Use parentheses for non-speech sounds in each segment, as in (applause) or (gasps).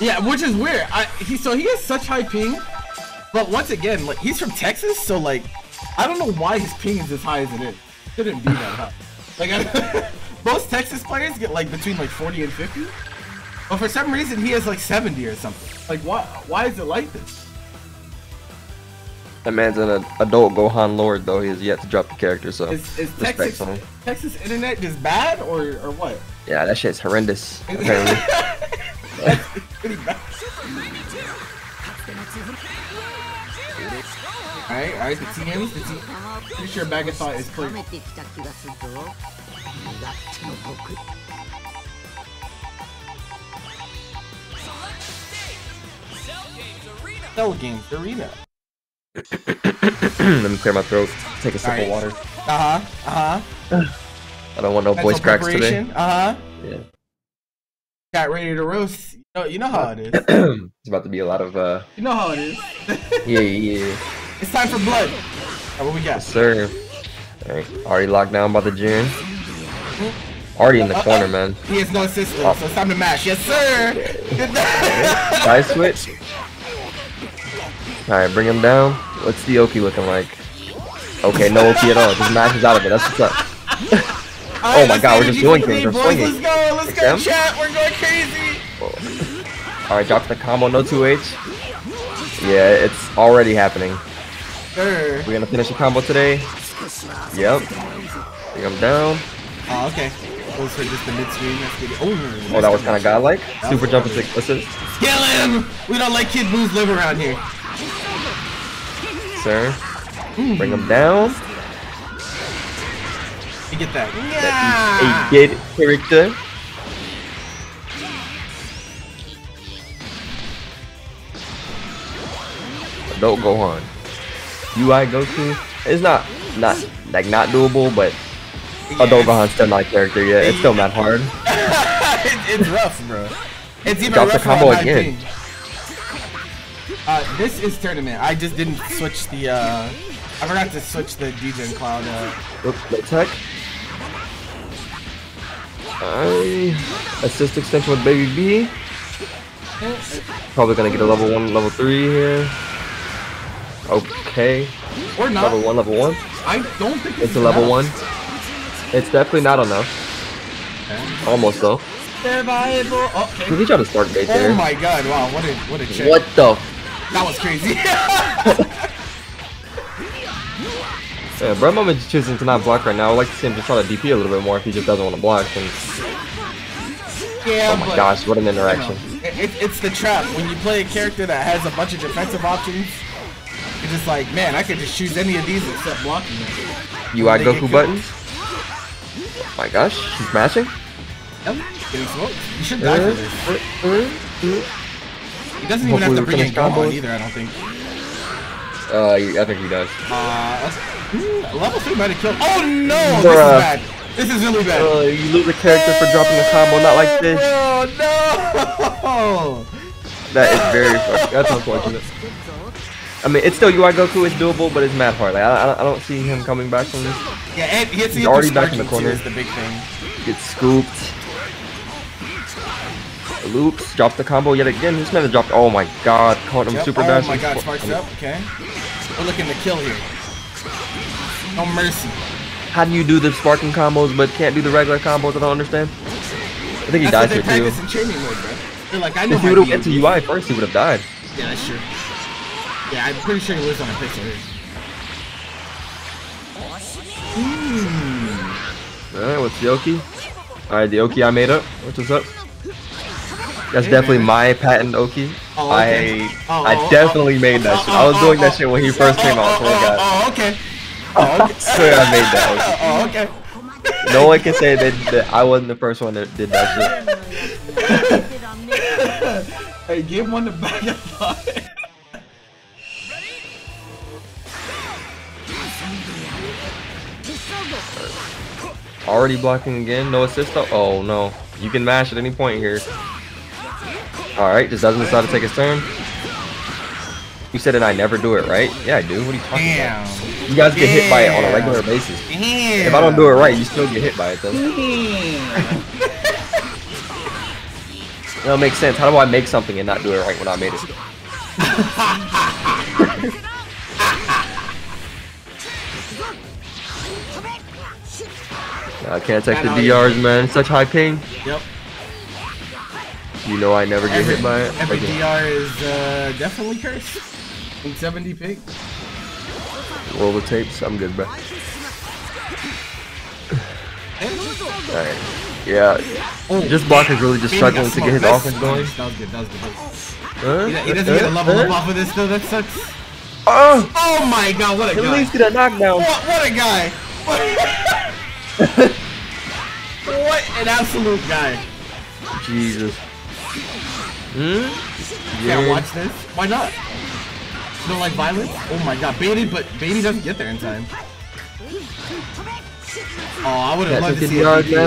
Yeah, which is weird. I, he so he has such high ping, but once again, like he's from Texas, so like I don't know why his ping is as high as it is. Shouldn't be that high. Like I, (laughs) most Texas players get like between like 40 and 50, but for some reason he has like 70 or something. Like why? Why is it like this? That man's an adult Gohan Lord, though. He has yet to drop the character, so Is, is Texas. Texas internet just bad or or what? Yeah, that shit's horrendous. Apparently. (laughs) (laughs) Alright, alright, the team, the team. Pretty sure Bagathot is clear. Cell Games Arena. (clears throat) Let me clear my throat. Take a sip right. of water. Uh huh. Uh huh. I don't want no Mental voice cracks today. Uh huh. Yeah. Got ready to roast you know, you know how it is. (clears throat) it's about to be a lot of uh. You know how it is. Yeah, yeah, yeah. it's time for blood. Alright, what we got? Yes, sir. Alright, already locked down by the gym. Already in the corner, man. He has no assistant, Oh. so it's time to mash. Yes, sir. Good Side switch. Alright, bring him down. What's the Oki looking like? Okay, no Oki at all. Just mashes out of it. That's what's up. (laughs) Oh my God, we're just doing things, we're swinging. Let's go. Let's go, chat. We're going crazy. Alright, drop the combo, no 2H. Yeah, it's already happening. Sir. We're gonna finish the combo today. Yep. Bring him down. Oh, okay. Goes for just the mid screen. Oh, Oh, that was kind of godlike. Super jump assist. assist. Kill him! We don't let Kid Boo's live around here. Sir. Hmm. Bring him down. You get that. Yeah. A good character. Adult Gohan. UI Goku. It's not not like not doable, but Adult Gohan's still not a character yet. It's still not hard. (laughs) It- it's rough, bro. It's even the rougher combo on high again. Uh, this is tournament. I just didn't switch the. uh... I forgot to switch the DJ Cloud. Uh, Oop, the tech. I assist extension with Baby B. Probably gonna get a level one, level three here. Okay, or not. level one, level one. I don't think It's a level one. It's definitely not enough. Almost though. Survival. Did Okay. he try to start bait oh there? Oh my god! Wow, what a what a check. What the? That was crazy. (laughs) Yeah, Breh Moment is choosing to not block right now. I would like to see him just try to DP a little bit more if he just doesn't want to block. And, yeah, oh my gosh, what an you know, interaction. it- it's the trap when you play a character that has a bunch of defensive options. You're just like, man, I could just choose any of these except blocking. UI They get Goku buttons. Oh my gosh, he's mashing. Yep, getting smoked. You should die for this. He doesn't even have to bring in. Gohan either, I don't think. Uh, I think he does. Uh, hmm, level 3 might have killed. Oh no! This is bad. This is really bad. Uh, you lose a character for dropping the combo, not like this. Oh no! (laughs) That is very fuck- That's unfortunate. (laughs) I mean, it's still UI Goku. It's doable, but it's mad hard. Like, I, I, don't- see him coming back from this. Yeah, and he hits He's already back in the corner. Is the big thing. Gets scooped. Loops. Drops the combo yet again. This man has dropped. Oh my god. Caught him Yep. super oh dash. my god, sparks up. Okay. We're looking to kill here. No mercy. How do you do the sparking combos but can't do the regular combos? I don't understand. I think he That's dies here too. practice in training mode, bro. They're like, I know If he would have went to UI first, he would have died. Yeah, that's true. Yeah, I'm pretty sure he lives on a pixel here. Hmm. Alright, what's the Oki? Alright, the Oki I made up. What's up? That's definitely my patent Oki. Oh, okay. I Oh, I oh, definitely oh, made that oh, shit. I was oh, doing oh, that oh. shit when he first came out. Oh, oh, God. oh, okay. Oh, okay. (laughs) swear I made that. Oh, okay. Oh, Oki. No one can say that, that I wasn't the first one that did that shit. (laughs) Hey, give one the bag of Already blocking again. No assist. though? Oh no. You can mash at any point here. Alright, just doesn't decide to take his turn. You said that I never do it, right? Yeah, I do. What are you talking Damn. about? You guys get hit by it on a regular basis. Damn. If I don't do it right, you still get hit by it though. (laughs) Damn. That makes sense. How do I make something and not do it right when I made it? (laughs) (laughs) I can't take the Man, how you DRs, man. Such high ping. Yep. You know I never get Every, hit by it. every Like, DR is uh, definitely cursed. In 70 ping. roll the tapes. I'm good, bro. Alright. Yeah. Oh, This block is really just struggling to get his offense going. That was good. That was good. Huh? He, he doesn't get a level up off of this though. That sucks. Oh! Oh my god, what a At guy! least get a knockdown. What, what a guy! What, (laughs) what an absolute guy! Jesus. Hmm? Can't watch this. Why not? You don't like violence? Oh my god, baited, but Baby doesn't get there in time. Oh, I would have Yeah, loved to see a yards, Uh,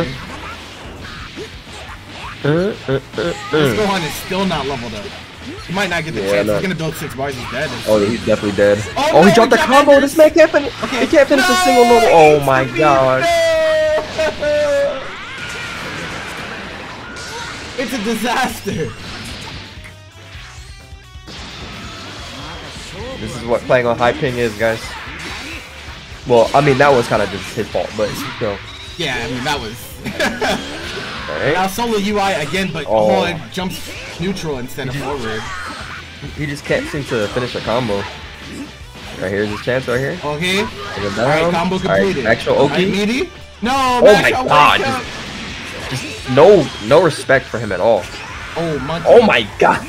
uh, uh, This uh. Gohan is still not leveled up. He might not get the Yeah, chance. no. He's gonna build six bars. He's dead. Oh, he's definitely dead. Oh, Oh, no, he dropped the combo. This man can't finish. Okay. He can't finish a single No, level. Oh my god. It's a disaster. This is what playing on high ping is, guys. Well, I mean that was kind of just his fault, but still. Yeah, I mean that was. (laughs) Alright. now solo UI again, but Oh. oh, it jumps neutral instead of forward. He just can't seem to finish a combo. Right here's his chance right here. Okay. All right, down. combo Alright, completed. Actual All right, Oki. meaty. No. Oh my God, up. Just no, no respect for him at all. Oh monkey. Oh my god.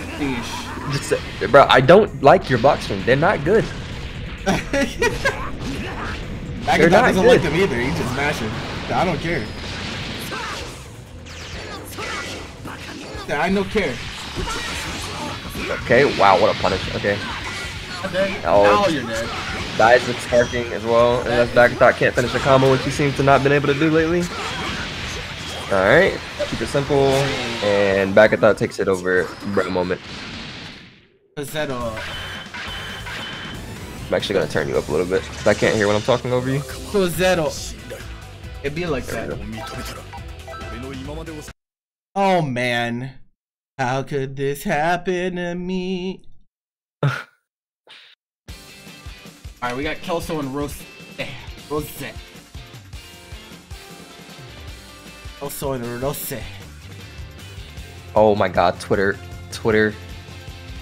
Just, bro, I don't like your boxing. They're not good. (laughs) They're not doesn't good. like them either. He just mashing. I don't care. Yeah, I no care. Okay, wow, what a punish. Okay. Now oh, you're dead. Dies with sparking as well. And that's Bagathot can't finish a combo, which he seems to not been able to do lately. Alright, keep it simple. And Bagathot takes it over Breh Moment. Is that? I'm actually gonna turn you up a little bit. 'cause I can't hear when I'm talking over you. So Zero. It'd be like that. Oh man. How could this happen to me? (laughs) Alright, we got Kelso and Rose. eh, Rose. Kelso and Rose. Oh my god, Twitter. Twitter.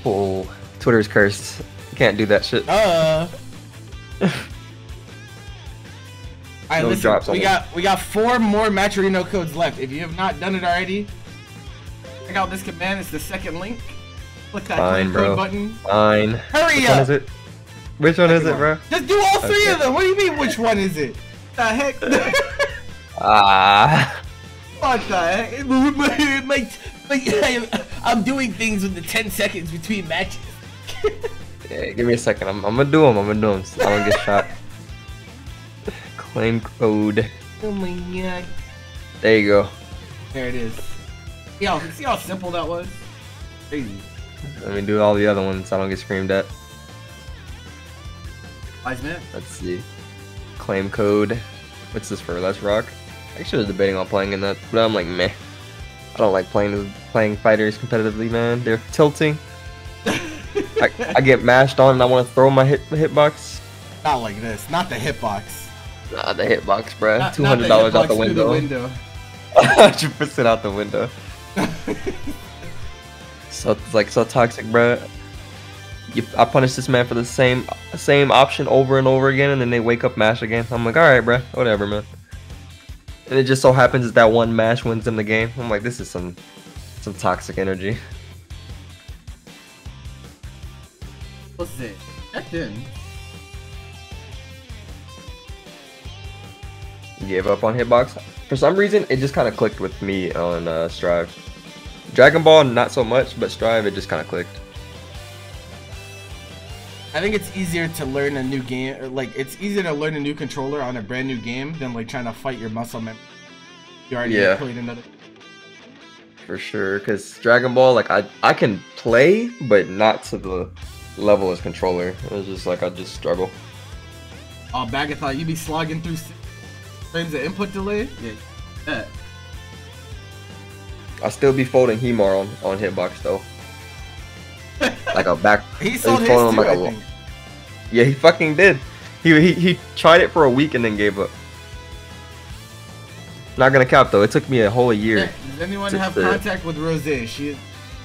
Oh, Twitter's cursed. Can't do that shit. Uh. (laughs) Alright, No listen. we got we got four more Matcherino codes left. If you have not done it already, check out this command. It's the second link. Click that Fine, bro. button. Fine. Hurry Which up! one is it? Which one is it, bro? Just do all three Okay. of them. What do you mean? Which one is it? The heck? (laughs) Ah. what the heck? It- my- my- my- I'm doing things with the 10 seconds between matches. (laughs) Yeah, give me a second. I'm, I'm gonna do them. I'm gonna do them. So I don't get shot. (laughs) Claim code. oh my god. There you go. There it is. See how, see how simple that was? Crazy. Let me do all the other ones. So I don't get screamed at. Wise man. Let's see. Claim code. What's this for? Let's rock. Actually, I was debating on playing in that, but I'm like, meh. I don't like playing playing fighters competitively, man. They're tilting. I, I get (laughs) mashed on and I want to throw my hit hitbox. Not like this. Not the hitbox. Nah, the hitbox, bruh. Not- Two not hundred dollars out the hitbox through window. window. (laughs) Hundred percent out the window. (laughs) So like so toxic, bruh. You, I punish this man for the same same option over and over again, and then they wake up mash again. I'm like, all right, bruh, whatever, man. And it just so happens that that one mash wins them the game. I'm like, this is some some toxic energy. What's it? Checked in. Gave up on hitbox. For some reason, it just kind of clicked with me on uh, Strive. Dragon Ball, not so much, but Strive, it just kind of clicked. I think it's easier to learn a new game, or like it's easier to learn a new controller on a brand new game than like trying to fight your muscle memory. You already Yeah. played another. For sure, because Dragon Ball, like I, I can play, but not to the level as controller. It was just like I just struggle. Oh, Bagathot you be slogging through six frames of input delay. Yeah. yeah. I still be folding Hemar on, on hitbox though. (laughs) like a back. He sold his folding too, him like I a- think. Yeah, he fucking did. He, he he tried it for a week and then gave up. Not gonna cap though. It took me a whole year. Yeah, Does anyone have there. contact with Rose? She is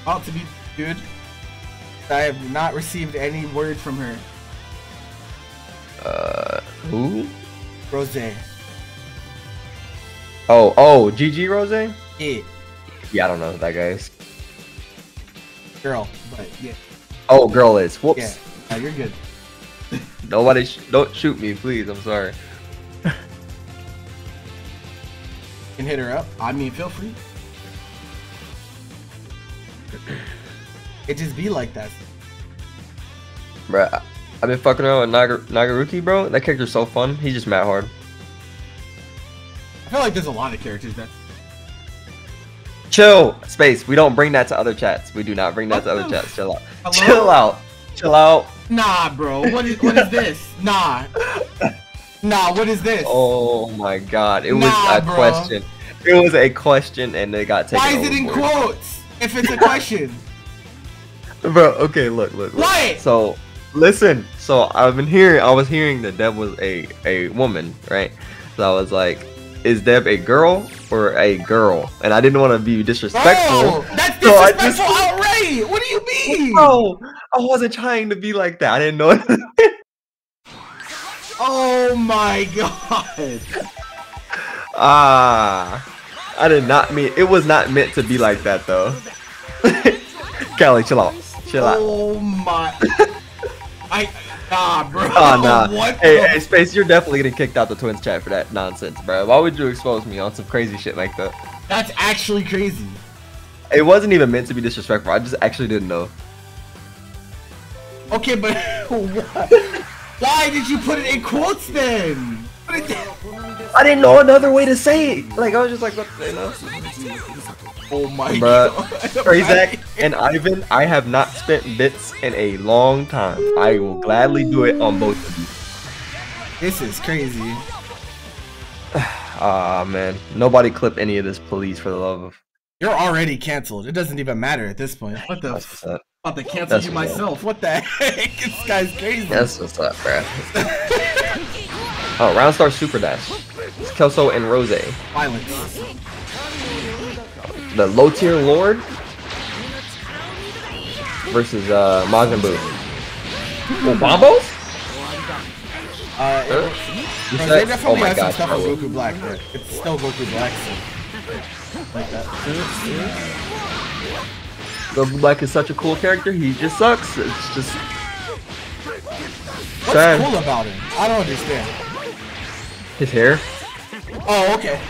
out to be dude. I have not received any word from her. Uh, who? Rose. Oh oh, GG Rose. Yeah, Yeah, I don't know who that guy is. girl. But yeah, Oh, girl is. Whoops. yeah. Nah, you're good. Nobody, sh- don't shoot me, please. I'm sorry. You can hit her up. I mean, feel free. It just be like that. Bruh, I've been fucking around with Nagar- Nagoriyuki, bro. That character's so fun. He's just mad hard. I feel like there's a lot of characters that. Chill, space. We don't bring that to other chats. We do not bring that to other the chats. Chill out. Hello? Chill out. Chill out. Nah, bro. What is what is this? Nah. Nah. What is this? Oh my god. It was Nah, a bro. question. It was a question and they got taken Why is it in quotes? If it's a question. (laughs) Bro, okay, look, look, look. What? So, listen. So, I've been hearing, I was hearing that Deb was a a woman, right? So I was like, is Deb a girl or a girl? And I didn't want to be disrespectful. Bro, that's So I disrespectful just- outright. What do you mean? Bro, I wasn't trying to be like that. I didn't know. (laughs) Oh my god. Ah, I did not mean. It was not meant to be like that, though. (laughs) Kelly, chill out. Chill out. Oh my. (laughs) I. Nah, bro. Oh nah. (laughs) What? Hey, the- hey, Space, you're definitely getting kicked out the Twins chat for that nonsense, bro. Why would you expose me on some crazy shit like that? That's actually crazy. It wasn't even meant to be disrespectful. I just actually didn't know. Okay, but (laughs) what? why did you put it in quotes then? What is that? I didn't know another way to say it. Like I was just like, what you know? Oh my Bruh. god. Razak (laughs) and Ivan, I have not spent bits in a long time. I will gladly do it on both of you. This is crazy. (sighs) Ah man, nobody clip any of this, please, for the love of. You're already canceled. It doesn't even matter at this point. What the? That's F- about to cancel That's you up. myself. What the (laughs) heck? This guy's crazy. That's what's up, bro. oh, Roundstar super dash. It's Kelso and Rose. Violence. The low tier lord versus uh Majin Buu. Oh, Bombos? Uh, it, You bro, said- they oh definitely my have some stuff on. Goku Black, but it's still Goku Black, so like that. Goku Black is such a cool character. He just sucks. It's just What's sad. cool about him? I don't understand. His hair Oh, okay.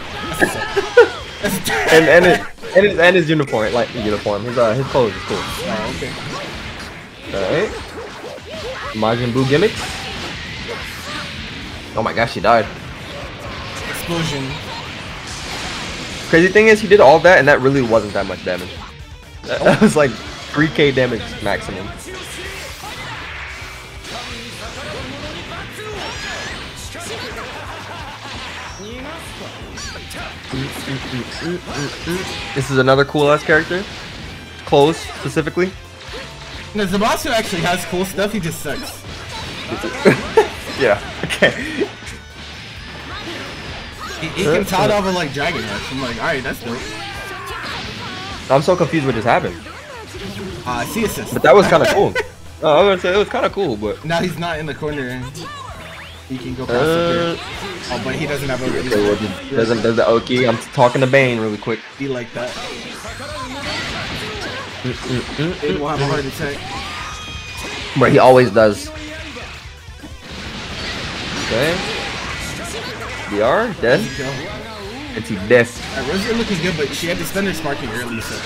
(laughs) That's what's up. and and it, and his and his uniform, like uniform. His uh his clothes is cool. Oh, okay. All right. Majin Buu gimmicks. Oh my gosh, he died. Explosion. Crazy thing is, he did all that, and that really wasn't that much damage. (laughs) That, that was like 3k damage maximum. This is another cool ass character. Clothes specifically. No, Zamasu actually has cool stuff. He just sucks. (laughs) yeah. Okay. He, he can top off with like Dragon Rush. I'm like, all right, that's dope. I'm so confused what just happened. Uh, C assist. But that was kind of cool. (laughs) Oh, I was gonna say it was kind of cool, but Now he's not in the corner. He can go past uh, up here. Oh, but he doesn't have okay, well, a there's, there's the Oki. I'm talking to Bane really quick. be like that. It will have a heart attack. But he always does. Okay. DR dead. There you go. It's he deaf. Alright, Rosie looking good, but she had to spend her sparking early, so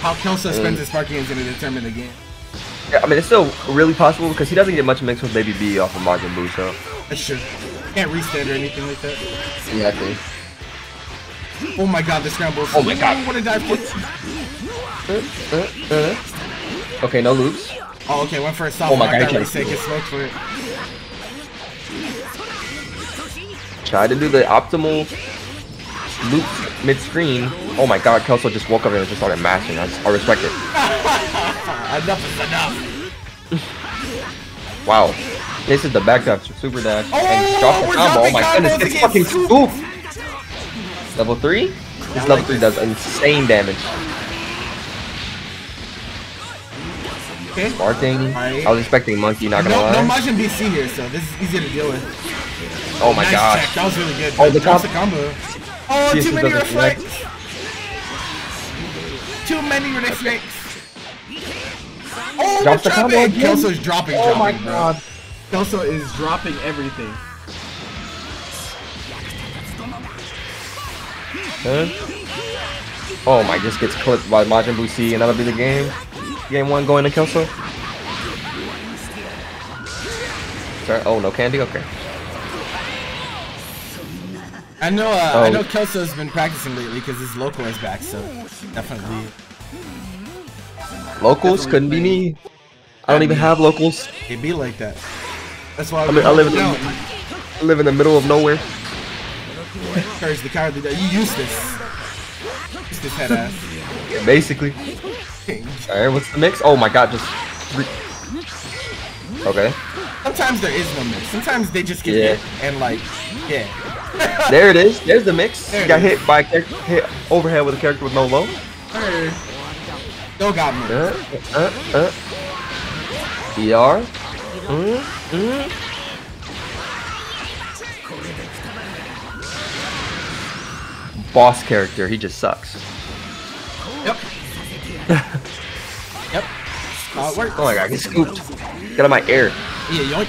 how Kelso spends his sparking is gonna determine the game. Yeah, I mean, it's still really possible because he doesn't get much mix with Baby B off of Majin Buu, so. That's true. Can't restand or anything like that. Exactly. Oh my god, the scramble. Oh my God. What a dive kick. Okay, no loops. Oh, okay, went for a soft Oh my God, reset, can't- smoked for it. Try to do the optimal loop mid-screen. Oh my god, Kelso just woke up and just started mashing. I, just, I respect it. (laughs) enough is enough. Wow. This is the back dash, super dash. Oh, and drop the combo. Oh my goodness, it's fucking Scoop. Level 3? This level like 3 this. does insane damage. Okay. Alright. I was expecting Monkey, not gonna No, no lie. Majin BC here, so this is easier to deal with. Oh my nice gosh. check. That was really good. Oh, the com- the combo. Oh, too many reflects. Too many reflects. Oh, Drops the the combo dropping. again? Kelso's dropping, Oh my dropping, bro. Kelso is dropping everything. Huh? Oh my, just gets clipped by Majin Buu C, and that'll be the game. Game one going to Kelso. Sorry. Oh, no candy? Okay. I know, uh, I Oh. know Kelso's been practicing lately because his local is back, so definitely. Locals couldn't be me. I don't even have locals. It'd be like that. That's why I, li- I live in the, I live in the middle of nowhere. Courage the cowardly dog. You use this. Head ass. Basically. (laughs) Alright, what's the mix? Oh my god, just. Re- okay. Sometimes there is no mix. Sometimes they just get Yeah. hit and like, yeah. (laughs) There it is. There's the mix. There You got is. hit by a character, hit overhead with a character with no low. Hey. Still got me. Uh, uh, uh. ER. Mm, mm. Boss character, he just sucks. Yep. (laughs) yep. Uh, work. Oh my god, get scooped. Get out of my air. Yeah, yoink.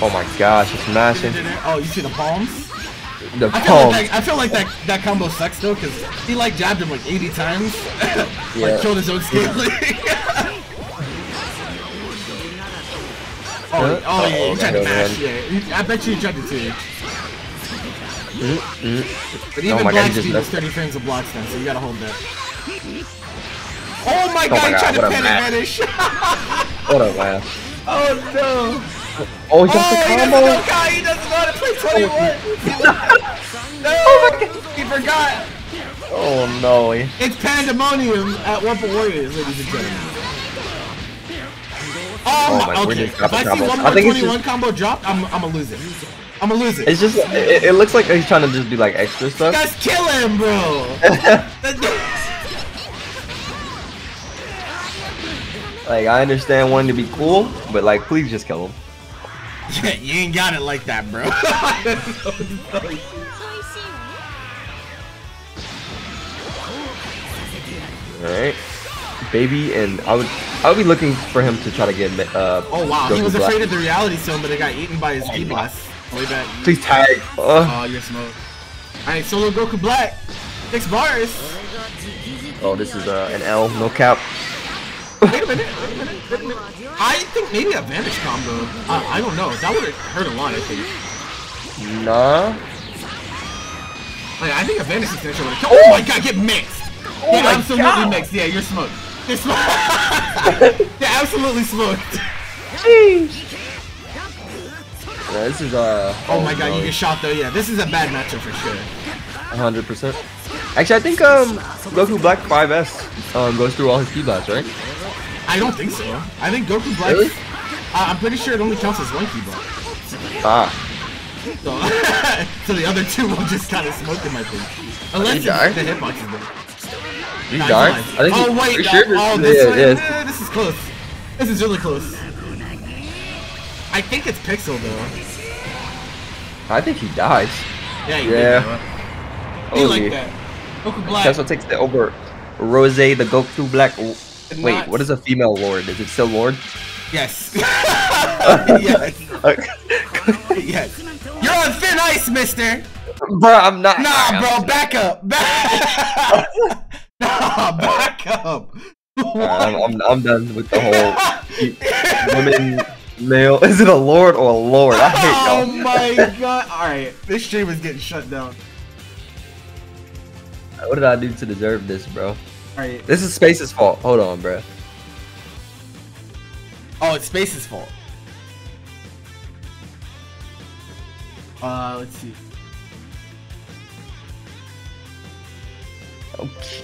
Oh my gosh, it's mashing. Oh, you see the palms? The I feel, like that, I feel like that, that combo sucks though, because he like jabbed him like 80 times. (laughs) Yeah. like killed his own scaling. (laughs) oh, Huh? oh, yeah, oh, you tried to mash. Yeah, I bet you tried to too. Mm-hmm. But oh even Oh my God, black speed is 30 frames of block stun, so you gotta hold that. Oh my oh my god, he God, tried to panic vanish. What a laugh. oh no. Oh, he Oh, got the he doesn't combo. know Kai, he doesn't know how to play 21. no, Oh he forgot. Oh no. It's pandemonium at Wumpa Warriors, ladies and gentlemen. Oh, Oh my, my, okay. If I see one more 21 just- combo drop, I'm, I'm gonna lose it. I'm gonna lose it. It's just, it, it looks like he's trying to just do like extra stuff. Guys, kill him, bro. (laughs) Like, I understand wanting to be cool, but like, please just kill him. Yeah, (laughs) you ain't got it like that, bro. (laughs) Alright. Baby, and I would, I would be looking for him to try to get, uh, oh wow, he was Black. afraid of the reality stone, but it got eaten by his key boss. Way back. Please tag. Oh, you're smoked. Alright, solo Goku Black. Six bars. oh, this is uh, an L, no cap. Wait a minute. Wait a minute. Wait a minute. I think maybe a vanish combo. Uh, I don't know. That would have hurt a lot. I think. Nah. Like, I think a vanish extension would have killed. Oh my god, get mixed. Oh yeah, my absolutely God. mixed. Yeah, you're smoked. You're smoked. yeah, absolutely smoked. Jeez. Yeah, this is uh. Oh my god, no. you get shot though. Yeah, this is a bad matchup for sure. hundred percent. Actually, I think um Goku Black 5S um goes through all his ki blasts, right? I don't think so. I think Goku Black. Really? I- I'm pretty sure it only counts as one block. Ah, So, (laughs) so the other two will just kind of smoke him, I think. Unless he died? the hitbox is there. he Nah. I think. oh he, wait, you no, sure? oh this yeah, way. yes. Eh, this is close. This is really close. I think it's Pixel though. I think he dies. Yeah, you Yeah. Did, like that. Goku Black. Tesla takes the over Rose the Goku Black. Wait, what is a female lord? Is it still lord? Yes. (laughs) yes. Yes. You're on thin ice, mister. Bro, I'm not. Nah, bro, back up. Back. (laughs) nah, back up. I'm, I'm, I'm done with the whole (laughs) women, male. Is it a lord or a lord? I hate Oh y'all. my god. Alright, this stream is getting shut down. What did I do to deserve this, bro? Alright. This is Space's fault. Hold on, bro. Oh, it's Space's fault. Uh, let's see. Okay.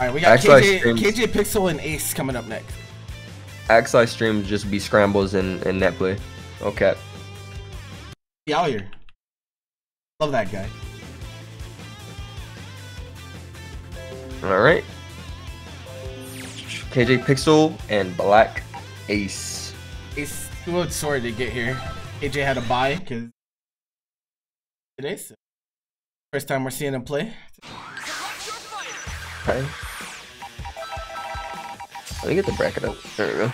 All right, we got Actually, KJ, streamed- KJ Pixel and Ace coming up next. Axi streams just be scrambles and, and net play. Okay. He out here. Love that guy. Alright. KJ Pixel and Black Ace. Ace too sorry to get here. KJ had a bye because today's first time we're seeing him play. Okay. Let me get the bracket up. There we go.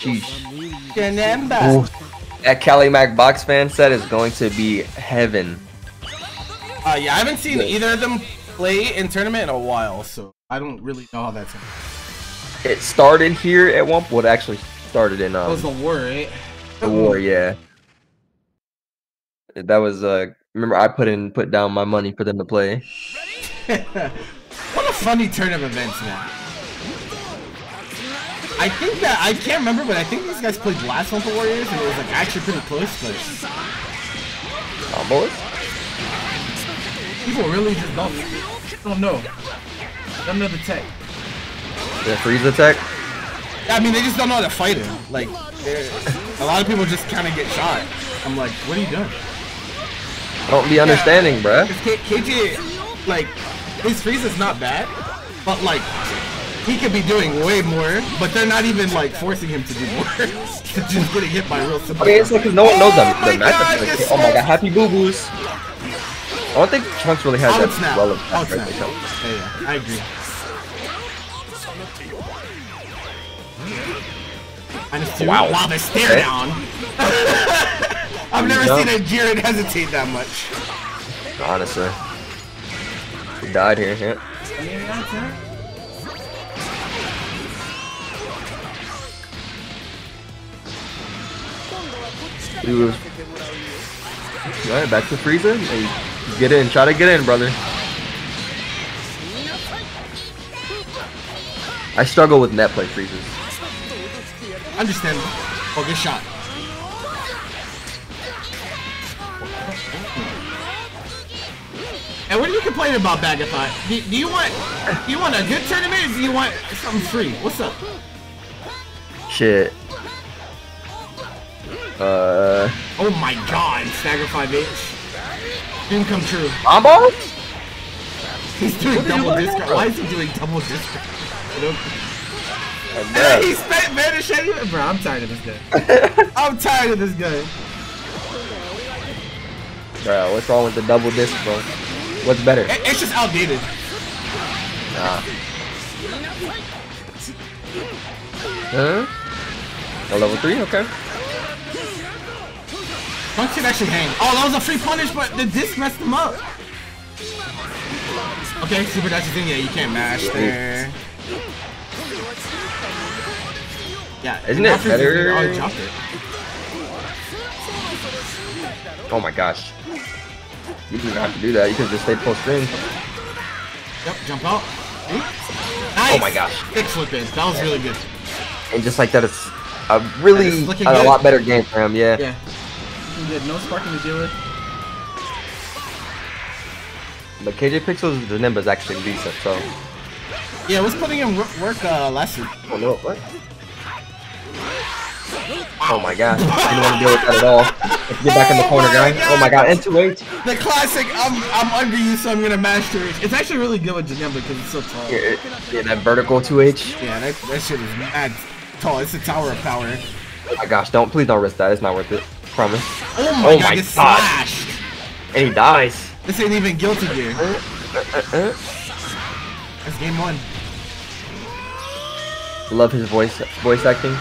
Sheesh. Janemba. Ooh, that Kali Mac BoxFan set is going to be heaven. Uh, yeah, I haven't seen Yeah. either of them play in tournament in a while, so I don't really know how that's. It started here at one point. Well, actually started in That was um, the war, right? the war, yeah. That was uh remember I put in put down my money for them to play. (laughs) what a funny turn of events, man. I think that I can't remember, but I think these guys played last one for Warriors, and it was like actually pretty close. But boys. People really just don't don't know. Don't know the tech. The freeze attack. Yeah, I mean, they just don't know how to fight him. Like, a lot of people just kind of get shot. I'm like, what are you doing? Don't be understanding, bruh. KJ, like, his freeze is not bad, but like, he could be doing way more. But they're not even like forcing him to do more. (laughs) Just getting hit by real simple. Okay, it's like 'cause no one knows them. Oh, oh my The matchup God, like, oh my god, happy boo boos. Oh, I don't think Trunks really has that snap. well of would right snap. Yeah, yeah, I agree. Minus two. Wow. Wow, the stare Okay. down. (laughs) I've never seen a Jiren hesitate that much. Honestly. He died here, yeah. He was Alright, back to Frieza. Get in, try to get in, brother. I struggle with net play freezes. Understand. Oh, good shot. And what are you complaining about, Bagathot? Do, do you want do you want a good tournament or do you want something free? What's up? Shit. Uh, Oh my god, Stagger 5H. Dream come true. combo? He's doing What double discard. Why is he doing double? I don't- Hey, he spent vanish anyway. Bro, I'm tired of this guy. (laughs) I'm tired of this guy. Bro, what's wrong with the double disc, bro? What's better? It- it's just outdated. Nah. Huh? A level 3? Okay. Punk should actually hang. Oh, that was a free punish, but the disc messed him up. Okay, super dash the thing. Yeah, you can't mash there. Yeah, Isn't it better- Oh, he dropped it. Oh my gosh. You didn't have to do that. You could have just stay full string. Yep, jump out. Nice. Oh my gosh. Kick flip in. That was really good. And just like that, it's a really a good. lot better game for him. Yeah. Yeah. Good. No sparking to deal with. But KJ Pixels, Janemba's actually decent. So. Yeah, was putting in work uh, last week. Oh no! What? Oh my gosh! I didn't want to deal with that at all. Let's get back in the Oh corner, guy. Oh my god! God. Into eight. The classic. I'm I'm under you, so I'm gonna mash your reach. It's actually really good with Janemba because it's so tall. Yeah, yeah, that vertical 2H. Yeah, that, that shit is mad tall. It's a tower of power. Oh my gosh! Don't please don't risk that. It's not worth it. Promise. Oh my Oh god, my God. slashed. And he dies. This ain't even guilty gear. Uh, uh. That's game one. Love his voice voice acting,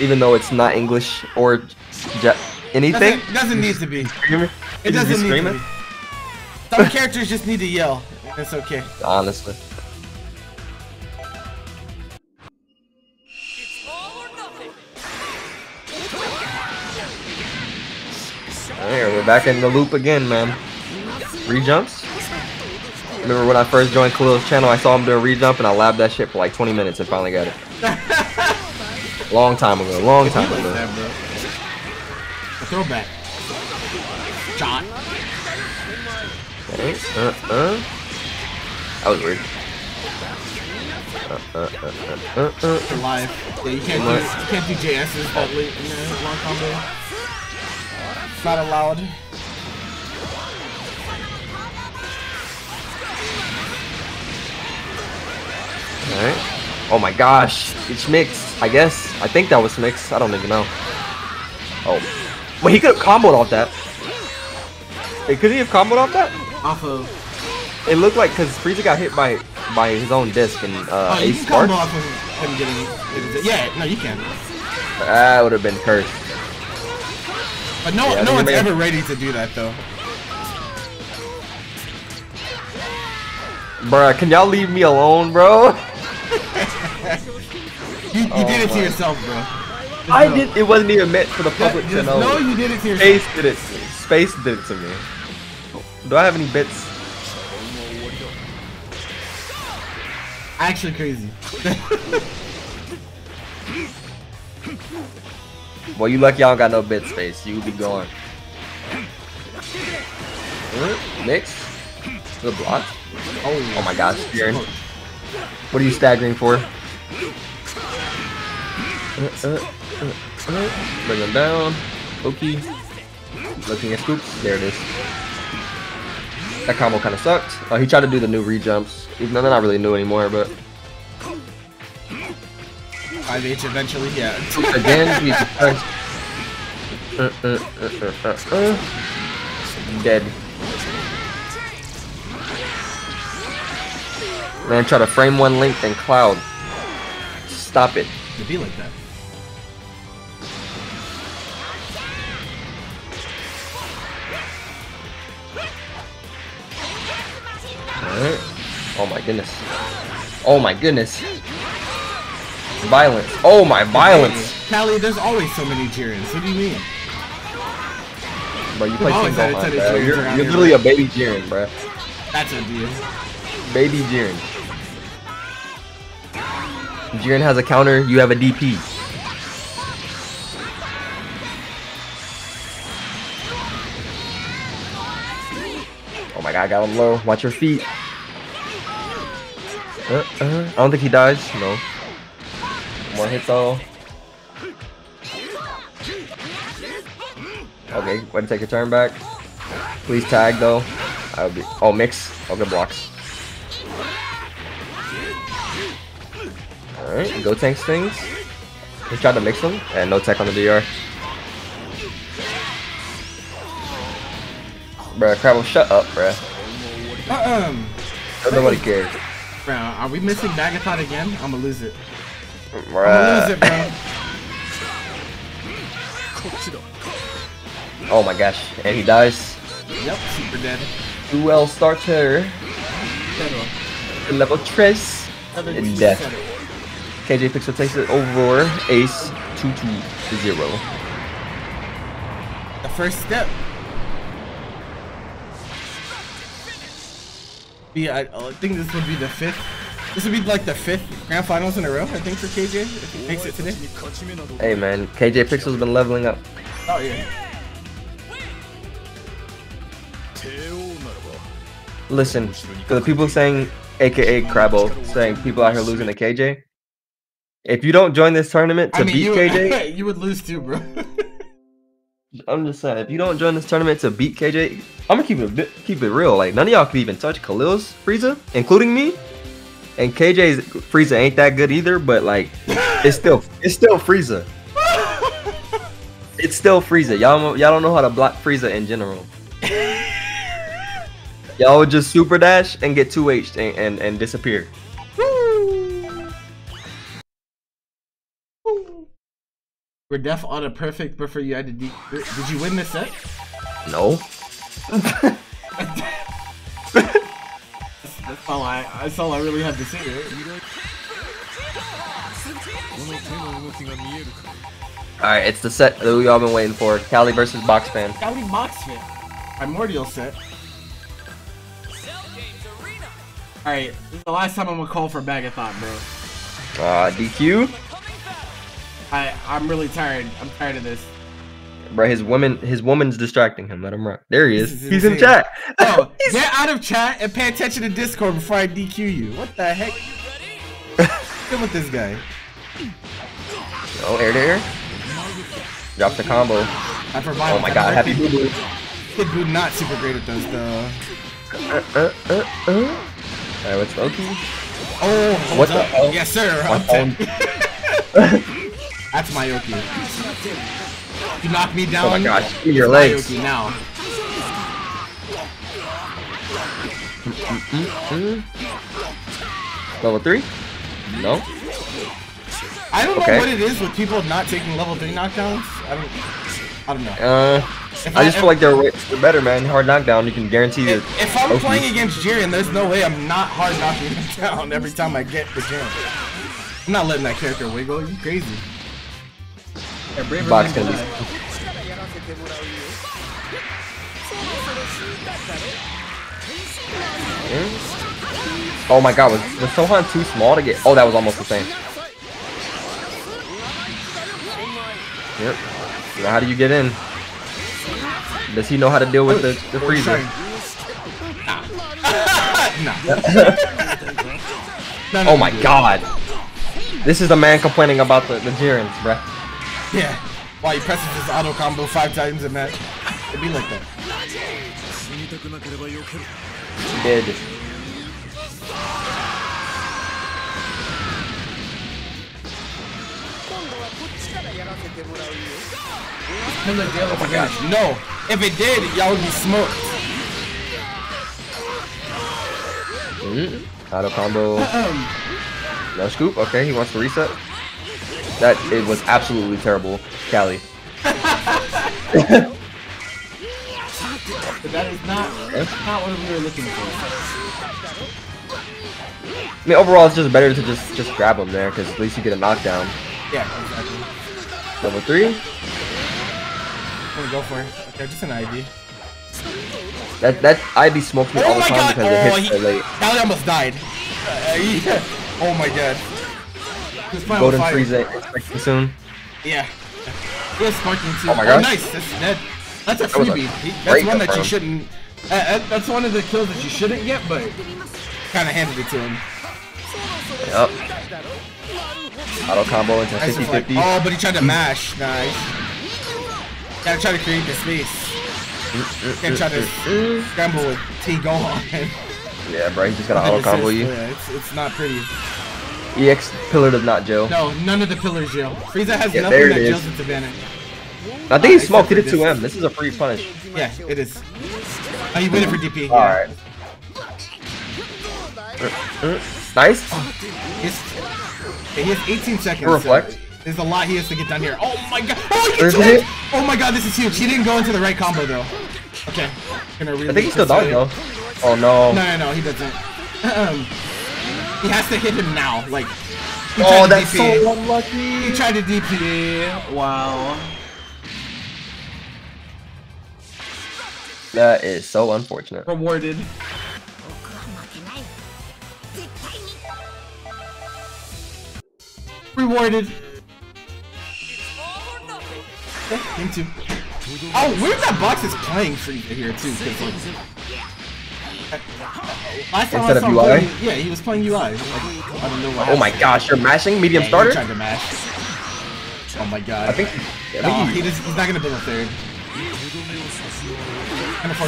even though it's not English or ja- anything. Doesn't, doesn't need to be. It He just be doesn't need to be. Some characters just need to yell. It's okay. Honestly. Alright, we're back in the loop again, man. Rejumps? Remember when I first joined Khalil's channel, I saw him do a rejump and I labbed that shit for like 20 minutes and finally got it. (laughs) Long time ago. Long time ago. A throwback. Shot. Okay. Uh, uh. That was weird. Uh, uh, uh, uh, uh, uh. Alive. Yeah, you can't do you can't do JS's that late in the long combo. Not allowed. Alright. Oh my gosh. It's mixed. I guess. I think that was mixed. I don't even know. Oh. But he could have comboed off that. Hey, could he have comboed off that? Off of It looked like because Frieza got hit by by his own disc and uh, Oh, you Ace can Spark. combo off of him getting, getting Yeah, no, you can. That would have been cursed. But no, Yeah, no one's ever ready to do that though. Bruh, can y'all leave me alone, bro? (laughs) You, you Oh did it to oh yourself, bro. I did. It wasn't even meant for the public to know. know you did it to yourself. Space did it. Space did it to me. Do I have any bits? Actually crazy. (laughs) Well, you lucky I don't got no bit space. You be gone. Mix. Good block. oh, Oh my gosh, Jiren. What are you staggering for? Uh, uh, uh. Bring him down. Pokey. Looking at scoops. There it is. That combo kind of sucked. He tried to do the new re-jumps. Even though they're not really new anymore, but 5H eventually, yeah. again. (laughs) Uh, uh, uh, uh, uh, uh. Dead. Man, try to frame one link and cloud. Stop it. to be like that. Alright. Oh my goodness. Oh my goodness. Violence. Oh my violence. Kali, there's always so many Jirens. What do you mean? Bro, you play always Shin had a Gohan, ton of bro. Jirens You're, you're here, literally a baby Jiren, bro. That's a deal. Baby Jiren. Jiren has a counter, you have a DP. Oh my god, I got him low. Watch your feet. Uh, uh, I don't think he dies. No. More hit though. Okay, way to take your turn back. Please tag though. I would be. Oh, mix. Oh, good blocks. Alright, go tank things. He tried to mix them, and no tech on the DR. Bruh, Crabble, shut up, bruh. Uh-um. Nobody cares. Bro, are we missing Bagathot again? I'm gonna lose it. Bruh. it, bro. Oh my gosh, and he dies. Yep, super dead. Else starts? Level Tres. In death. KJ Pixel takes it over Ace 2 to 0. The first step. Yeah, I, I think this would be the fifth. This would be like the fifth grand finals in a row, I think, for KJ, if he makes it today. Hey man, KJ Pixel's been leveling up. Oh, yeah. Listen, for the people saying, aka Crabble, saying people out here losing to KJ, if you don't join this tournament to I mean, beat you, KJ, (laughs) you would lose too, bro. (laughs) I'm just saying, if you don't join this tournament to beat KJ, I'm gonna keep it keep it real. Like none of y'all could even touch Khalil's Frieza, including me. And KJ's Frieza ain't that good either, but like, it's still it's still Frieza. It's still Frieza. Y'all y'all don't know how to block Frieza in general. Y'all would just super dash and get 2H and, and, and disappear. We're def on a perfect, but for you, I did. Did you win this set? No. (laughs) That's all I. That's all I really have to say. Alright, it's the set that we all been waiting for. Kali versus Box Fan. Kali Box Fit. Primordial set. Alright, this is the last time I'm gonna call for Bagathot, bro. Uh, DQ. I I'm really tired. I'm tired of this. Bro, his woman, his woman's distracting him. Let him rock. There he is. is (laughs) He's in chat. Oh, (laughs) get out of chat and pay attention to Discord before I DQ you. What the heck? (laughs) Get with this guy. Oh, air to air. Drop the combo. I. Oh my god, happy boo boo. Kid Boo not super great at those though. Uh, uh, uh, uh. Alright, what's Loki? Oh, What the up. hell? Yes, sir. My I'm phone. That's my Yoki. You knock me down. Oh my gosh, give me your legs. Yoki now. Level three? No. I don't know what it is with people not taking level three knockdowns. I don't. I don't know. Uh, If I just if- feel like they're, they're better, man. Hard knockdown, you can guarantee that. If, if I'm playing against Jiren, there's no way I'm not hard knocking him (laughs) down every time I get the jam. I'm not letting that character wiggle. You crazy? Yeah, braver Box than gonna be. Oh my god, was, was Sohan too small to get? Oh, that was almost the same. Yep. Now how do you get in? Does he know how to deal with the, the Or Frieza? sorry. Nah. (laughs) (laughs) (laughs) No, no, Oh my god. This is the man complaining about the, the Jirens, bruh. Yeah. Why he presses his auto combo five times in that. It'd be like that. He did. Oh my gosh. No. If it did, y'all would be smoked. Mm, auto combo. No scoop. Okay, he wants to reset. That it was absolutely terrible, Kali. But that is not, that's not what we were looking for. I mean, overall, it's just better to just just grab him there because at least you get a knockdown. Yeah, exactly. Level three. I'm gonna go for it. Okay, just an ID. That that Ivy smokes me all Oh the time god! because Oh, it hits he, so late. Kali almost died. Uh, (laughs) yeah. Oh my god. Golden. Frieza expecting soon. Yeah. He has sparking too. Oh my Oh, nice. That's that, That's a That was a freebie. That's one that you shouldn't. Uh, uh, that's one of the kills that you shouldn't get, but kind of handed it to him. Yep. Auto combo into Nice 50 reflect. 50. Oh, but he tried to mash. Nice. Gotta try to create the space. Can't try to scramble with T Gohan. Yeah, bro, he just gotta (laughs) auto combo you. Yeah, it's, it's not pretty. EX pillar does not gel. No, none of the pillars jail. Frieza has Yeah, nothing it that is. jails its advantage. I think he smoked. He for did this. 2M. This is a free punish. Yeah, it is. Oh, you waited for DP. Yeah. Alright. Uh, uh. Nice. Oh, he's, okay, he has 18 seconds. Reflect. So there's a lot he has to get done here. Oh my god! Oh, he it. it! Oh my god, this is huge. He didn't go into the right combo though. Okay. Gonna I think he's still dodged though. Oh no. No, no, no, he doesn't. (clears throat) Um, he has to hit him now. Like. Oh, that's DP. so unlucky. He tried to DP. Wow. That is so unfortunate. Rewarded. Rewarded. Yeah, him too. Oh, weird that box is playing for you here too. Cause like, last time Instead I of saw him UI? yeah, he was playing UI. Like, I don't know why. Oh my gosh, you're mashing medium Yeah, starter? tried to mash. Oh my god. I think. I No, think he he, just, he's not gonna build a third.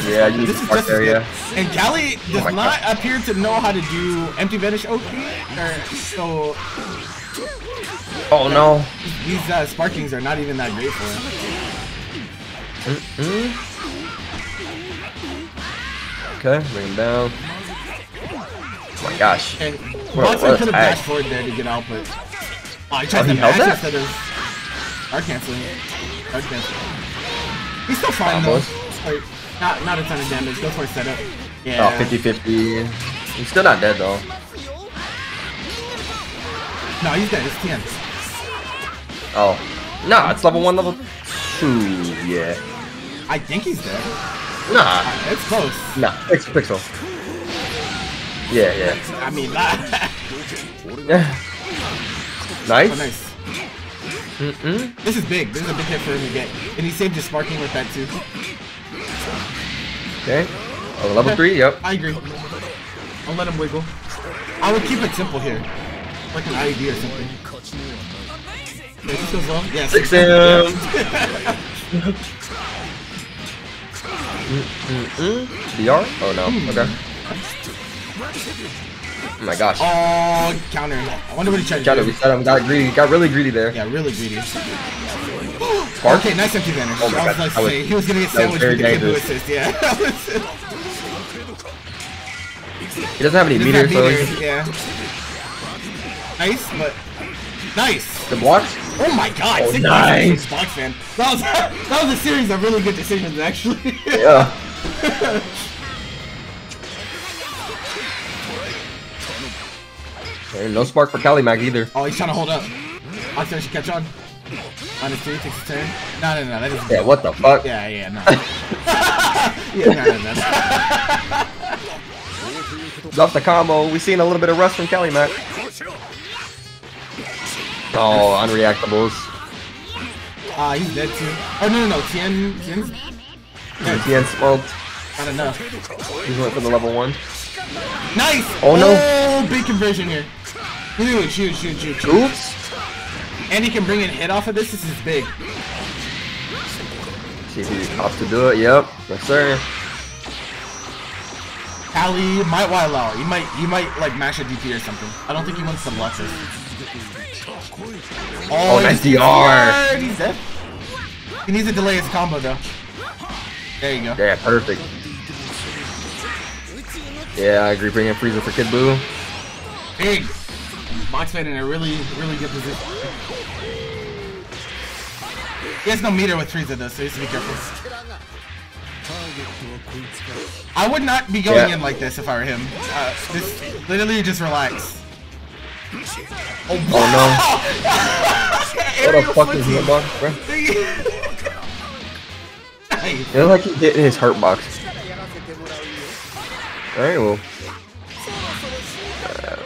Yeah, you need this to is just there, yeah. And Kali does my not appear to know how to do empty vanish OP. Or, so oh no. these uh, sparkings are not even that great for him. Mm-mm. Okay, bring him down. Oh my gosh. And What- Watson what uh, could have dashed forward there to get out, but oh, he Oh, tried he to held that? instead of guard canceling. Guard canceling. He's still fine Combos. though. Like, not not a ton of damage. Go for a setup. Oh, yeah. Oh, 50-50. He's still not dead though. No, he's dead. It's TN. Oh. Nah, it's level one, level two. Yeah. I think he's dead. Nah. It's close. Nah. Pixel, pixel. Yeah, yeah. I mean, not. (laughs) nice. oh, nice. Mm-mm. This is big. This is a big hit for him to get. And he saved his sparking with that too. Okay. Oh, level three. Yep. I agree. I'll let him wiggle. I would keep it simple here. Like an ID or something. Okay, this goes well. (laughs) Yeah, Six (laughs) six- DR? Oh no. Okay. Oh my gosh. Oh, counter. I wonder what he tried to Got to do. reset him. Got greedy. Got really greedy there. Yeah, really greedy. Spark. Okay, nice empty vanish. Oh my I was God, was- he was gonna get sandwiched with the very Kid Buu dangerous. assist. Yeah, (laughs) that was it. He doesn't have any meter, so yeah. Nice, but nice. the blocks. Oh my god, Oh, nice. nice. Fan. That was (laughs) that was a series of really good decisions actually. Yeah. (laughs) Okay, no spark for Kali Mac either. oh, he's trying to hold up. Oxford should catch on. Minus three, takes his turn. No, no, no, that is. Yeah, what the fuck? Yeah, yeah, no. (laughs) yeah, no, no, no. Off the combo. We seen a little bit of rust from Kali Mac. Oh, unreactables. Ah, he's dead too. Oh no, no, no, Tien, Tien's yeah, Tien smoked. not enough. He went for the level one. Nice. Oh, no. Oh, big conversion here. Huge, huge, huge, huge, huge. Oops. And he can bring in hit off of this. This is big. See if he opts to do it. Yep. Yes, sir. Kali might wild out. He might, he might like mash a DP or something. I don't think he wants some this. Oh, nice DR. He's dead. He needs to delay his combo though. There you go. Yeah, perfect. Yeah, I agree. Bring in Frieza for Kid Buu. Big. Box fan in a really, really good position. He has no meter with Frieza though, so he has to be careful. I would not be going Yeah. in like this if I were him. Uh, just literally just relax. Oh no. (laughs) What a fucking hitbox, bro. It looked like he hit his hurt box. Alright, well. Uh,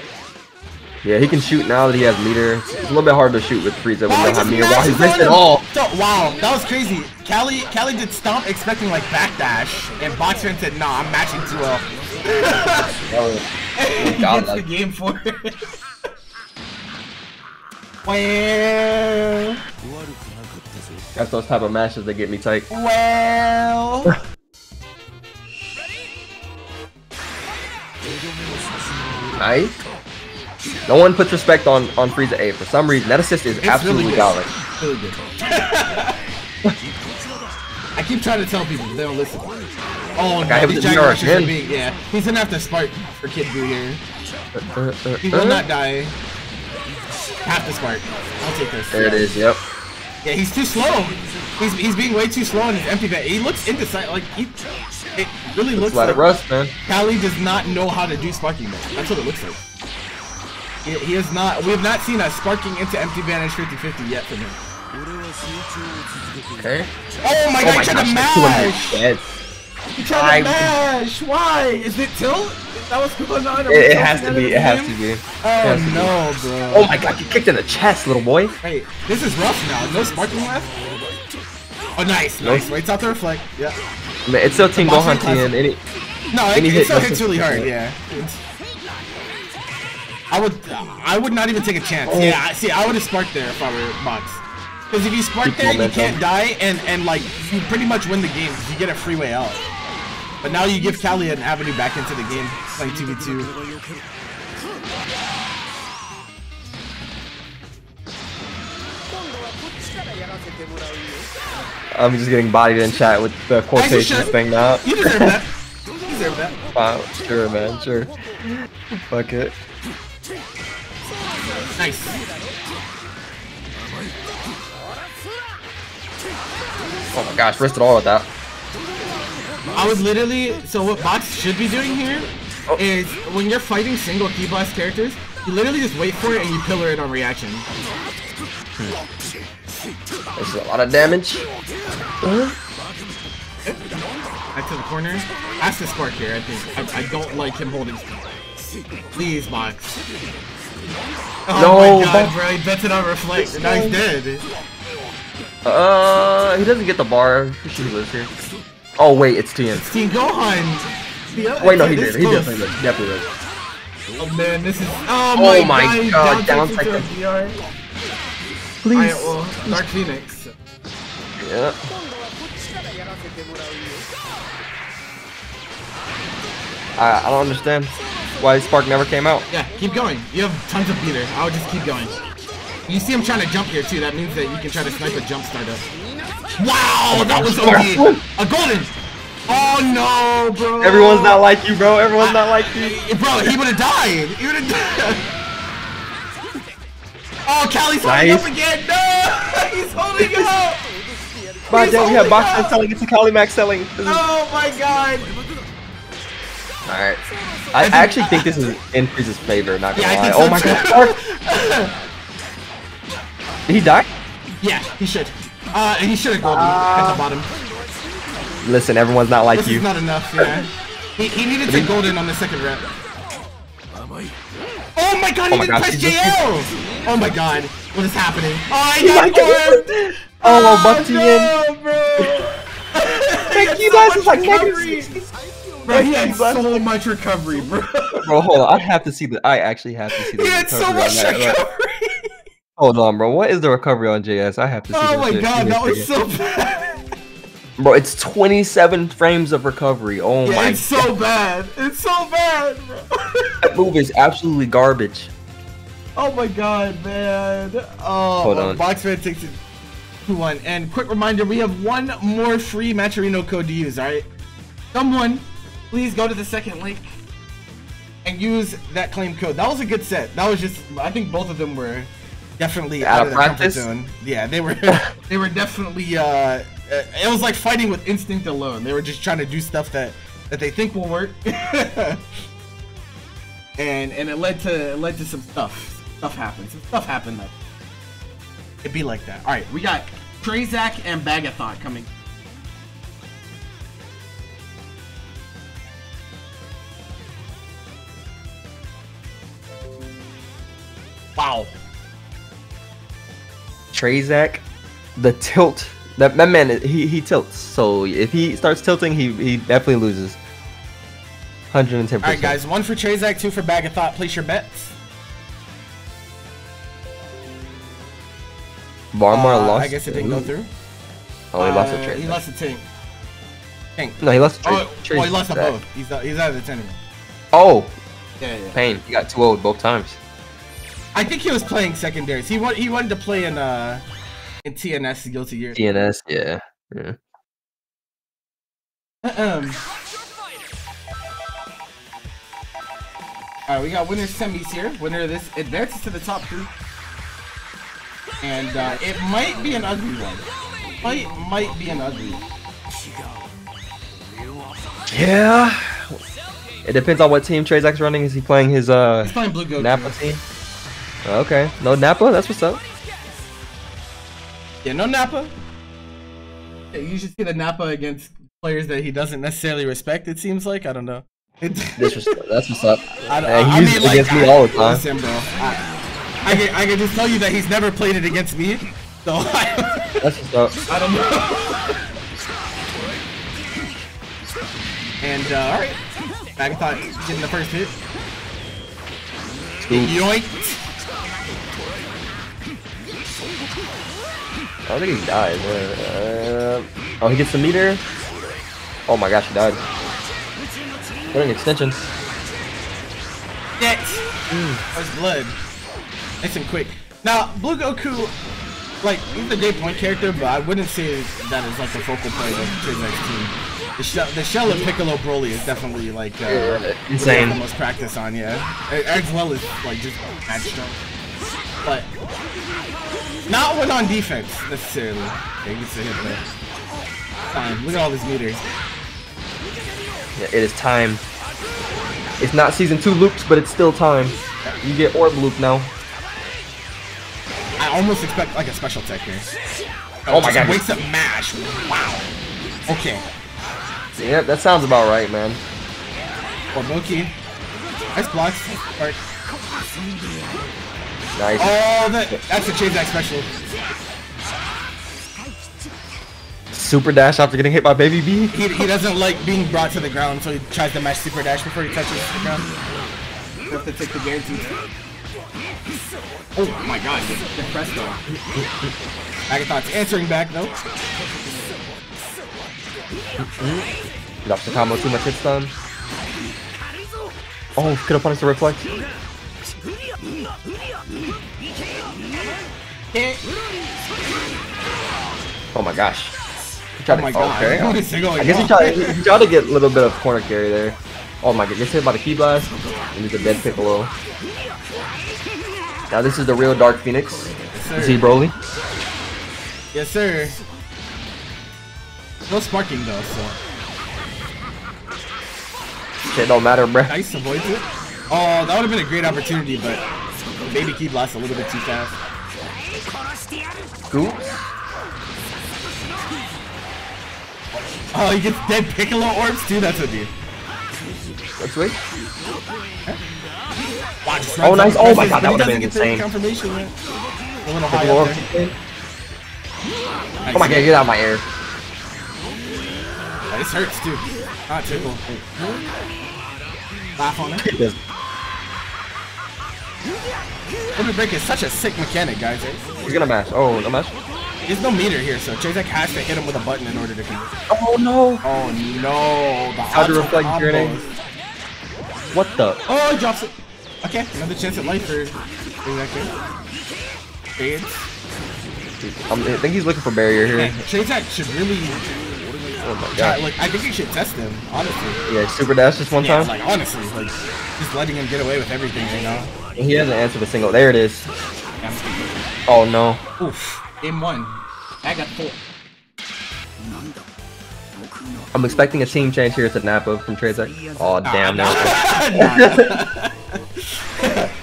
yeah, he can shoot now that he has meter. It's a little bit hard to shoot with Frieza when you he don't have meter. Wow, he mashes missed it all. Wow, that was crazy. Kali, Kali did stomp expecting like backdash, and BoxFan said, "Nah, I'm matching too well." (laughs) Oh, (laughs) he God, gets the game for it. Well, That's those type of matches that get me tight. well. (laughs) Nice. No one puts respect on on Frieza A for some reason. That assist is It's absolutely really. Really good. (laughs) I keep trying to tell people, they don't listen. Oh guy no, these the giant rushes are yeah. He's gonna have to spark for Kid Buu here. Uh, uh, He will uh. not die. Have the spark. I'll take this. There it is. Yep. Yeah, he's too slow. He's he's being way too slow in his empty vet. He looks indecisive. Like he, it really looks Let like it rust, man. Kali does not know how to do sparking mode. That's what it looks like. He, he has not. We have not seen a sparking into empty vanish 50-50 yet from him. Okay. Oh my Oh god, my he tried to gosh, that's mash! He tried to mash! Why? Is it tilt? That was on? Are It, it has to be. It has to be. It Oh to be. no, bro. Oh my god, you kicked in the chest, little boy. Hey, this is rough now. No sparking left. Oh, nice, No. nice. Waits out the reflect. Yeah. I mean, it's still Teen Gohan Fight Any, No, it, Any it hit still hits really hard. Yeah. It's- I would, I would not even take a chance. Oh. Yeah, I- see, I would have sparked there if I were Box. Because if you spark there, you can't die, and and like you pretty much win the game. You get a free way out. But now you give Kali an avenue back into the game, playing two v two. I'm just getting bodied in chat with the quotations thing now. You deserve that. (laughs) You deserve that. Wow, sure, man, sure. Fuck it. Nice. Oh my gosh, risked it all with that. I was literally so what Box should be doing here Oh. is when you're fighting single ki blast characters, you literally just wait for it and you pillar it on reaction. This is a lot of damage. Back to the corner. Has the spark here, I think. I, I don't like him holding. Please, Box. Oh No, my god, bro, he bets it on Reflect. Now he's dead. Uh, he doesn't get the bar. He should live here. Oh wait, it's Tien. Teen Gohan. Yeah, Wait, no, he this did. He close. definitely did. Definitely did. Oh man, this is. Oh, oh my, Oh my god, God, down down takes to second. a DR. Please. Alright, well, Dark Phoenix. Yeah. I, I don't understand why Spark never came out. Yeah, keep going. You have tons of beater. I'll just keep going. You see him trying to jump here too. That means that you can try to snipe a jump start up. Wow, that was OD. A golden. Oh no, bro. Everyone's not like you, bro. Everyone's not like you. Eh, Bro, he would have died. He would have died. Oh, Kali's holding Nice. up again. No, (laughs) he's holding up. My (laughs) He's damn, we have holding BoxFan up. selling it to Kali Mac's selling. This Oh my god. Alright. I actually think this is in Frieza's favor, not gonna Yeah, I lie. think oh my too. god, (laughs) Did he die? Yeah, he should. Uh, he should have golden at the bottom. Listen, everyone's not like This you. is not enough, yeah. He, he needed to golden on the second rep. Oh my god, he Oh my didn't gosh, press he just- JL! Oh my god, what is happening? Oh, He I might got get orb! Oh, Buck no, bro! (laughs) Thank you guys, much it's like 60. Bro, he had Thank you, so much recovery, bro. Bro, hold on. I have to see the. I actually have to see the He had so much that. Like, recovery! Hold on, bro. What is the recovery on JS? I have to see Oh my shit. god, Give me a that was so bad! Bro, it's 27 frames of recovery. Oh Yeah, my it's so bad! It's so bad, bro! That move is absolutely garbage. Oh my god, man. Oh, Hold on. BoxFan takes it 2-1. And quick reminder, we have one more free Matcherino code to use, alright? Someone, please go to the second link and use that claim code. That was a good set. That was just, I think both of them were definitely Out out, of of their comfort practice? zone. Yeah, they were, (laughs) they were definitely, uh, uh, it was like fighting with instinct alone. They were just trying to do stuff that, that they think will work. (laughs) and and it led to it led to some stuff. Stuff happened. Some stuff happened that it'd be like that. All right, we got Trazac and Bagathot coming. Wow. Trazac, the tilt. That, that man, he, he tilts. So if he starts tilting, he, he definitely loses. 110%. All right, guys. One for Trazac, two for Bagathot. Place your bets. Varmar Uh, lost. I guess it didn't go through. Oh, he lost Uh, a trade. He lost a tank. Tank. No, he lost a trade. Oh, well, he lost to both. He's uh, he's out of the tournament. Oh, Yeah, yeah. pain. He got 2 0 both times. I think he was playing secondaries. He want, he wanted to play in uh in TNS Guilty Gear. DNS, yeah. yeah. (clears throat) Um. Alright, we got winner semis here. Winner of this advances to the top three. And uh, it might be an ugly one. Might might be an ugly one. Yeah. It depends on what team Trazac's running. Is he playing his uh He's playing Blue Goku. Nappa team? Okay. No Nappa, that's what's up. Yeah, no Nappa. Yeah, you should see the Nappa against players that he doesn't necessarily respect, it seems like. I don't know. (laughs) That's what's up. I, I he uses mean, it like, against me all the time. Listen, bro. I, I, can, I can just tell you that he's never played it against me. So (laughs) I, That's what's up. I don't know. And, uh, alright. Bagathot getting the first hit. Yoink. I don't think he died. Uh, oh, he gets the meter. Oh my gosh, he died. Getting extensions. Get. That's blood. Nice and quick. Now, Blue Goku, like, he's a great point character, but I wouldn't say that is like the focal point of Trazac's team. The shell, the shell of Piccolo Broly is definitely like uh, Yeah, what they have insane. the most practice on, yeah. As well as like just mad strong, but not when on defense necessarily. Yeah, he gets a hit there. Fine. Look at all these meters. Yeah, it is time. It's not season two loops, but it's still time. You get orb loop now. I almost expect like a special tech here. Oh my just God. Wakes up mash. Wow. Okay. Yeah, that sounds about right, man. Or Monkey. Nice blocks. Alright. Nice. Oh, that, that's the Trazac special. Super dash after getting hit by Baby B. He, he doesn't like being brought to the ground, so he tries to match super dash before he touches the ground. You have to take the guarantee. Oh my god, good press though. Bagathot's answering back though. Drops the combo, too much hit stun. Oh, could have punished the reflect. Oh my gosh. He tried Oh my to- god. Okay. (laughs) What is going I guess he tried, he tried to get a little bit of corner carry there. Oh my god, gets hit by the ki blast. And he's a dead Piccolo. Now this is the real Dark Phoenix. sir. Z Broly. Yes, sir. No sparking though, so Shit don't matter, bruh. nice avoids it. Oh, that would have been a great opportunity, but baby ki blast a little bit too fast. Scoop. Oh, he gets dead Piccolo orbs too. That's a dude. Let's wait. Wow, Oh, nice. Oh my God, that he would've been insane. Confirmation, man. A little high up there. Oh my god, get out of my air. This hurts too. Not tickle. Laugh on it. It does. Limit break is such a sick mechanic, guys. He's gonna mash. Oh, no mash. There's no meter here, so Trazac has to hit him with a button in order to convert. Oh no. Oh no, the How to reflect combos. grenade. What the? Oh, he drops it. Okay, another chance at life for Trazac. Fades. Um, I think he's looking for barrier here. Trazac should really. Oh my god. like, I think you should test him, honestly. Yeah, super dash just one Yeah, time. like honestly, like just letting him get away with everything right now. He hasn't answered a single. There it is. Yeah. Oh no. Oof. Game one. I got four. I'm expecting a team change here to Nappa from Trazac. Oh damn, Nah, (laughs) (laughs) no. nah.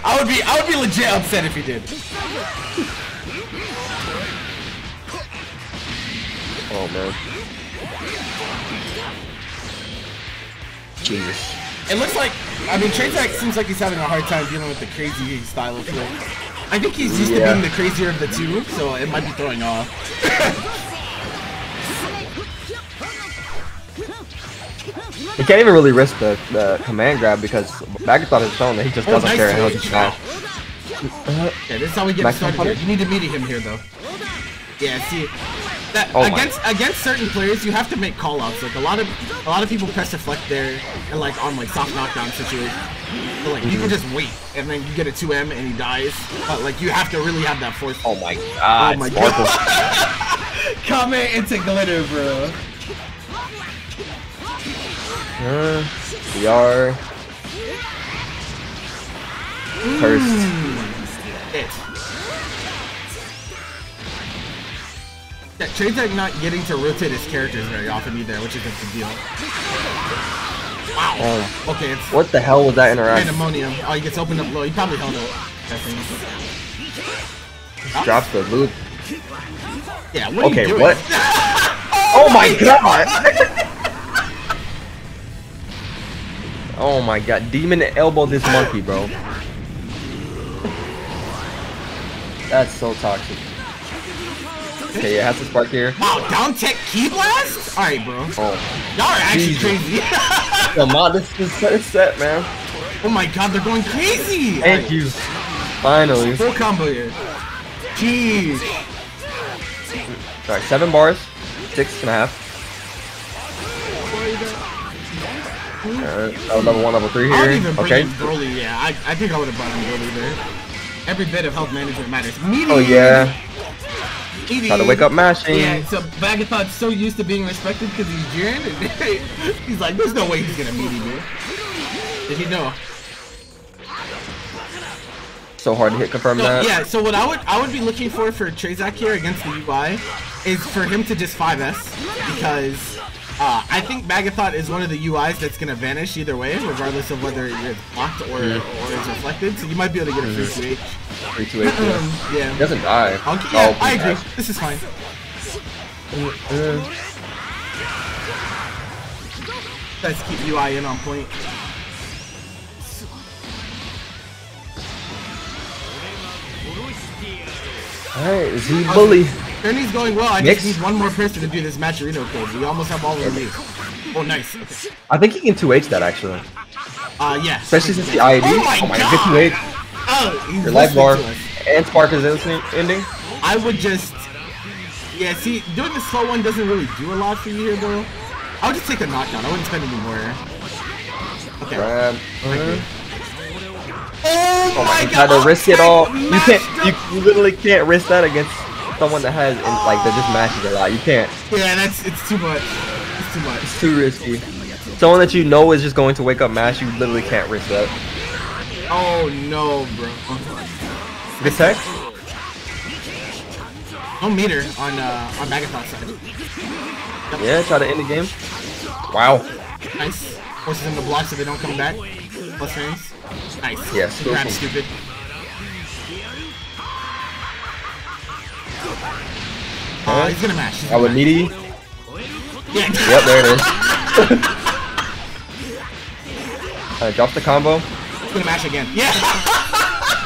I would be I would be legit upset if he did. Oh man. Jesus. It looks like I mean Trazac seems like he's having a hard time dealing with the crazy style of play. I think he's used Yeah. to being the crazier of the two, so it might be throwing off. (laughs) He can't even really risk the, the command grab because Bagathot has shown that he just Oh, doesn't nice care and he'll switch. just mash. Yeah, this is how we get Max started here. You need to meet him here though. Yeah, see that Oh my. against against certain players you have to make call outs. Like a lot of a lot of people press reflect there and like on like soft knockdown situations. So like you Mm-hmm. can just wait and then you get a 2M and he dies. But like you have to really have that force. Oh my god. Oh my Sparkle. Comment into glitter, bro. Uh, we are cursed. It. Yeah, Trey's not getting to rotate his characters very often either, which is a big deal. Wow. Oh, Okay, it's what the hell was that interaction? pandemonium. Oh, he gets opened up low. He probably held it. Drops the loot. Yeah, what Okay, what? (laughs) Oh my oh god! oh my god, demon elbow this monkey, bro. That's so toxic. Okay, yeah, has to spark here. Wow, down tech ki blast? Alright, bro. Oh, Y'all are actually Jesus. crazy. (laughs) come on, this is set, set, man. oh my god, they're going crazy. Thank you. Finally. Full combo here. Jeez. Alright, seven bars, six and a half. Alright, uh, level one, level three here. Okay. Broly, yeah. I, I think I would have brought him Broly there. Every bit of health management matters. Meaty! Oh yeah. Meaty. Try to wake up mashing. Yeah, so Bagathot's so used to being respected because he's Jiren, (laughs) he's like, there's no way he's gonna meet me. Did he know? So hard to hit confirm So, that. yeah, so what I would I would be looking for for Trazac here against the UI is for him to just 5S because uh, I think Bagathot is one of the UIs that's going to vanish either way, regardless of whether it's blocked or, yeah. or is reflected, so you might be able to get a free 2 Free 2 um, yeah. He doesn't die. I yeah, oh, I agree. This is fine. Let's keep UI in on point. Alright, is he bully? Journey's going well. I Mix. just need one more person to do this Matcherino code. We almost have all of these. Oh, nice. Okay. I think he can 2H that actually. Uh, yeah. Especially since the IED. Oh my god! God. Good 2H. Oh, he's Your life bar. listening to us. And Spark is ending. I would just. Yeah, see, doing the slow one doesn't really do a lot for you here, bro. I would just take a knockdown. I wouldn't spend any more. Okay. Grab. Oh, Oh my my god, god! to risk it all. You can't. You, you literally can't risk that against someone that has in, like that just matches a lot. You can't. Yeah, that's it's too much. It's too much. It's too risky. Someone that you know is just going to wake up mash. You literally can't risk that. Oh no, bro. Good tech. No meter on uh on Bagathot side. Yeah, try to end the game. Wow. Nice. Forces them to block so they don't come back. Plus frames. Nice. Yeah, Good still grab, stupid. Uh, he's gonna mash. He's I would needy. Yeah. Yep, there it is. (laughs) uh, drop the combo. He's gonna mash again. Yeah. (laughs)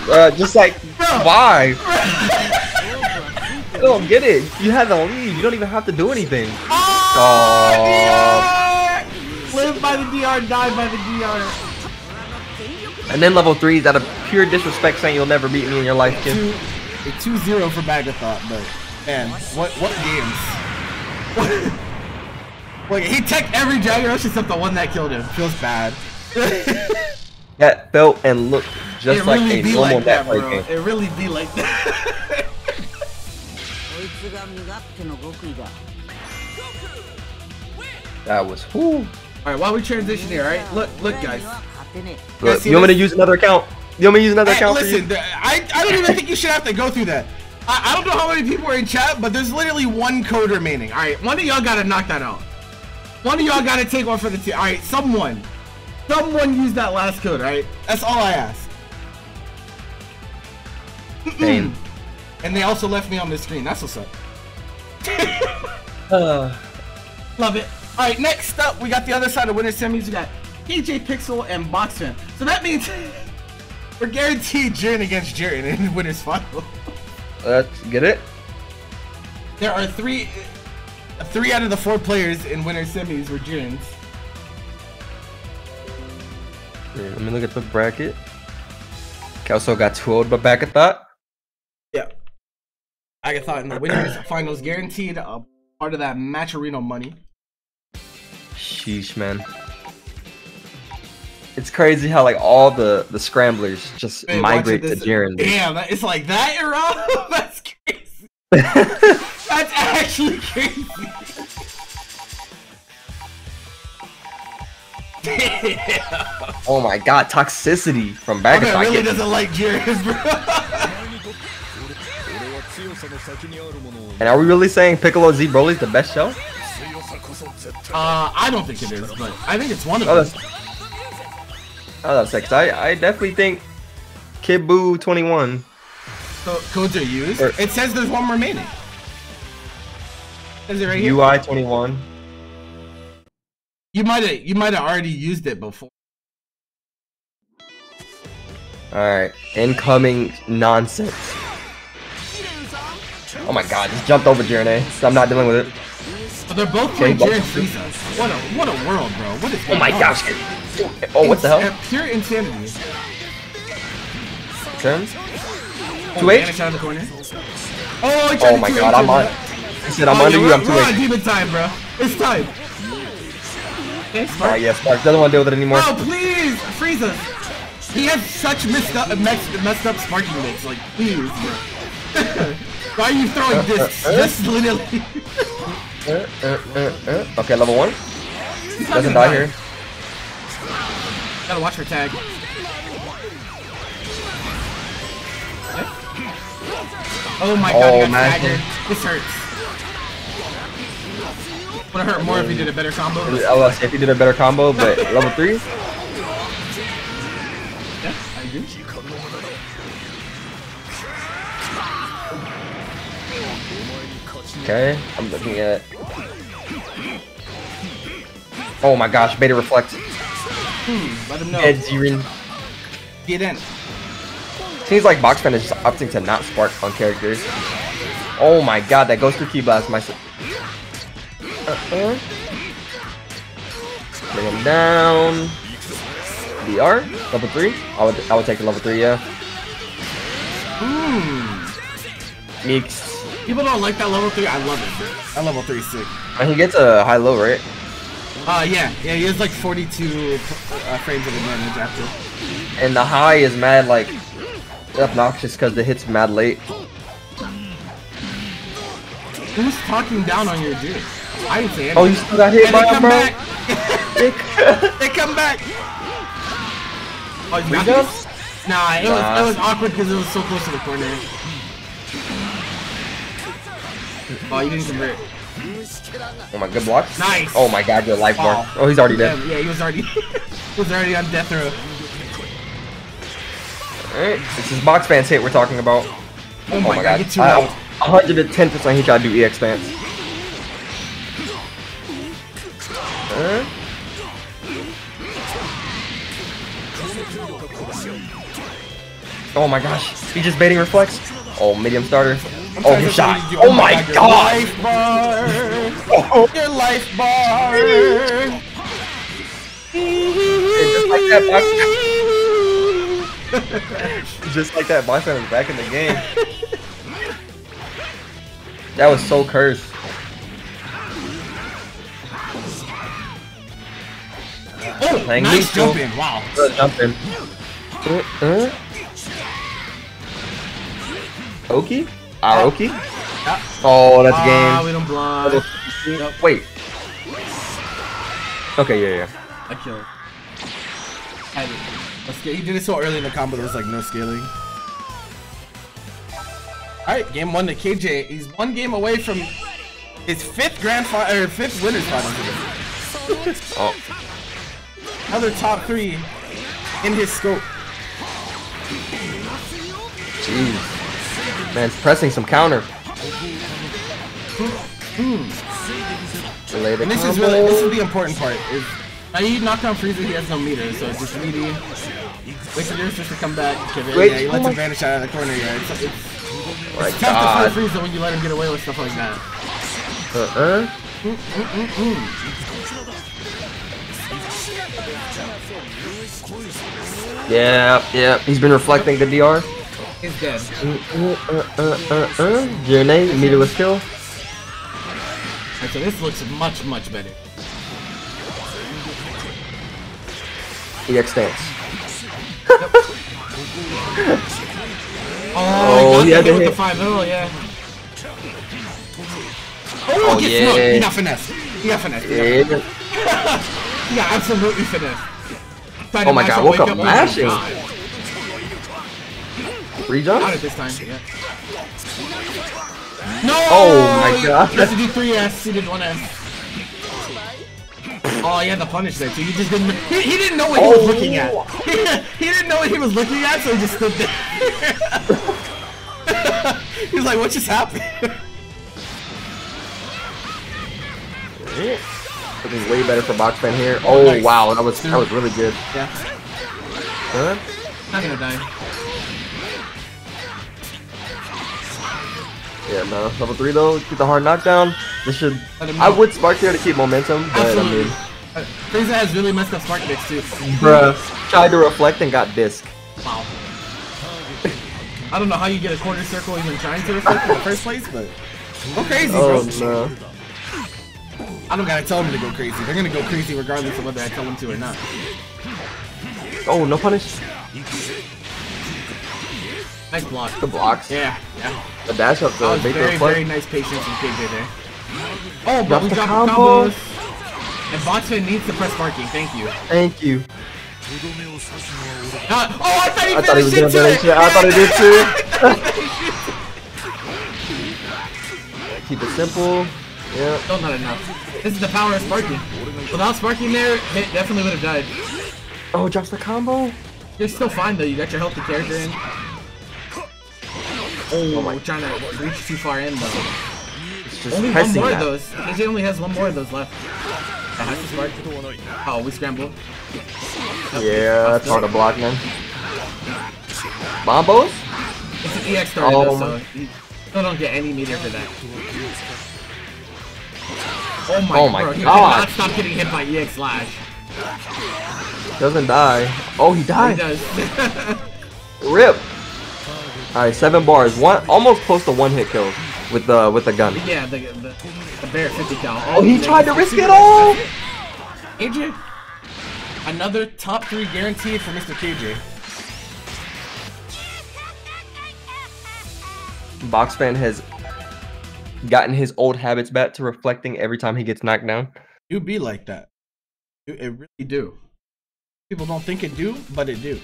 Uh, just like why? (laughs) I don't get it. You have the lead. You don't even have to do anything. Oh, Aw. DR! Live by the DR, die by the DR. And then level three is out of pure disrespect, saying you'll never beat me in your life, kid. Two, a 2-0 for Bagathot, but Man, what what games? (laughs) like he took every Dragon Rush except the one that killed him. Feels bad. (laughs) that felt and looked just it like really a normal like that, bro. Game. It really be like that. (laughs) that was who? Alright, while we transition here, alright? Look, look, guys. Look, you want me to use another account? You want me to use another hey, account? Listen, I, I don't even think you should have to go through that. I, I don't know how many people are in chat, but there's literally one code remaining. All right, one of y'all gotta knock that out. One of y'all gotta take one for the team. All right, someone, someone use that last code. All right, that's all I ask. Pain. And they also left me on the screen. That's what's up. Uh, Love it. All right, next up, we got the other side of winner semis. We got KJPixel and BoxFan. So that means (laughs) we're guaranteed Jiren against Jiren in the winners final. Let's get it. There are three, three out of the four players in winner semis were Jiren's. Yeah, let me look at the bracket. Kelso got 2 but back at that. Yeah. Bagathot in the winners finals guaranteed a part of that Matcherino money. Sheesh, man. It's crazy how like all the the scramblers just Hey, migrate to Jiren. Damn, it's like that, Ira? (laughs) That's crazy. (laughs) That's actually crazy. Damn. oh my god, toxicity from back man really doesn't like Jiren, bro. And are we really saying Piccolo Z Broly's the best show? Uh, I don't think it is, but I think it's one of Oh, them. Oh, that's sex. I I definitely think Kid Buu 21. So codes are used. Or- It says there's one remaining. Is it right here? UI 21. You might have you might have already used it before. All right, incoming nonsense. Oh my god, just jumped over Jiren. So I'm not dealing with it. But they're both Okay, playing Jiren Frieza. What a what a world, bro. What is Oh my on? gosh. Oh, what the hell? uh, Pure insanity. Turn. Oh, Two H? Vanish out of the corner. Oh, tried Oh my god, I'm on. He said I'm Oh, under yeah, you. I'm too We're on late. demon time, bro. It's time. Okay, Oh Spark. yeah, Sparks doesn't want to deal with it anymore. Oh, please, Frieza. He has such messed up, messed, messed up sparking mix. Like, please, bro. (laughs) Why are you throwing discs? Just literally. Uh, uh, uh, uh. Okay, level one. Doesn't gonna die here. Gotta watch her tag. Oh my god, Oh, he got. This hurts. Would have hurt more if he did a better combo. LS if he did a better combo, but level three. Yeah, I agree. Okay, I'm looking at. Oh my gosh, beta reflect. Let him know. Dead Jiren. Get in. Seems like Box Fan is just opting to not spark on characters. Oh my god, that goes through Ki Blast. My. Uh-uh. Bring him down. DR? Level 3? I would, I would take the level 3, yeah. Hmm. Meeks. People don't like that level three. I love it. That level three is sick. And he gets a high low, right? Uh, yeah, yeah. He has like 42 uh, frames of advantage after. And the high is mad, like, obnoxious because the hit's mad late. Who's talking down on your dude? I didn't say anything. Oh, you still got hit and by they him, come bro? back. (laughs) they come back. Oh, you got Rejump? this? Nah, it was Nah. it was awkward because it was so close to the corner. Oh, you didn't convert. Oh my, good blocks. Nice. Oh my god, good life bar. Oh. Oh, he's already dead. Damn, yeah, he was already (laughs) he was already on death row. Alright, this is Box Fan's hit we're talking about. Oh my, god, get too I- loud. 110% he tried to do EX stance. Uh, Oh my gosh, he just baiting reflex. Oh, medium starter. Oh, he shot. you- Oh my your god! Life bar. Oh, Your life bar. just like that, (laughs) just like that, Box is back in the game. That was so cursed. Oh, Playing nice neutral. jump in. Wow. Uh, Jump. Uh, uh. Oki? Aoki? Yeah. Oh, that's Ah, game. we don't blind. Wait. Okay, yeah, yeah. I killed. I did. He did it so early in the combo. There was like no scaling. All right, game one to KJ. He's one game away from his fifth grand final or fifth winners final. Oh, Another top three in his scope. jeez. Man's pressing some counter. Relay the And this is really this is the important part. Is now you knock down Frieza, he has no meter, so it's just meaty. Wait for yours just to come back. Give it, Wait, yeah, he oh lets my- him vanish out of the corner. Yeah, it's, it's, Oh my it's tough god. to fight Frieza when you let him get away with stuff like that. Uh-uh. Yeah, yeah. He's been reflecting the DR. He's dead. Uh, uh, uh, uh, uh. Journey, meterless kill. And so this looks much, much better. EX stance. (laughs) Oh, Oh, he he had to hit. the 5 0, yeah. Oh, Oh, get yeah. smoked. He got finesse. He got finesse. He got, Yeah. (laughs) he absolutely finesse. Tried Oh my God, up, woke wake up oh mashing. God. Rejump? Got it this time. Yeah. No! Oh my God. He has to do three S. He did one S. Oh, he had to punish that too. He just didn't. He, he didn't know what he was Oh. looking at. (laughs) he didn't know what he was looking at, so he just stood there. (laughs) he was like, "What just happened?" Looking way better for box fan here. Oh, oh nice. wow, that was that was really good. yeah, Huh? not gonna die. Yeah, no. Level three though, get the hard knockdown. This should. I would spark here to keep momentum, but Absolutely. I mean, Uh, Frieza has really messed up spark mix too. bruh, tried to reflect and got disc. Wow. I don't know how you get a quarter circle even trying to reflect in the first place, but go crazy, Oh bro. no. I don't gotta tell them to go crazy. They're gonna go crazy regardless of whether I tell them to or not. Oh no punish. Nice block. The blocks. Yeah, yeah. The dash up the was very, very nice patience from KJ there. Oh, but we the dropped combo. combos. And BoxFan needs to press parking. Thank you. Thank you. Uh, oh, I thought he I thought he was gonna it finish it. (laughs) I thought he did too. Keep it simple. Yeah. Still not enough. This is the power of sparking. Without sparking there, Hit definitely would have died. Oh, drops the combo. You're still fine though. You got your healthy character in. Oh, oh, my- trying to reach too far in though. It's just Only one pressing more that. of those. KJ only has one more of those left. That has to spark. Oh, we scramble. Yeah, that's hard to block, man. Bombos? It's an EX starter, Oh though, my- so you still don't get any meter for that. Oh my, Oh my bro, he cannot stop getting hit by EX Slash. Doesn't die. Oh, he He died. does. (laughs) Rip. Alright, seven bars. One almost close to one hit kills with the with the gun. yeah, the, the, the bear 50 cal. Oh, he tried to risk it all! AJ, Another top three guaranteed for Mr. KJ. BoxFan has gotten his old habits back to reflecting every time he gets knocked down. do be like that. It, it really do. People don't think it do, but it do.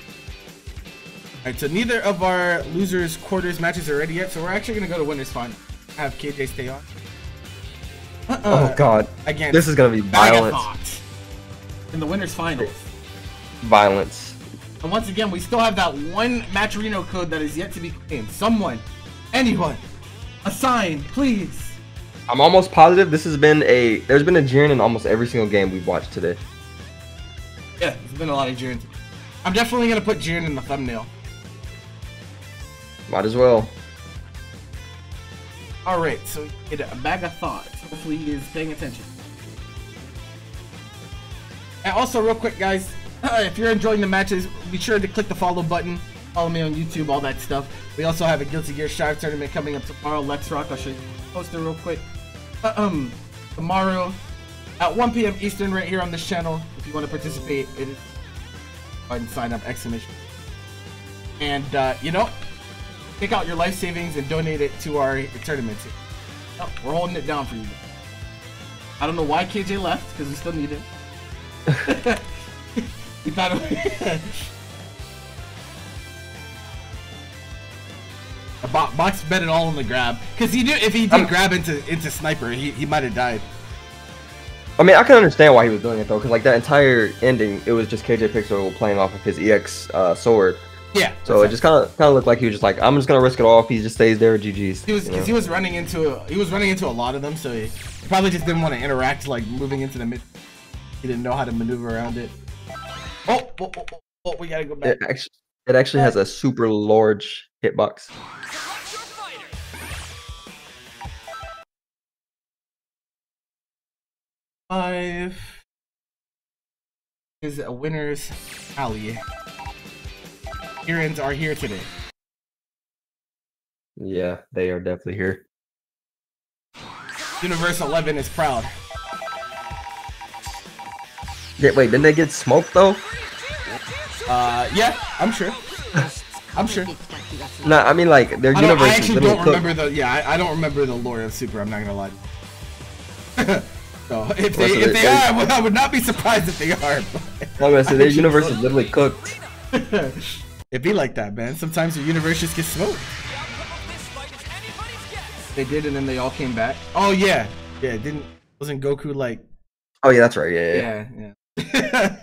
Alright, so neither of our losers quarters matches are ready yet, so we're actually gonna go to winners final. Have KJ stay on. Uh-uh. Oh god. Again, This is gonna be violence. In the winners finals. Violence. And once again, we still have that one Matcherino code that is yet to be claimed. Someone, anyone, assign, please. I'm almost positive this has been a there's been a Jiren in almost every single game we've watched today. Yeah, there's been a lot of Jiren. I'm definitely gonna put Jiren in the thumbnail. Might as well. Alright, so get a Bagathot's. Hopefully he is paying attention. And also, real quick, guys, if you're enjoying the matches, be sure to click the follow button. Follow me on YouTube, all that stuff. We also have a Guilty Gear Strive tournament coming up tomorrow. Let's Rock. I'll show you poster real quick. Uh, um, tomorrow at 1 p.m. Eastern, right here on this channel. If you want to participate, it is and sign up! Exclamation. And uh, you know, take out your life savings and donate it to our tournament. team. Oh, we're holding it down for you. I don't know why KJ left because we still need him. (laughs) he thought it (laughs) A bo- box bet it all on the grab because he knew if he did grab into into sniper, he, he might have died. I mean, I can understand why he was doing it though, because like that entire ending, it was just KJ Pixel playing off of his EX uh, sword. Yeah. So it just kind of kind of looked like he was just like, I'm just gonna risk it all if he just stays there. GG's. He was you know? he was running into a, he was running into a lot of them, so he probably just didn't want to interact like moving into the mid. He didn't know how to maneuver around it. Oh, oh, oh, oh, oh, we gotta go back. It actually, it actually has a super large hitbox. Five is a winner's tally. Errands are here today. Yeah, they are definitely here. Universe 11 is proud. Yeah, wait, didn't they get smoked though? Uh, yeah, I'm sure. I'm sure. No, I mean like their I, don't, I actually don't cooked. remember the. Yeah, I, I don't remember the lore of Super. I'm not gonna lie. (laughs) so if they if they they- are, I (laughs) would, I would not be surprised if they are. I'm gonna say their universe is literally cooked. (laughs) It'd be like that, man. Sometimes your universe just gets smoked. They did, and then they all came back. Oh yeah, yeah. Didn't wasn't Goku like? Oh yeah, that's right. Yeah, yeah. Yeah, yeah.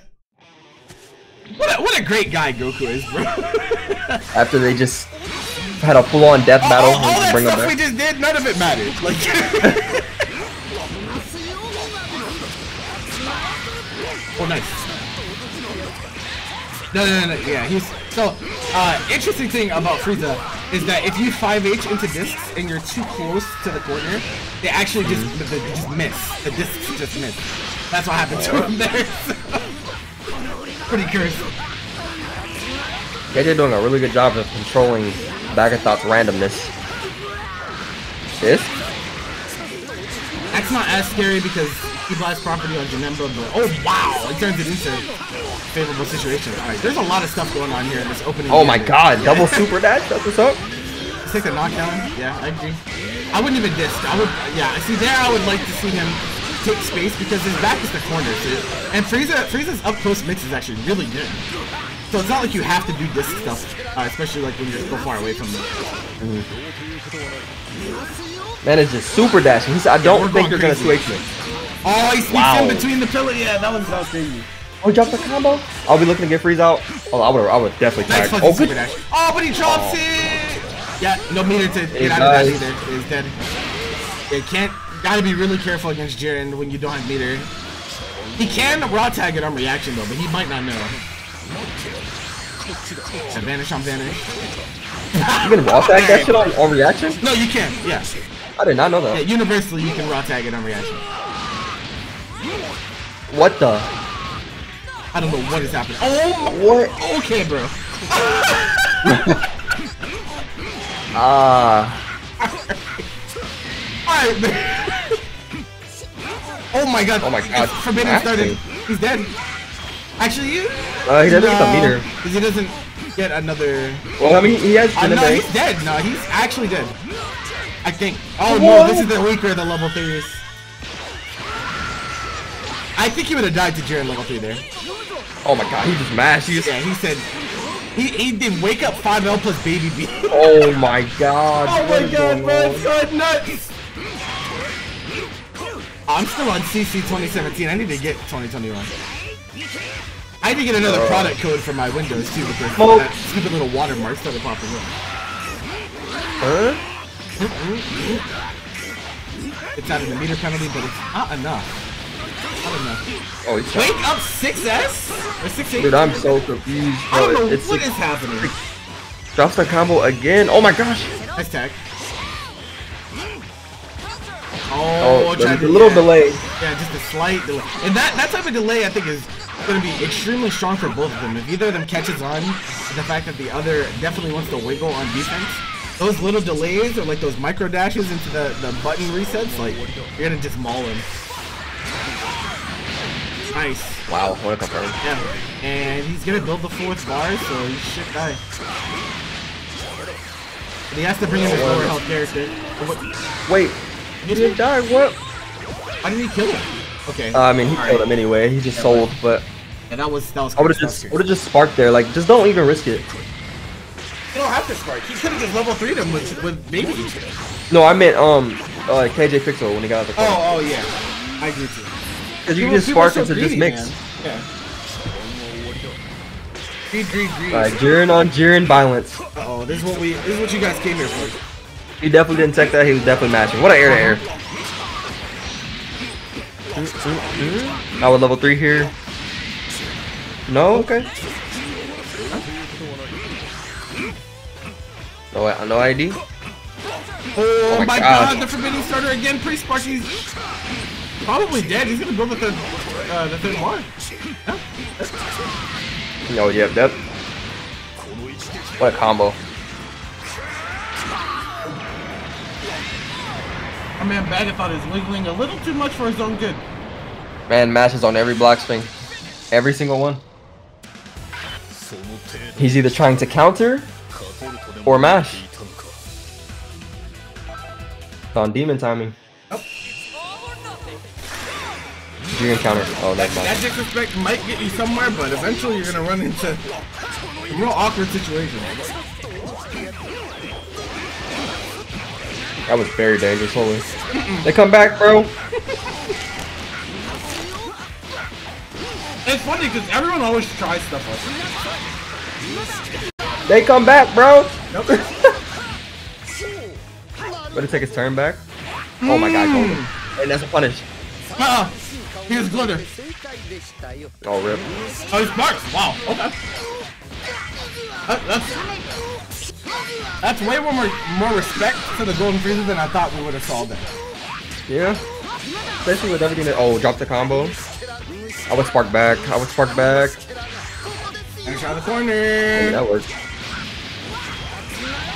(laughs) what a, what a great guy Goku is, bro. (laughs) After they just had a full-on death all, battle all, all and that bring them stuff we just did, none of it mattered. Like. (laughs) oh, nice. No, no, no, yeah, he's so. Uh, interesting thing about Frieza is that if you 5H into discs and you're too close to the corner, they actually just they just miss. The discs just miss. That's what happened to him there. Pretty cursed. KJ doing a really good job of controlling Bagathot's randomness. This? That's not as scary because he buys property on Janemba, but oh wow, it turns it into favorable situation. All right, there's a lot of stuff going on here in this opening. Oh my game. god, double super dash? That's what's up? Let's take the knockdown. Yeah, I agree. I wouldn't even disc. I would, yeah. See, there I would like to see him take space because his back is the corner. So, and Frieza, Frieza's up close mix is actually really good. So it's not like you have to do disc stuff, uh, especially like when you're so far away from them. Man is just super dashing. He's, I don't think going you're gonna switch me. Oh, he sneaks Wow. in between the pillar. Yeah, that was that was crazy. Oh, drop the combo? I'll be looking to get Frieza out. Oh, I would I would definitely Nice tag. Oh, super good. dash. Oh, but he drops Oh. it. Yeah, no meter to get It out of that either. It's dead. It can't. Gotta be really careful against Jiren when you don't have meter. He can raw tag it on reaction though, but he might not know. Vanish on vanish. You can raw tag that shit on, on reaction? No, you can. Yeah. I did not know Yeah, that. universally you can raw tag it on reaction. What the? I don't know what is happening. Oh my. What? Okay, bro. (laughs) Ah. (laughs) Alright, man. oh my god. Oh my God. It's Forbidden Nasty. started. He's dead. Actually, you. Uh, he doesn't get the meter. Because he doesn't get another. Well, I mean, he has Uh, no, he's dead. No, he's actually dead. I think. Oh What? no, this is the weaker of the level threes. I think he would have died to Jiren level three there. Oh my god, he just mashed. He just, Yeah, he said. He, he did wake up 5L plus baby B. (laughs) oh my god. Oh my god, going bro, on? it's going nuts! I'm still on CC 2017. I need to get 2021. I need to get another Uh. product code for my Windows too because Smoke. that stupid little watermark started popping up. Huh? (laughs) It's out of the meter penalty, but it's not enough. Not enough. Oh, he's Wake up 6S or 6 Dude, I'm so confused. I don't know It's what like, is happening. drops the combo again. Oh my gosh. Nice tag. Oh, Oh, a little yeah. delay. Yeah, just a slight delay. And that, that type of delay, I think, is going to be extremely strong for both of them. If either of them catches on to the fact that the other definitely wants to wiggle on defense, those little delays or like those micro dashes into the, the button resets, like, you're to just maul him. Nice. Wow, what a confirm. Yeah. And he's going to build the fourth bar, so he should die. But he has to bring in his lower health character. What- Wait, he didn't die. What? Why did he kill him? Okay. Uh, I mean, he Alright. killed him anyway. He just sold, but And that was that was. I would have just crazy. would have just sparked there. Like, just don't even risk it. You don't have to spark. He could have just level 3 them with, with baby. No, I meant um, uh, KJ Pixel when he got out of the car. Oh, oh yeah. I agree too. Because you can just people are spark so into just greedy, mix. man. Yeah. Greed, greed, greed. Alright, Jiren on Jiren violence. Uh-oh, this is what we, this is what you guys came here for. He definitely didn't tech that. He was definitely matching. What an air to air. Now with level three here. No, okay. No, no ID. Oh, my my gosh. god, the Forbidden Starter again, pre-spark, he's probably dead. He's gonna build the third, uh, the third one. No, yep, yep. What a combo. Our man Bagathot is wiggling a little too much for his own good. Man mashes on every block swing. Every single one. He's either trying to counter or mash. It's on demon timing. Jiren counter. Oh, never That disrespect might get you somewhere, but eventually you're gonna run into a real awkward situation. That was very dangerous. Holy. They come back, bro. It's funny because everyone always tries stuff like they come back, bro. Nope. (laughs) Better take his turn back. Mm. Oh my god, mm. golden. And that's a punish. Uh, He glitter. Oh, rip. Oh, he's. Wow. Okay. That, that's, that's way more, more respect to the Golden Frieza than I thought we would have saw that. Yeah. Especially with everything that- oh, drop the combo. I would spark back. I would spark back. Back the corner. That worked.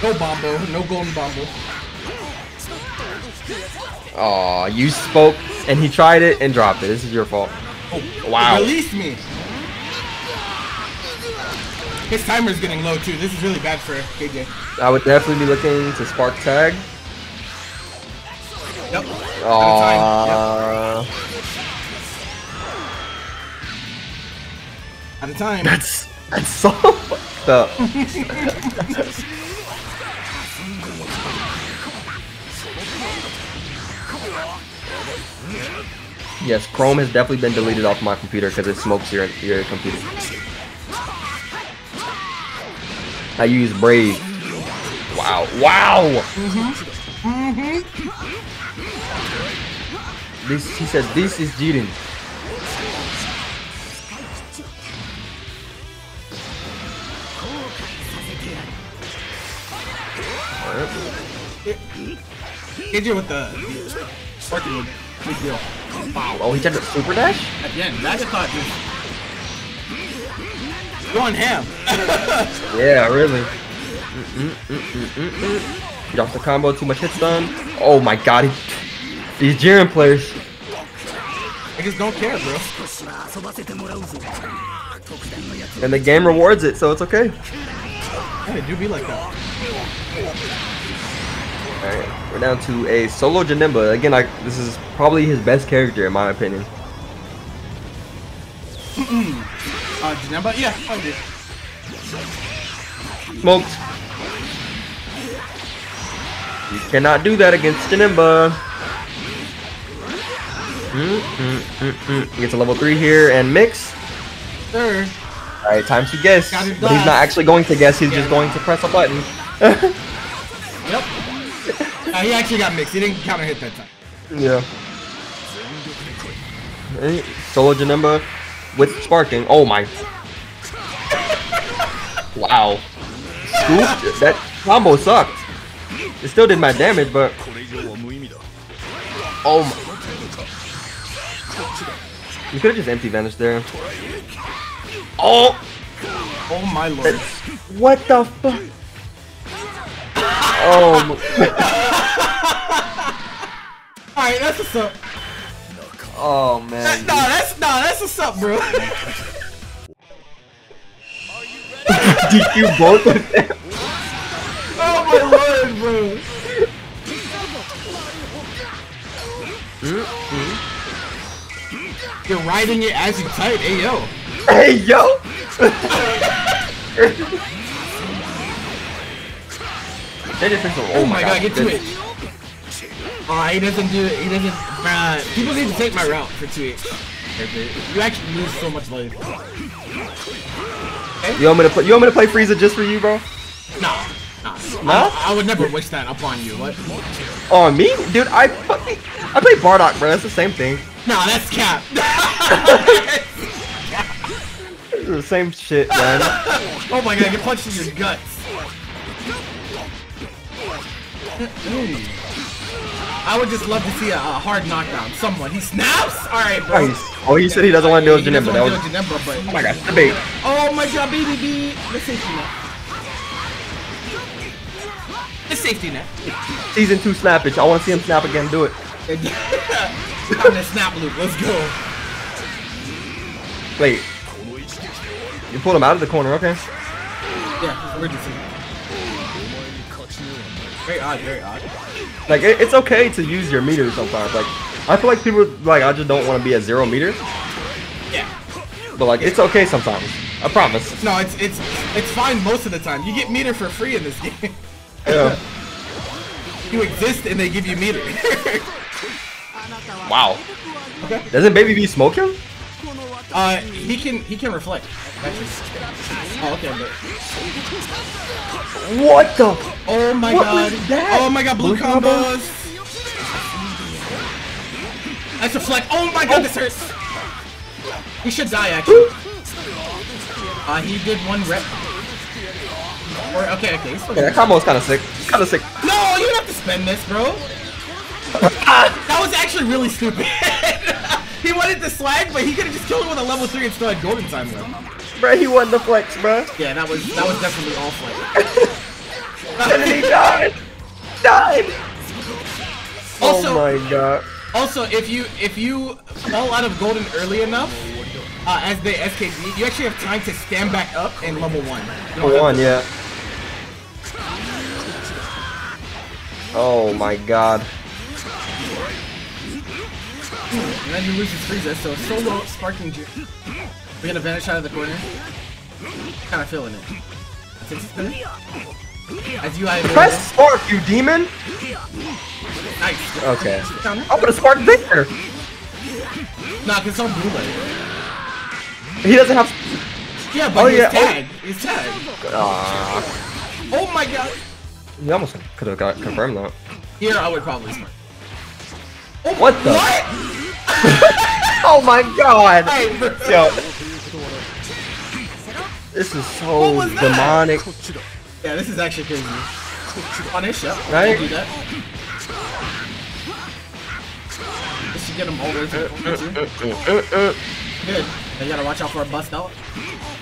No bombo. No golden bombo. Aw, you spoke and he tried it and dropped it. This is your fault. Oh, wow. Release me. His timer's getting low too. This is really bad for KJ. I would definitely be looking to spark tag. Yep. Aw. Out of time. That's that's so (laughs) fucked up. (laughs) Yes, Chrome has definitely been deleted off my computer because it smokes your, your computer. I use Brave. Wow. Wow! Mm -hmm. Mm -hmm. This, he says, this is cheating. Get you with the... Working with. Big deal. Wow. Oh, he did a super dash? Again, Bagathot just... Going ham. (laughs) yeah, really. Mm -mm, mm Drops the combo, too much hits done. Oh my god, he... these Jiren players. I just don't care, bro. And the game rewards it, so it's okay. Yeah, do be like that. Alright, we're down to a solo Janemba. Again, like this is probably his best character in my opinion. Uh, Janemba? Yeah, I did. Smoked. You cannot do that against Janemba. Mm, mm, mm, mm. Gets a level 3 here and mix. Sir. Alright, time to guess. But he's not actually going to guess, he's just going to press a button. (laughs) Yep. Uh, he actually got mixed. He didn't counter hit that time. yeah. Alright, Solo Janemba with sparking. Oh my. wow. Scoop, that combo sucked. It still did my damage, but. Oh my. You could have just empty vanished there. Oh! Oh my lord. That's, what the fuck? Um, oh my. Alright, that's what's up. Oh man. Nah, that's nah, that's what's up, bro. (laughs) DQ both of them. oh my lord, bro. You're riding it as you type. Hey yo. Hey yo! (laughs) just think so. Oh, my god, get to it. Oh, he doesn't do it. He doesn't. People need to take my route for 2H. You actually lose so much life. You want me to play? You want me to play Frieza just for you, bro? Nah. Nah. No? I, I would never wish that upon you. What? On me, dude? I fucking I play Bardock, bro. That's the same thing. Nah, that's cap. (laughs) The same shit, man. oh my god, get punched in your guts. I would just love to see a, a hard knockdown. Someone. He snaps? Alright, bro. Oh, nice. Oh, he said he doesn't want to deal with He Janemba. That was. Janemba, but Oh my god, debate. Oh my god, baby The safety net. The safety net. Season two snappage. I want to see him snap again. Do it. (laughs) On the snap loop. Let's go. Wait. You pulled him out of the corner. Okay. Yeah, emergency. Very odd, very odd. Like it, it's okay to use your meter sometimes. Like I feel like people like I just don't want to be at zero meter. Yeah. But like it's okay sometimes. I promise. No, it's it's it's fine most of the time. You get meter for free in this game. Yeah. (laughs) you exist and they give you meter. (laughs) Wow. okay. Doesn't Baby B smoke him? Uh, he can he can reflect. Oh, okay. But, What the? oh my What god. was that? Oh my god, blue, Blue combo? combos. That's a flex. Oh my god, this hurts. He should die actually. Uh, he did one rep. Or okay, okay. He's Yeah, that combo is kind of sick. Kind of sick. No, you don't have to spend this, bro. (laughs) that was actually really stupid. (laughs) he wanted the swag, but he could have just killed him with a level three and still had golden time left. Bro, he won the flex, bro. Yeah, that was that was definitely all flex. (laughs) And he died. Died. (laughs) Also- oh my god. Also, if you if you fall out of golden early enough, uh, as the SKD, you actually have time to stand back up and level one. You don't For have one, yeah. Oh my god. And then you lose his Frieza, so solo sparking Ju- We're gonna vanish out of the corner. Kinda feeling it. Takes. As you have Press spark, you demon. Nice. Okay. Counter? I'm gonna spark Victor. Nah, cause it's on blue light. He doesn't have. Yeah, but Oh, he's yeah, oh. tagged. He's tagged. Ah. Oh my god. He almost could have got confirmed that. Here, I would probably smart. Oh, What the? What? Oh my god. Yo. This is so What was that? demonic. Yeah, this is actually crazy. Punish, yep. Right. Do that. This should get him over. Uh, uh, uh, uh, Good. You gotta watch out for a bust out.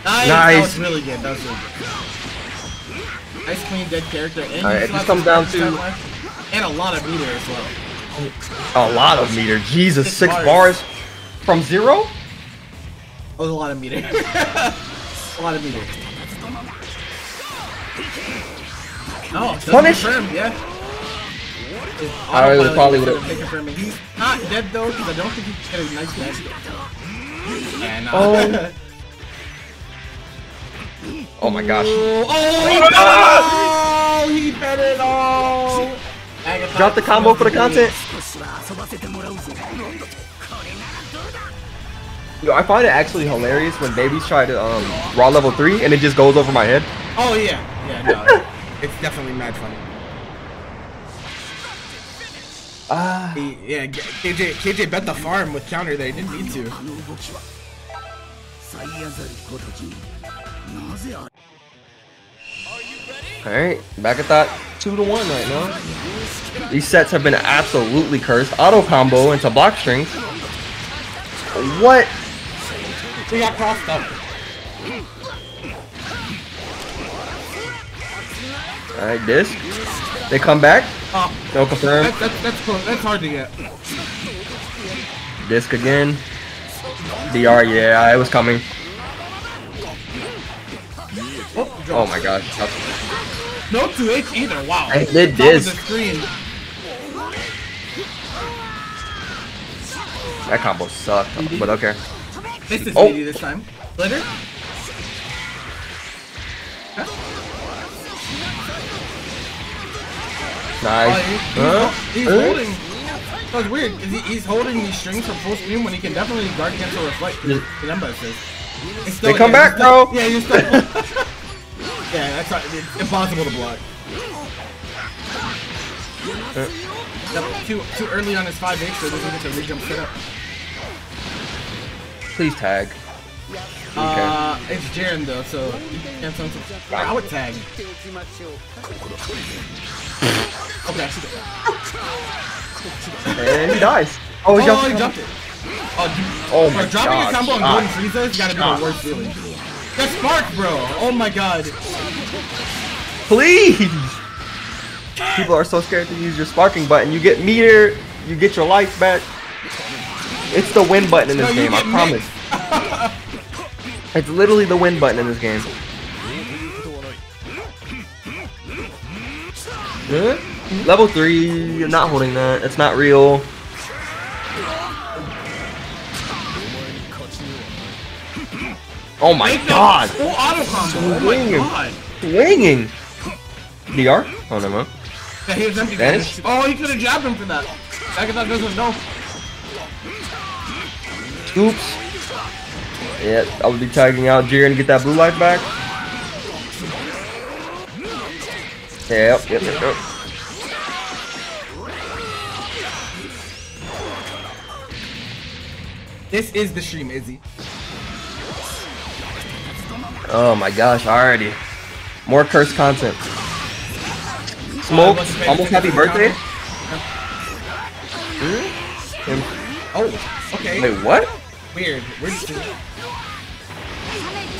Nice. That was really good. That was really good. Nice clean dead character. And it just have comes down to- and a lot of meter as well. A lot of meter. Jesus, Six six bars. bars from zero? Oh, a lot of meter. (laughs) a lot of meter. Oh, Punish. confirm, yeah. His I really probably would've- gonna confirm it. He's not dead though, because I don't think he can a nice match. Yeah, no. Oh. (laughs) Oh my gosh. Oh, oh, ah! he bet it all! He bet it all! Drop the combo for the content. Yo, I find it actually hilarious when babies try to um, raw level 3 and it just goes over my head. Oh, yeah. Yeah, no. (laughs) it's definitely mad funny. Ah. Uh, yeah, KJ, KJ bet the farm with counter that He didn't need to. Alright, back at that two to one right now. These sets have been absolutely cursed. Auto combo into block strings. What? We got crossed up. All right, disc. They come back. Oh, No confirm. that's that's that's close. That's hard to get. Disc again. DR, yeah, it was coming. Oh, Oh my gosh. No 2H either. Wow. I did Top this. That combo sucked, but okay. This is Oh. meaty this time. Glitter. Oh, Nice. he- he's, Huh? he's Huh? holding. That's weird. Is he, he's holding these strings for full screen when he can definitely guard cancel reflect. Says. They come back, bro. Yeah, you're still. (laughs) (laughs) yeah, that's not, it's impossible to block. Yep, too too early on his 5H, so doesn't get the re-jump set up. Please tag. Uh, it's Jiren though, so he can cancel him. I would tag. Okay. And he dies. Oh, he Oh, jumped. he jumped it. Oh, dude. Oh my Bro, dropping gosh. a combo on Ah. Golden Frieza has gotta be the worst feeling. That's Spark, bro. Oh my god. Please! People are so scared to use your sparking button. You get meter, you get your life back. It's the win button in this No, game, I promise. (laughs) it's literally the win button in this game. Huh? Level 3, you're not holding that. It's not real. Oh my god! Full auto combo. Oh my god. Swinging! DR? Oh, never mind. Yeah, he was empty Vanish? Oh, he could have jabbed him for that. Agatha doesn't know. Oops. Yeah, I would be tagging out Jiren to get that blue life back. Yep, yep, yep, yep. This is the stream, Izzy. Oh my gosh, already. More cursed content. Smoke, Let's almost happy attention to the birthday. Hmm? Oh, okay. Wait, what? Weird. We're just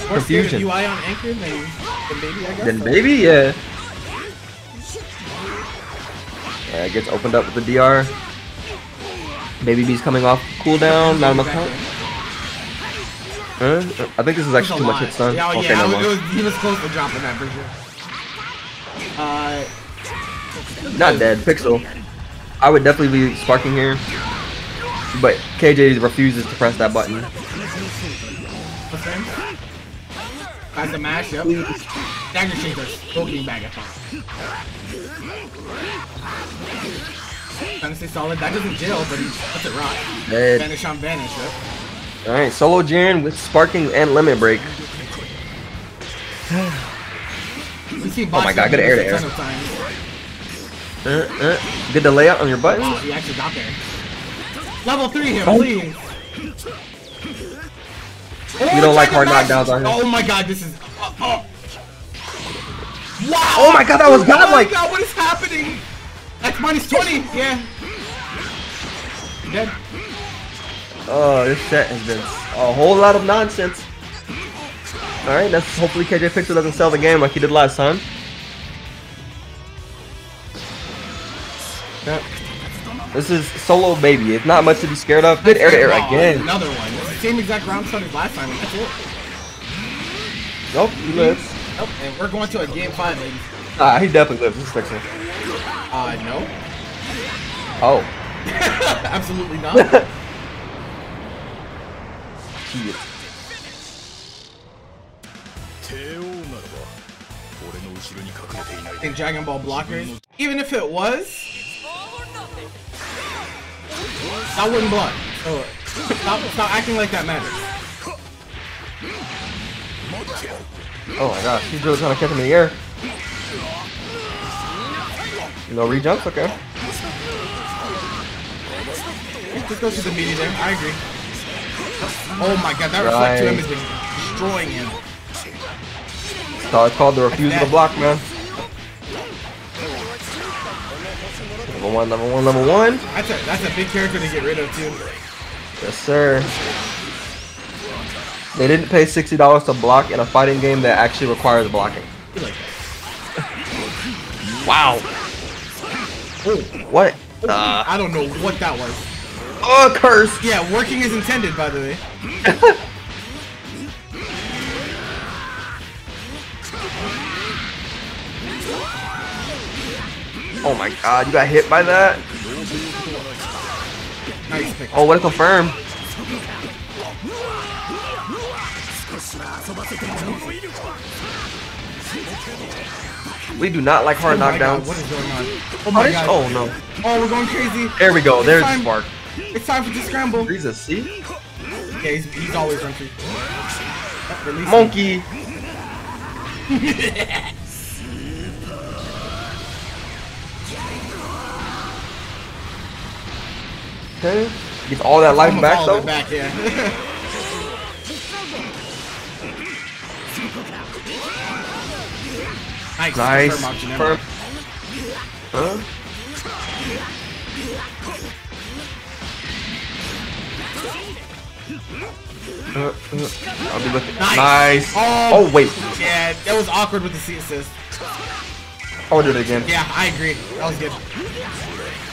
More Confusion. UI on Anchor than, than Baby, I guess. Then baby, yeah. Yeah, it gets opened up with the DR. Baby B's coming off cooldown, not enough Back Huh? I think this is actually a too much lot. hit stun. Yeah, oh, okay, yeah, it was, mind. it was, he was close to dropping that for sure. Uh, Not dead, Pixel. I would definitely be sparking here. But KJ refuses to press that button. That's the mash, yep. Dagger Chaser, smoking bag of fun. Trying to stay solid. That doesn't jail, but he puts it rock. Dead. Vanish on vanish, yep. Alright, solo Jiren with sparking and limit break. Oh my God, good air to air. Ton of times. Uh, uh. Good the layout on your buttons. Wow, he actually got there. Level 3 here, Oh. please. Oh, You don't like hard knockdowns on him? Oh my god, this is. Uh, oh. Wow! Oh my god, that was Oh my god, what is happening? That's minus 20. Yeah. Dead. Oh, this set has been a whole lot of nonsense. Alright, that's hopefully KJ Pixel doesn't sell the game like he did last time. Yeah. This is solo baby. It's not much to be scared of. Good air to air again. Another one. Same exact ground start as last time. That's it. Nope, he lives. Nope. And we're going to a game five, ladies. Ah, he definitely lives. This is Pixel. Uh, no. Oh. (laughs) Absolutely not. (laughs) ヒール In Dragon Ball blockers, even if it was, that wouldn't block. Oh, stop, stop acting like that matters. Oh my gosh, he's really trying to catch him in the air. No rejumps? Okay. Just go to the media there. I agree. Oh my god, that reflect to him Right. has been destroying him. That's how it's called the refusal to block, man. Level one, level one, level one. That's a that's a big character to get rid of too. Yes, sir. They didn't pay $60 to block in a fighting game that actually requires blocking. You like that. Wow. What? Uh, I don't know what that was. Oh, curse! Yeah, working is intended, by the way. (laughs) Oh my god, you got hit by that? Nice. Oh, what a confirm. We do not like hard Oh my god, knockdowns. what is going on? Oh my oh Punish? god. Oh no. Oh, we're going crazy. There we go. There's the spark. It's time for the scramble. Frieza, see? Yeah, he's, he's always run. Oh. Monkey. (laughs) Okay. Gets all that life back all though. back, yeah. (laughs) nice. Nice. Option, Confirm. Huh? Uh, uh, I'll be looking. Nice. Nice. Oh. Oh wait. Yeah, that was awkward with the C assist. I'll do it again. Yeah, I agree. That was good.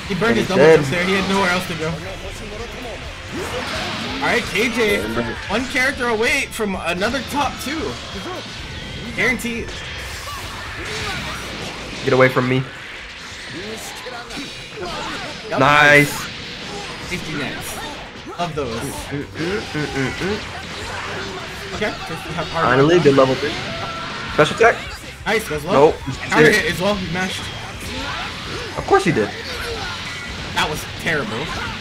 He burned his double did. jumps there. He had nowhere else to go. Alright, KJ. One character away from another top two. Guaranteed. Get away from me. Nice. Safety nets. Of those. Okay. Finally, good level three. Special attack. Nice, goes low. Nope. Hit as well. He mashed. Of course he did. That was terrible.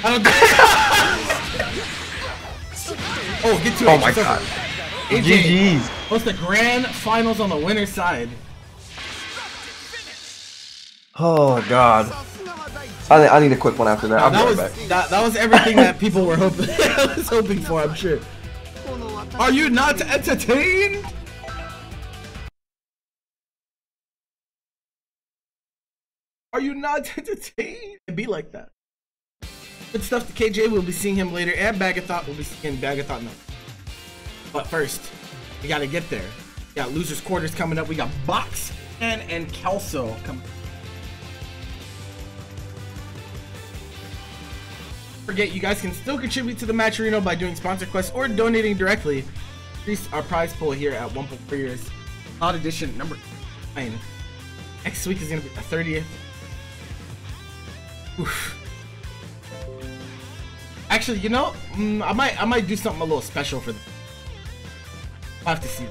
Oh, Don't (laughs) oh, get to it. Oh my It's over. god. AJ GG's. hosts the grand finals on the winner's side. Oh god. I, I need a quick one after that. I'll that was back. that, that was everything that people were hoping (laughs) was hoping for, I'm sure. Are you not entertained? Are you not (laughs) entertained? It be like that. Good stuff to KJ. We'll be seeing him later, and Bagathot. We'll be seeing Bagathot now. But first, we gotta get there. We got losers quarters coming up. We got Box and and Kelso coming. Forget you guys can still contribute to the Matcherino by doing sponsor quests or donating directly. Increase our prize pool here at 1.4 years. Odd edition number 9. Next week is gonna be the 30th. Oof. Actually, you know, mm, I might I might do something a little special for them. I'll have to see.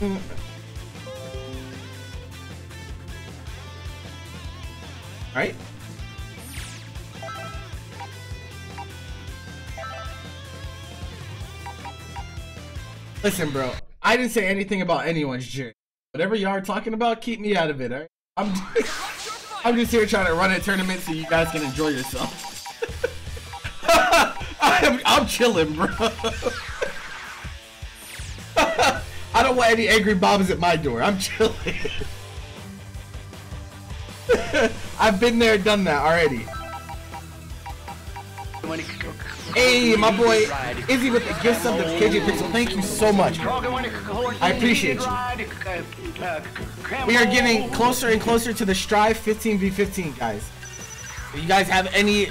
Mm. Right? Listen, bro. I didn't say anything about anyone's jury. Whatever y'all are talking about, keep me out of it, alright? I'm (laughs) I'm just here trying to run a tournament so you guys can enjoy yourself. (laughs) I'm, I'm chilling, bro. (laughs) I don't want any angry bobs at my door. I'm chilling. (laughs) I've been there, done that already. Hey, my boy Izzy with the gift sub to KJ Pixel. Thank you so much. I appreciate you. We are getting closer and closer to the Strive 15v15, guys. If you guys have any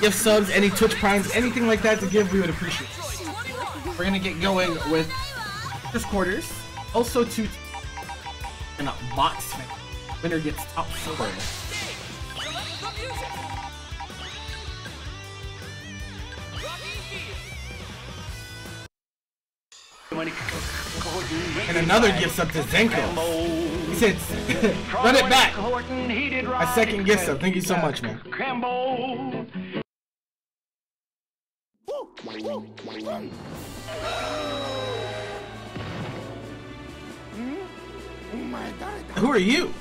gift subs, any Twitch primes, anything like that to give, we would appreciate it. We're gonna get going with first quarters. Also two and a BoxFan. Winner gets top four. And another gift sub to Zenko. He said, (laughs) run it back. A second gift sub. Thank you so much, man. Who are you?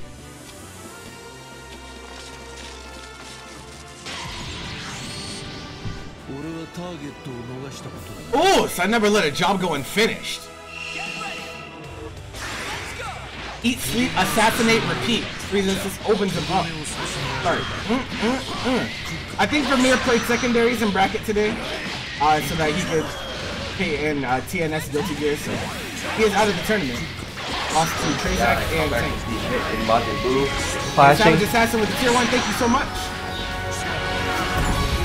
Oh, so I never let a job go unfinished. Eat, sleep, assassinate, repeat. Reasons this opens him up. Sorry. Mm, mm, mm. I think Vermeer played secondaries in bracket today, uh, so that he could pay in uh, TNS Guilty Gear. So he is out of the tournament. Lost to Trazac and Tank. Mbappe Boo. Savage Flashing. Assassin with the tier one. Thank you so much.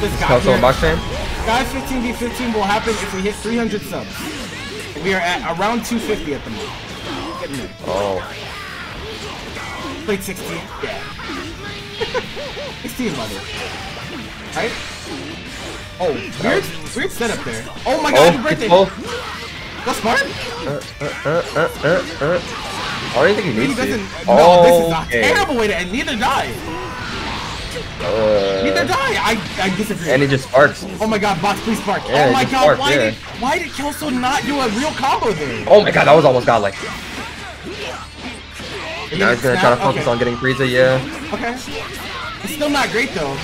This guy Kelso here. And BoxFan. Guys, 15v15 will happen if we hit 300 subs. We are at around 250 at the moment. Oh. Played 16. Yeah. (laughs) 16, brother. Right? Oh, weird, weird setup there. Oh my god, Oh, birthday! oh. Go smart? Uh, uh, uh, uh, uh. I don't think he He needs doesn't. to. No, this is a Okay. terrible way to end. Neither Uh, die. I, I disagree. and he just sparks. oh my god, box, please spark. Yeah, oh my god, spark, why yeah. did why did Kelso not do a real combo there? Oh my god, that was almost godlike. And Now he's gonna snap? try to focus okay. on getting Frieza, yeah. Okay. It's still not great though.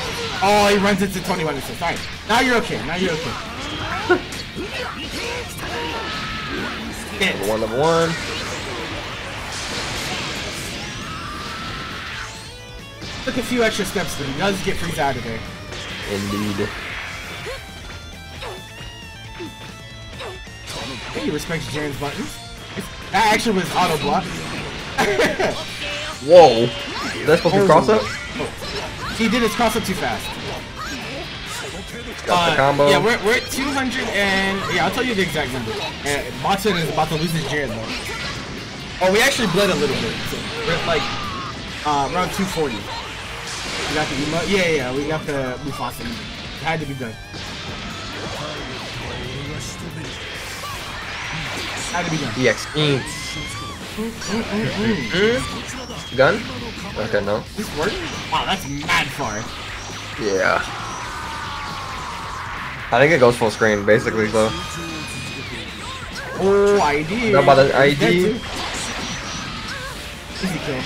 Oh, he runs into 21 assists. Alright. Now you're okay. Now you're okay. One, number one. Took a few extra steps, but he does get Frieza out of there. Indeed. He respects Jiren's buttons. That actually was auto block. (laughs) Whoa. Is that supposed to be cross up? He did his cross up too fast. Got the Uh, combo. Yeah, we're, we're at 200 and yeah, I'll tell you the exact number. And is about to lose his Jaren though. Oh, we actually bled a little bit. So we're at like uh, around 240. We got the emo- yeah, yeah, yeah, we got the Mufasa. It had to be done. Had to be done. EX Inks. Mm-hmm. Gun? Okay, no. This worked? Wow, that's mad far. Yeah. I think it goes full screen, basically, so. Oh, ID. Know about the ID? Easy kill.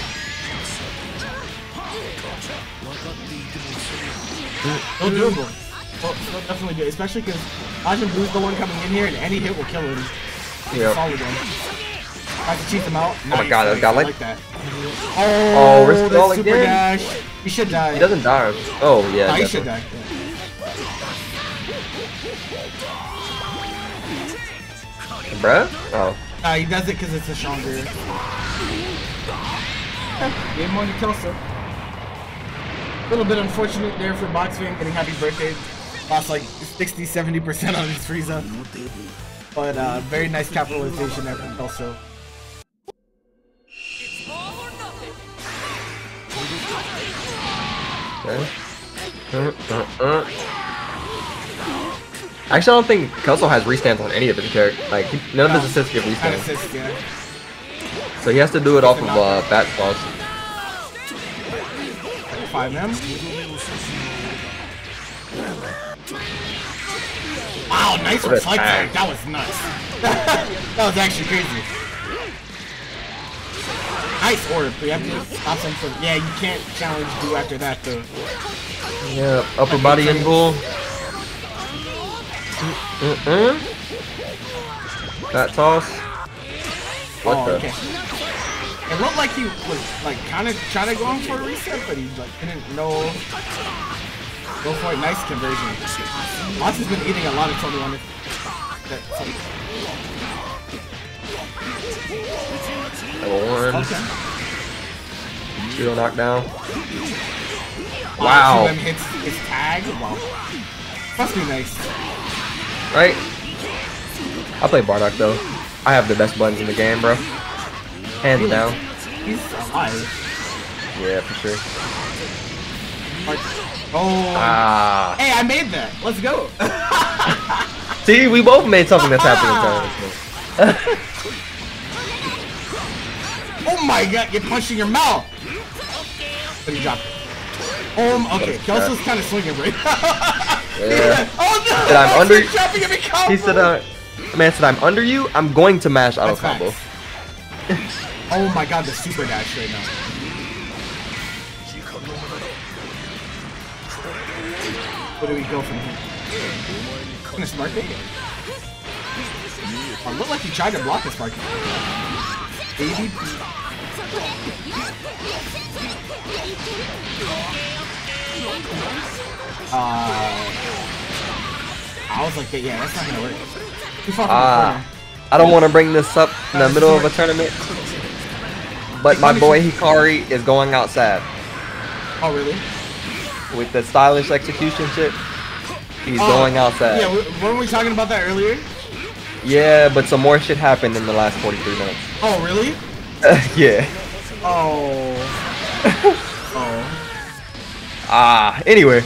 No doable. Well, still definitely good, especially because Majin Blue's the one coming in here, and any hit will kill him. Yep. Solid one. Tries to cheat them out. Oh my God, that nice, got like- like that. Oh, Oh, still super again? dash. He should die. He doesn't die. Oh, yeah. Nah, he should die. Bruh? Oh. Nah, he does it because it's a stronger. (laughs) Game one to Kelso. A little bit unfortunate there for BoxFan getting happy birthday. Lost like 60 70% on his Frieza. But uh, very nice capitalization there. Okay. Uh, uh, uh. Actually, I don't think Kelso has restands on any of his characters. Like, none of his assists Kind restands. of assist, yeah. So he has to do it off of uh, bat balls. Five. Wow, nice reflect there. That was nuts. (laughs) that was actually crazy. Nice order, but you have to stop him from. Yeah, you can't challenge do after that though. Yeah, upper body and bull. Uh-uh. That toss. What oh, the? okay. It looked like he was like kind of trying to go in for a reset, but he like didn't know. Go for it. Nice conversion. Moss has been eating a lot of trouble on this. That, Level one. okay. Zero knockdown. Wow. Wow. Two M hits his tag. Wow. Must be nice. Right? I play Bardock though. I have the best buttons in the game, bro. Hands Really? down. He's alive. Yeah, for sure. Oh. Ah. Hey, I made that. Let's go. (laughs) See, we both made something that's happening. (laughs) oh my god, get punched in your mouth. But he dropped it. Um, okay, Kelso's kind of swinging right (laughs) yeah. Oh no! Said I'm under- He's dropping every combo. He said, uh, man said, I'm under you. I'm going to mash auto That's combo. Oh my god, the super dash right now. Where do we go from here? Gonna smart it? Oh, looked like he tried to block the spark. Baby. Uh, I was like, yeah, that's not gonna work. Too far from the Ah. I don't want to bring this up in the middle of a tournament, but my boy Hikari is going outside Oh, really? with the stylish execution shit. He's Oh, going outside. Yeah, weren't we talking about that earlier? Yeah, but some more shit happened in the last 43 minutes. (laughs) Oh, really? (laughs) yeah. Oh. (laughs) oh. Ah. Anyway,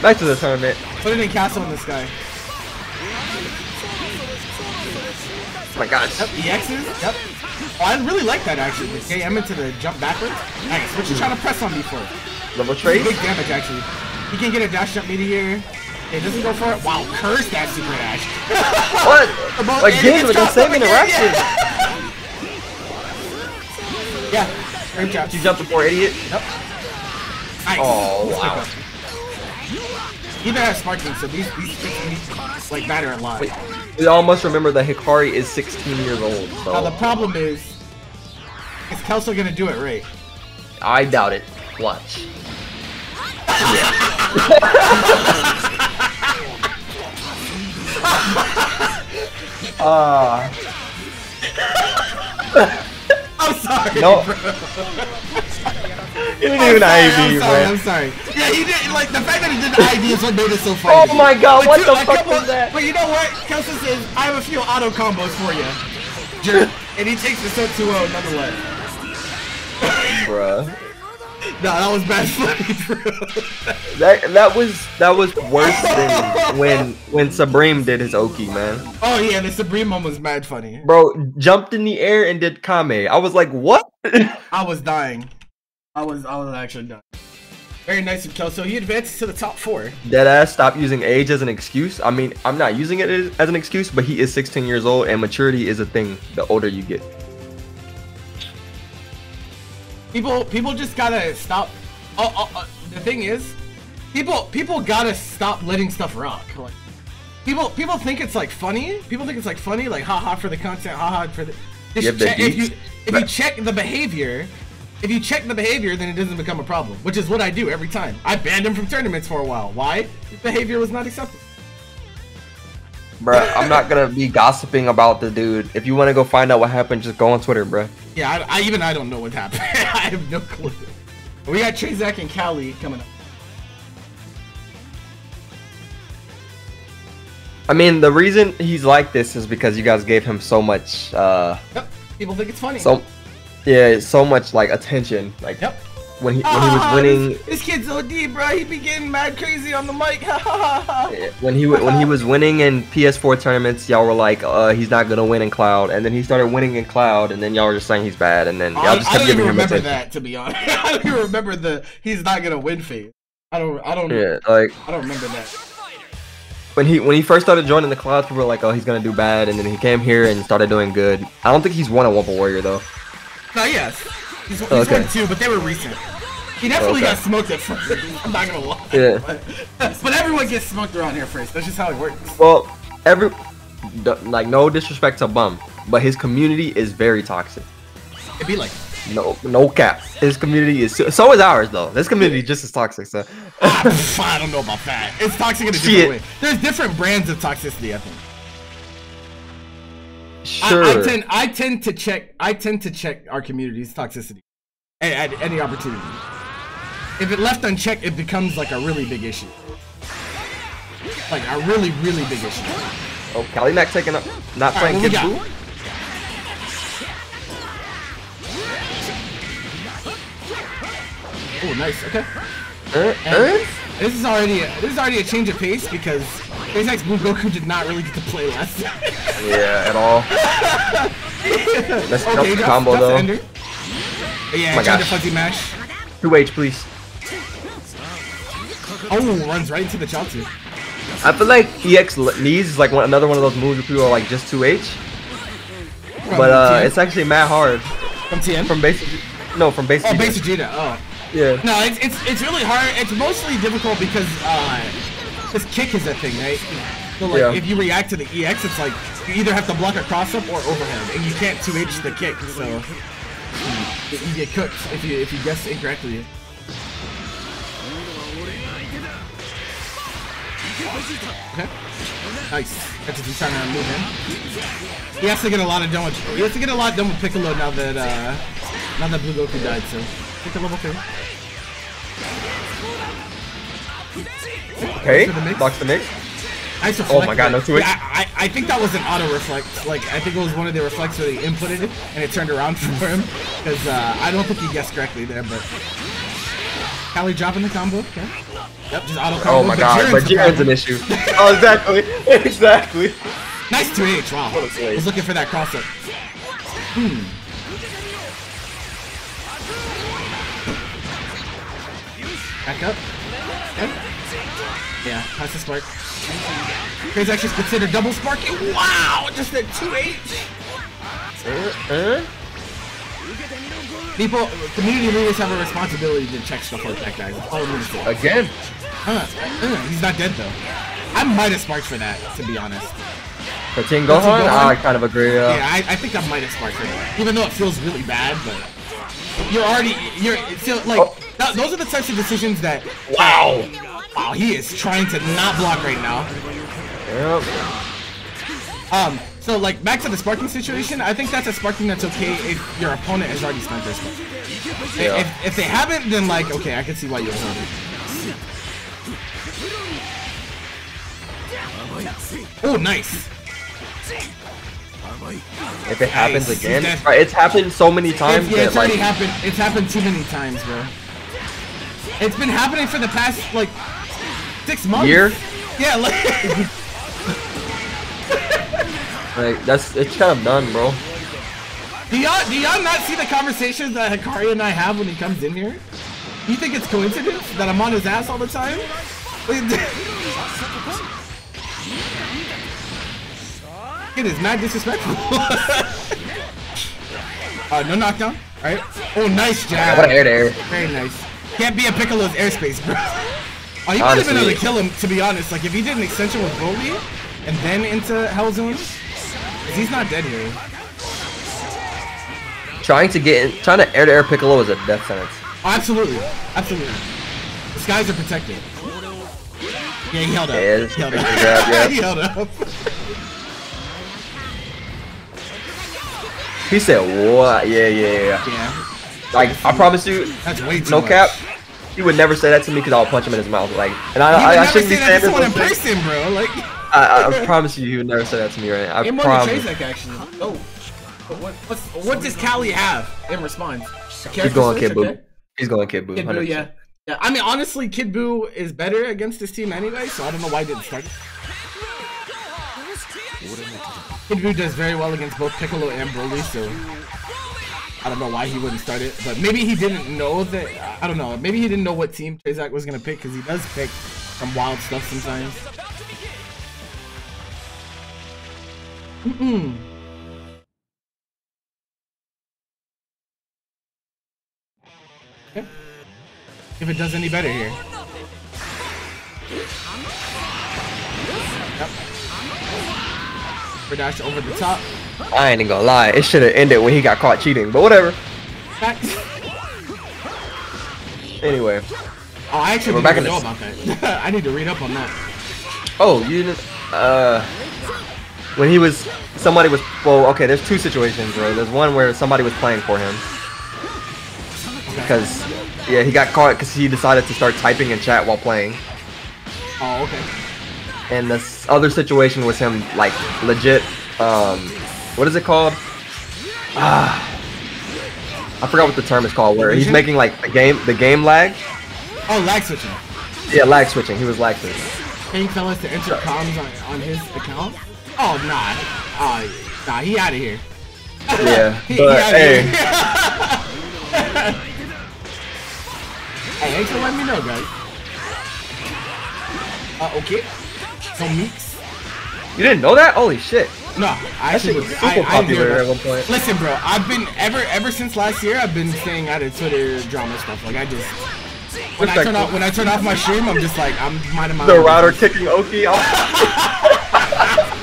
back to the tournament. Put it in castle in this guy. Oh my gosh. Yep, EXs? Yep. Oh, I really like that actually. The KM into the jump backwards. Nice. What you trying to press on me for? Level Big damage actually. He can get a dash jump meteor. It doesn't go for it. Wow, curse that super dash. (laughs) What? About- Again with the same interaction. Yeah. Great job. You jumped before idiot. Yep. Nice. Oh, wow. Pick up. He even has sparking, so these these things like matter a lot. Wait, we all must remember that Hikari is 16 years old, Now the problem is, is Kelso gonna do it right? I doubt it. Watch. (laughs) Ah. I'm sorry. No. (laughs) You didn't even sorry, IV, I'm sorry, I'm sorry. Yeah, he did. Like the fact that he did the IV is what made it so oh funny. Oh my god, But what the fuck couple- was that? But you know what? Kelso says, I have a few auto combos for you. Jerk. (laughs) and he takes the set 2 0 nonetheless. Bruh. (laughs) Nah, that was bad funny, bro. That that was that was worse than (laughs) when when Supreme did his Oki, man. oh yeah, the Supreme one was mad funny. Bro jumped in the air and did Kame. I was like, what? I was dying. I was I was actually done. Very nice of Kelso. He advances to the top four. Deadass, stop using age as an excuse. I mean, I'm not using it as an excuse, but he is 16 years old, and maturity is a thing the older you get. People people just gotta stop. Oh, oh, oh, the thing is, people people gotta stop letting stuff rock. Like, people people think it's like funny. People think it's like funny, like haha for the content, haha for the. Just the check, if you if you check the behavior, if you check the behavior, then it doesn't become a problem. Which is what I do every time. I banned him from tournaments for a while. Why? His behavior was not acceptable. Bruh, I'm not gonna be gossiping about the dude. If you want to go find out what happened, just go on Twitter, bruh. Yeah, I, I even I don't know what happened. (laughs) I have no clue. We got Trazac and Kali coming up. I mean, the reason he's like this is because you guys gave him so much, uh, Yep. People think it's funny. so, yeah, so much like attention. Like Yep. when he when he Ah, was winning, This, this kid's OD, bro. He be getting mad crazy on the mic. (laughs) Ha ha ha ha. when he when he was winning in PS4 tournaments, y'all were like, uh, he's not gonna win in Cloud, and then he started winning in Cloud, and then y'all were just saying he's bad, and then y'all I, just I kept don't giving even him remember attention. that, to be honest. (laughs) I don't even remember the he's not gonna win phase. I don't. I don't. Yeah, like I don't remember that. when he when he first started joining the Clouds, people were like, oh, he's gonna do bad, and then he came here and started doing good. I don't think he's won a Wumpa Warrior though. No, yes. He's, he's Okay. won two, but they were recent. He definitely Okay. got smoked at first. (laughs) I'm not gonna lie. Yeah. But, (laughs) but everyone gets smoked around here first. That's just how it works. Well, every like no disrespect to Bum, but his community is very toxic. It'd be like, No, no cap. His community is so, is ours though. This community is just as toxic. So ah, (laughs) I don't know about that. It's toxic in a different Shit. way. There's different brands of toxicity, I think. I- sure. I, tend I tend to check I tend to check our community's toxicity at, at any opportunity. If it left unchecked, it becomes like a really big issue. Like a really, really big issue. oh, Kali Mac taking up, not All right, playing Kid. Oh, nice. Okay. Uh, And uh? This is already a, this is already a change of pace because SpaceX Blue Goku did not really get to play last. (laughs) Yeah, at all. (laughs) Let's jump combo drops though. Ender. Yeah, my gender gosh. fuzzy mash. 2H, please. Oh, runs right into the Chaozu. I feel like EX l- is like one, another one of those moves where people are like just 2H, From but uh, TN? it's actually mad hard from TN. from basic. No, from basic. oh, basic Vegeta. Oh. Yeah. No, it's, it's it's really hard. It's mostly difficult because uh, this kick is a thing, right? So like, Yeah. if you react to the EX, it's like you either have to block a cross up or overhead, and you can't 2H the kick, so you, you get cooked if you if you guess incorrectly. Okay. Nice. That's what he's trying to move in. He has to get a lot of done with. He has to get a lot done with Piccolo now that uh, now that Blue Goku died. So get the level two. Okay. For the mix? Box the mix. Nice Oh my God, no 2H? yeah, I, I think that was an auto reflect. Like I think it was one of the reflects where they inputted it and it turned around (laughs) for him. Because uh, I don't think he guessed correctly there, but Kali dropping the combo. Okay. Yep, just auto combo. Oh my god, but Jiren's an issue. (laughs) oh, exactly. (laughs) Exactly. Nice 2H, wow. What a play. was looking for that cross up. Hmm. Back up. Okay. Yeah, that's the spark. Crazy actually considered double sparking. Wow, just a 2H. Uh, People, community leaders have a responsibility to check stuff like that, guys. That's all I'm gonna again. Uh, uh, he's not dead though. I might have sparked for that, to be honest. For Team For Gohan, Gohan? I kind of agree. Yeah, Uh, I, I think I might have sparked for that. Even though it feels really bad, but you're already you're still like Oh. th- those are the types of decisions that wow. Wow he is trying to not block right now. Yep. Um, so like back to the sparking situation, I think that's a sparking that's okay if your opponent has already spent their spark. Yeah. If, if they haven't, then like okay, I can see why you hold it. Oh, nice. If it happens Nice. again? It's happened so many times yeah, that it's like already happened. It's happened too many times, bro. It's been happening for the past like six months. year, Yeah, like (laughs) like that's it's kind of done, bro. do y'all do y'all not see the conversations that Hikari and I have when he comes in here? You think it's coincidence that I'm on his ass all the time? (laughs) It is mad disrespectful. (laughs) uh, no knockdown. Alright. Oh, nice jab. What an air to air. Very nice. Can't be a Piccolo's airspace, bro. Oh, he might have been able to kill him, to be honest. Like, if he did an extension with Broly, and then into Hell Zone, 'cause he's not dead here. Trying to get in, trying to air to air Piccolo is a death sentence. Oh, absolutely. Absolutely. The skies are protected. Yeah, he held up. Yeah, he held up. grab, (laughs) yeah. he held up. He said, "What? Yeah, yeah, yeah." Yeah. Like I promise you, That's way too no much. cap. He would never say that to me because I'll punch him in his mouth. Like, and I, I, I shouldn't be say that saying to this. someone in on thing. person, bro. Like, I, I, I promise you, he would never say that to me, right? I Game on the promise. Trazac, actually. Oh. What, what's, what does Kali have in response? He's going Kid Buu. He's going Kid Buu. Kid 100%. Yeah. Yeah, I mean, honestly, Kid Buu is better against this team anyway, so I don't know why he didn't start. Kid Buu does very well against both Piccolo and Broly, so I don't know why he wouldn't start it. But maybe he didn't know that. I don't know. Maybe he didn't know what team Trazac was gonna pick because he does pick some wild stuff sometimes. Mm-mm. Okay. If it does any better here. Yep. Dash over the top. I ain't even gonna lie. It should have ended when he got caught cheating, but whatever. Anyway. Oh, I actually We're didn't back know about that. (laughs) I need to read up on that. Oh, you didn't. Uh, when he was, somebody was. Well, okay. There's two situations, bro. There's one where somebody was playing for him because, yeah, he got caught because he decided to start typing in chat while playing. Oh, okay. And the s- other situation was him like legit. Um, what is it called? Ah, I forgot what the term is called. Where he's making like the game, the game lag. Oh, lag switching. Yeah, lag switching. He was lag switching. Paying fellas to enter comms on, on his account? Oh, nah. Uh, nah, he out of here. (laughs) Yeah, He, but outta hey. (laughs) hey, thanks for letting me know, guys. Uh, okay. So Meeks. You didn't know that? Holy shit. No, I actually shit was was super I, I popular about- at one point. Listen, bro, I've been ever ever since last year. I've been staying out of Twitter drama stuff. Like I just when I turn off when I turn off my stream, I'm just like I'm minding my The router business. kicking Oki off. (laughs)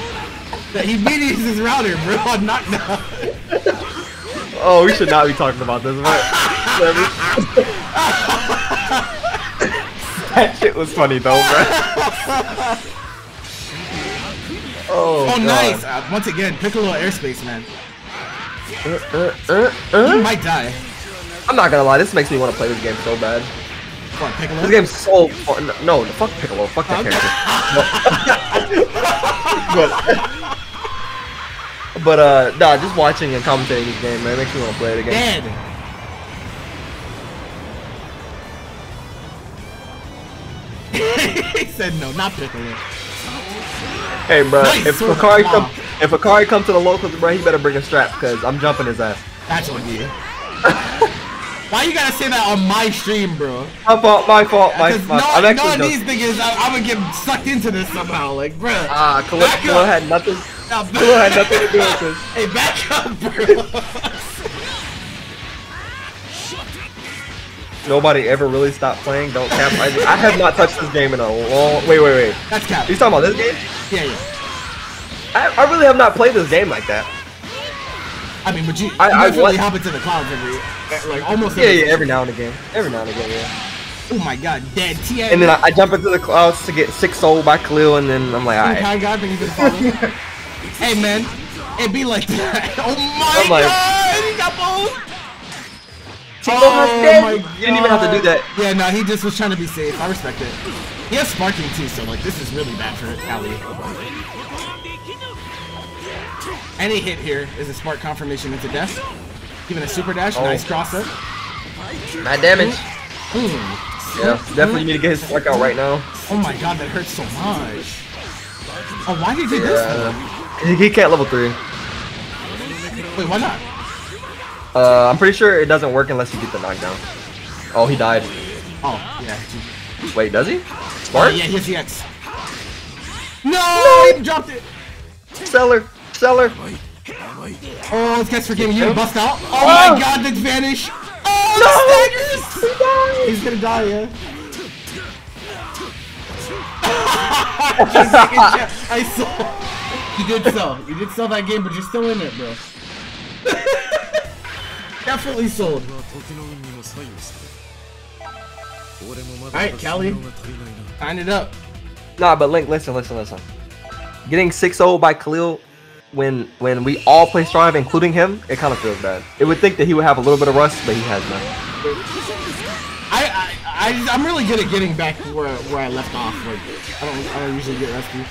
He his router, bro. I'm not now. (laughs) Oh, we should not be talking about this, but (laughs) that shit was funny though, bro. Oh, Oh, God. nice. Uh, once again, Piccolo airspace, man. Uh, uh, He uh. might die. I'm not gonna lie, this makes me want to play this game so bad. What, Piccolo? This game's so fun. No, fuck Piccolo, fuck that character. (laughs) but, but uh, nah, just watching and commentating this game, man, makes me want to play it again. Dead. (laughs) he said no, not Piccolo. Hey, bro, Nice, if Akari come, if Akari come to the locals, bro, he better bring a strap, cause I'm jumping his ass. That's what he. (laughs) Why you gotta say that on my stream, bro? My fault, my fault, my fault. no, I'm actually these niggas, I, I'm gonna get sucked into this somehow. Like, bro. Ah, Khalil, Back Khalil had nothing. Now, Khalil had (laughs) nothing to do with this. Hey, back up, bro. (laughs) Nobody ever really stopped playing. Don't cap. I, I have not touched this game in a long. Wait, wait, wait. That's cap. You talking about this game? Yeah, yeah. I, I really have not played this game like that. I mean, but you, I- you I wa- hop into the clouds every, eh, like almost. Yeah, yeah, every now and again. Every now and again, yeah. Oh my god, dead. TN. And then I, I jump into the clouds to get six soul by Khalil, and then I'm like, kind guy think he's gonna follow. (laughs) hey man, it be like that. (laughs) Oh my like- god, he got both. Tingle Oh my You didn't even have to do that. Yeah, no, he just was trying to be safe. I respect it. He has sparking too, so like this is really bad for Ali. Any hit here is a spark confirmation into death. Even a super dash, Oh. nice up. Mad damage. Hmm. Yeah, definitely need to get his spark out right now. Oh my god, that hurts so much. Oh, why did he do this? Yeah. He, he can't level three. Wait, why not? Uh, I'm pretty sure it doesn't work unless you get the knockdown. Oh, he died. Oh, yeah. Wait, does he? Oh, Spark? yeah, here's the X. No, he dropped it. Seller, seller. Oh, this guy's forgetting you to bust out. Oh, Oh. my god, that's vanish. Oh, the staggers. He's gonna die, yeah. (laughs) I saw. You did sell. You did sell that game, but you're still in it, bro. (laughs) Definitely sold. Alright, Kali. Sign it up. Nah, but Link, listen, listen, listen. Getting 6-0 by Khalil when when we all play Strive, including him, it kind of feels bad. It would think that he would have a little bit of rust, but he has none. I, I, I, I'm really good at getting back where, where I left off. Like, I don't, I don't usually get rusty.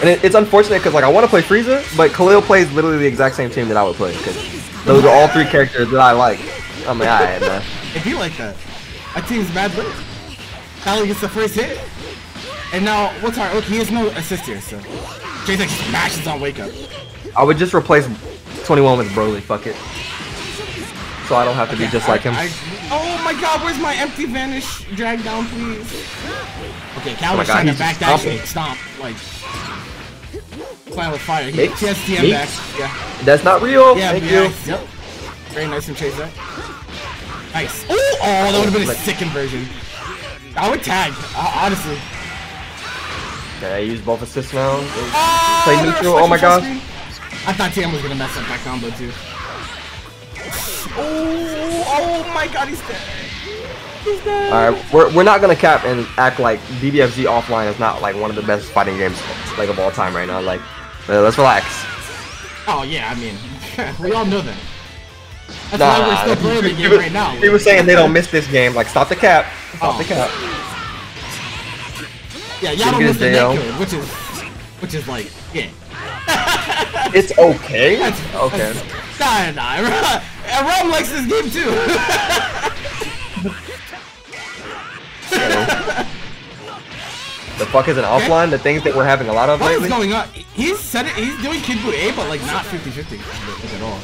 And it, it's unfortunate because like I want to play Frieza, but Khalil plays literally the exact same team that I would play because those are all three characters that I like. I'm like, alright, man. It be like that. That team's bad lit. Kali gets the first hit. And now, what's our... Okay, he has no assist here, so... Jay's like smashes on Wake Up. I would just replace 21 with Broly. Fuck it. So I don't have to be just like him. I, I- oh my god, where's my empty vanish? Drag down, please. Okay, Kali's Oh trying to back that. Stomp. Like... Playing with fire. He, Mix? he has TM Mix? back. Yeah. That's not real. Yeah, Thank you. Yep. Very nice from Chase that. Nice. Ooh, oh, that would have been a sick inversion. I would tag, honestly. Okay, I use both assists now. Oh, Play neutral, oh my gosh. full I thought TM was gonna mess up that combo too. Oh, oh my god, he's dead. He's dead. Alright, we're, we're not gonna cap and act like DBFZ offline is not like one of the best fighting games like of all time right now. Like, uh, let's relax. Oh yeah, I mean, (laughs) we all know that. That's Nah, why we're still playing the game was- right now. He was saying they don't miss this game. Like, stop the cap. Stop Oh. the cap. yeah, y'all don't miss the JO. net code, which is, which is like, yeah. (laughs) It's okay. That's, Okay. That's, nah, nah. Rom, Rom likes this game too. (laughs) The fuck is an offline? The things that we're having a lot of what is lately? going on? He's said it. He's doing Kid Buu A, but like not 50-50 at all.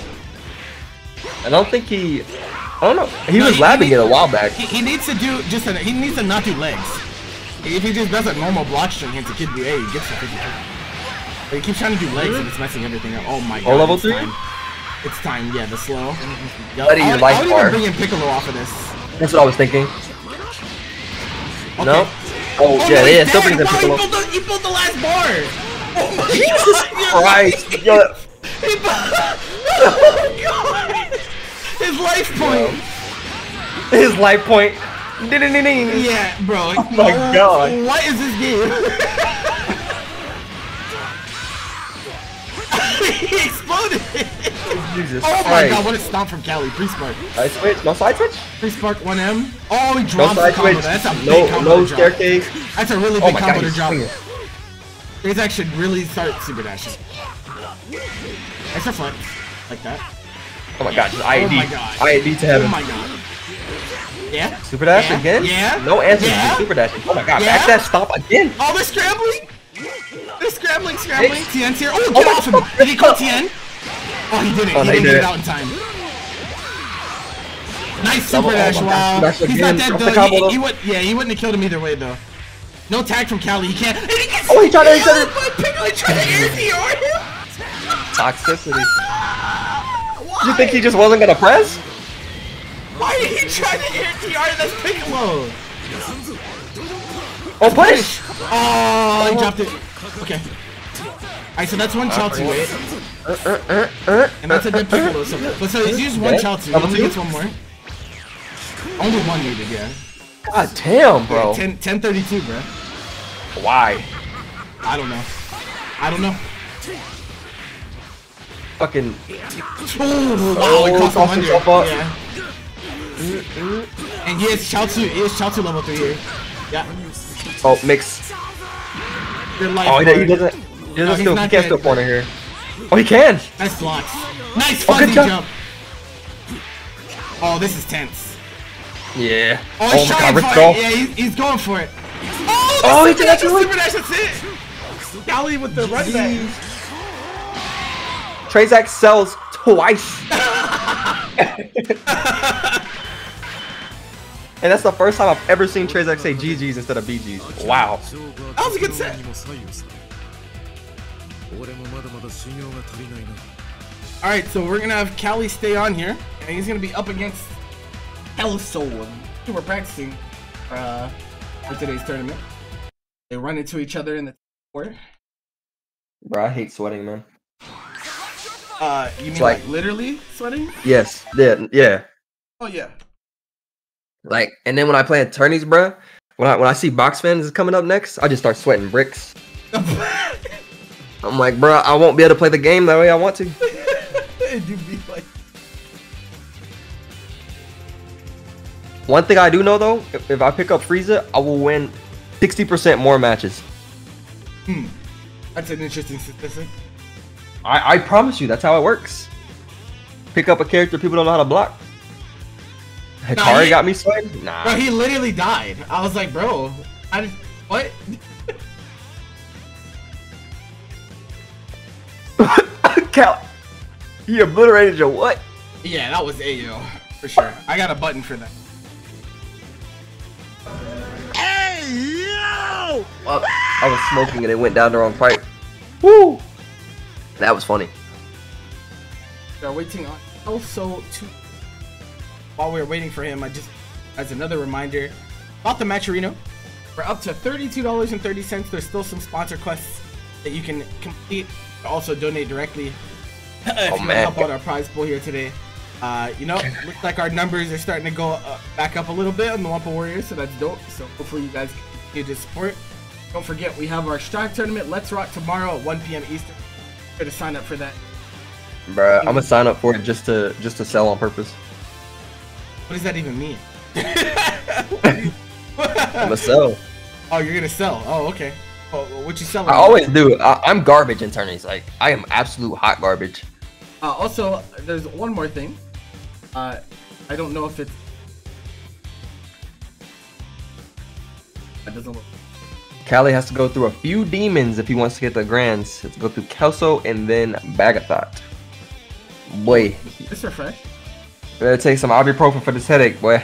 I don't think he. I don't know. He No, was labbing it a while back. He, he needs to do just a, he needs to not do legs. If he just does a normal block string into Kid Buu A, he gets the 50 But he keeps trying to do legs and it's messing everything up. Oh my god. Oh, level three? Time. It's time, yeah, the slow. Yo, Buddy, I, would- I would even bring in Piccolo off of this. That's what I was thinking. Okay. No? Oh, Oh, yeah, yeah, he's still dead. brings the Wow, Piccolo. He built, the, he the last bar. Oh my (laughs) Jesus god. Christ! Yo, He (laughs) (laughs) oh god. His life point. his life point. Yeah, bro. Oh my God. What is this game? (laughs) he exploded. Jesus Oh my god, what a stomp from Kali. Free spark. Side switch? No side switch? Free spark 1M. Oh, he No the combo. switch. That's a big combo no to drop. staircase. That's a really Oh big combo god, to drop. swinging. His X should really start super dashing. Extra flex. Like that. Oh my god, just Oh IAD. my god. IAD to Oh my god. Yeah? Super dash Yeah? again? Yeah? No answer Yeah? super dash. Oh my god, Yeah? back that stop again. Oh, All they're scrambling! They're scrambling, scrambling. Hey. Tien's here. Oh, Oh get my off him! Oh, did he call Tien? Oh, he didn't. Oh, he no, he didn't get it out in time. Nice Double- super oh dash, my wow. gosh, He's not dead though. He, though. he would, yeah, he wouldn't have killed him either way though. No tag from Kali. He can't. And he gets Oh, he tried to- he tried to- But Piccolo tried to air DR him. Toxicity. (laughs) Why? You think he just wasn't gonna press? Why did he try to air DR? That's Piccolo. Oh, punish! Oh, he dropped it. Okay. Alright, so that's one Chaozu, right? Uh, uh, uh, uh, And that's a dead Piccolo. So, but so he's used one Chaozu. Only two? gets one more. Only one needed, yeah. God damn, bro. 10, 1032, bro. Why? I don't know. I don't know. Fucking. Oh, wow, he Oh, from tossed under. himself up. And he is Chaozu. Is Chaozu level 3 here. Yeah. Oh, mix. Your life Oh, he, he doesn't. He doesn't he's still. He can't still corner here. Oh, he can. Nice blocks. Nice Oh, fuzzy jump. jump. Oh, this is tense. Yeah. Oh, oh he's my trying god, Rick fight. Yeah, he's, he's going for it. Oh, Oh, he did that the super dash, that's it. Kali with the run back. Trazac sells twice. (laughs) (laughs) And that's the first time I've ever seen Trazac say GG's instead of BG's. Wow. That was a good set. All right, so we're gonna have Kali stay on here, and he's gonna be up against Kelso. We're practicing uh, for today's tournament. They run into each other in the court. Bro, I hate sweating, man. Uh, you mean like, like, literally sweating? Yes. Yeah. Yeah. Oh yeah. Like, and then when I play attorneys, bro, when I when I see box fans coming up next, I just start sweating bricks. (laughs) I'm like, bro, I won't be able to play the game the way I want to. (laughs) be like. One thing I do know though, if, if I pick up Frieza, I will win 60% more matches. Hmm. That's an interesting statistic. I, I promise you, that's how it works. Pick up a character people don't know how to block. Hikari he- got me sweating? Nah. Bro, he literally died. I was like, bro, I just, what? (laughs) Cal, he obliterated your what? Yeah, that was AO for sure. I got a button for that. Well, I was smoking and it went down the wrong pipe. Woo! That was funny. They're waiting on also to. While we are waiting for him, I just, as another reminder, bought the Matcherino, for up to thirty-two dollars and thirty cents. There's still some sponsor quests that you can complete. Also donate directly (laughs) if you wanna man. help out our prize pool here today. Uh, you know, (laughs) looks like our numbers are starting to go uh, back up a little bit on the Wumpa Warriors, so that's dope. So hopefully you guys continue to support. Don't forget, we have our Strive tournament, Let's Rock, tomorrow at 1 p.m. Eastern. Sure to sign up for that. Bruh, I'm gonna sign up for it just to just to sell on purpose. What does that even mean? I'm gonna sell. oh, you're gonna sell. Oh, okay. Oh, what you selling? I always do. I, I'm garbage in tourneys. Like I am absolute hot garbage. Uh, also, there's one more thing. Uh, I don't know if it's. It doesn't look. Kali has to go through a few demons if he wants to get the grands. Let's go through Kelso and then Bagathot. Boy, Just refresh. Better take some ibuprofen for this headache, boy.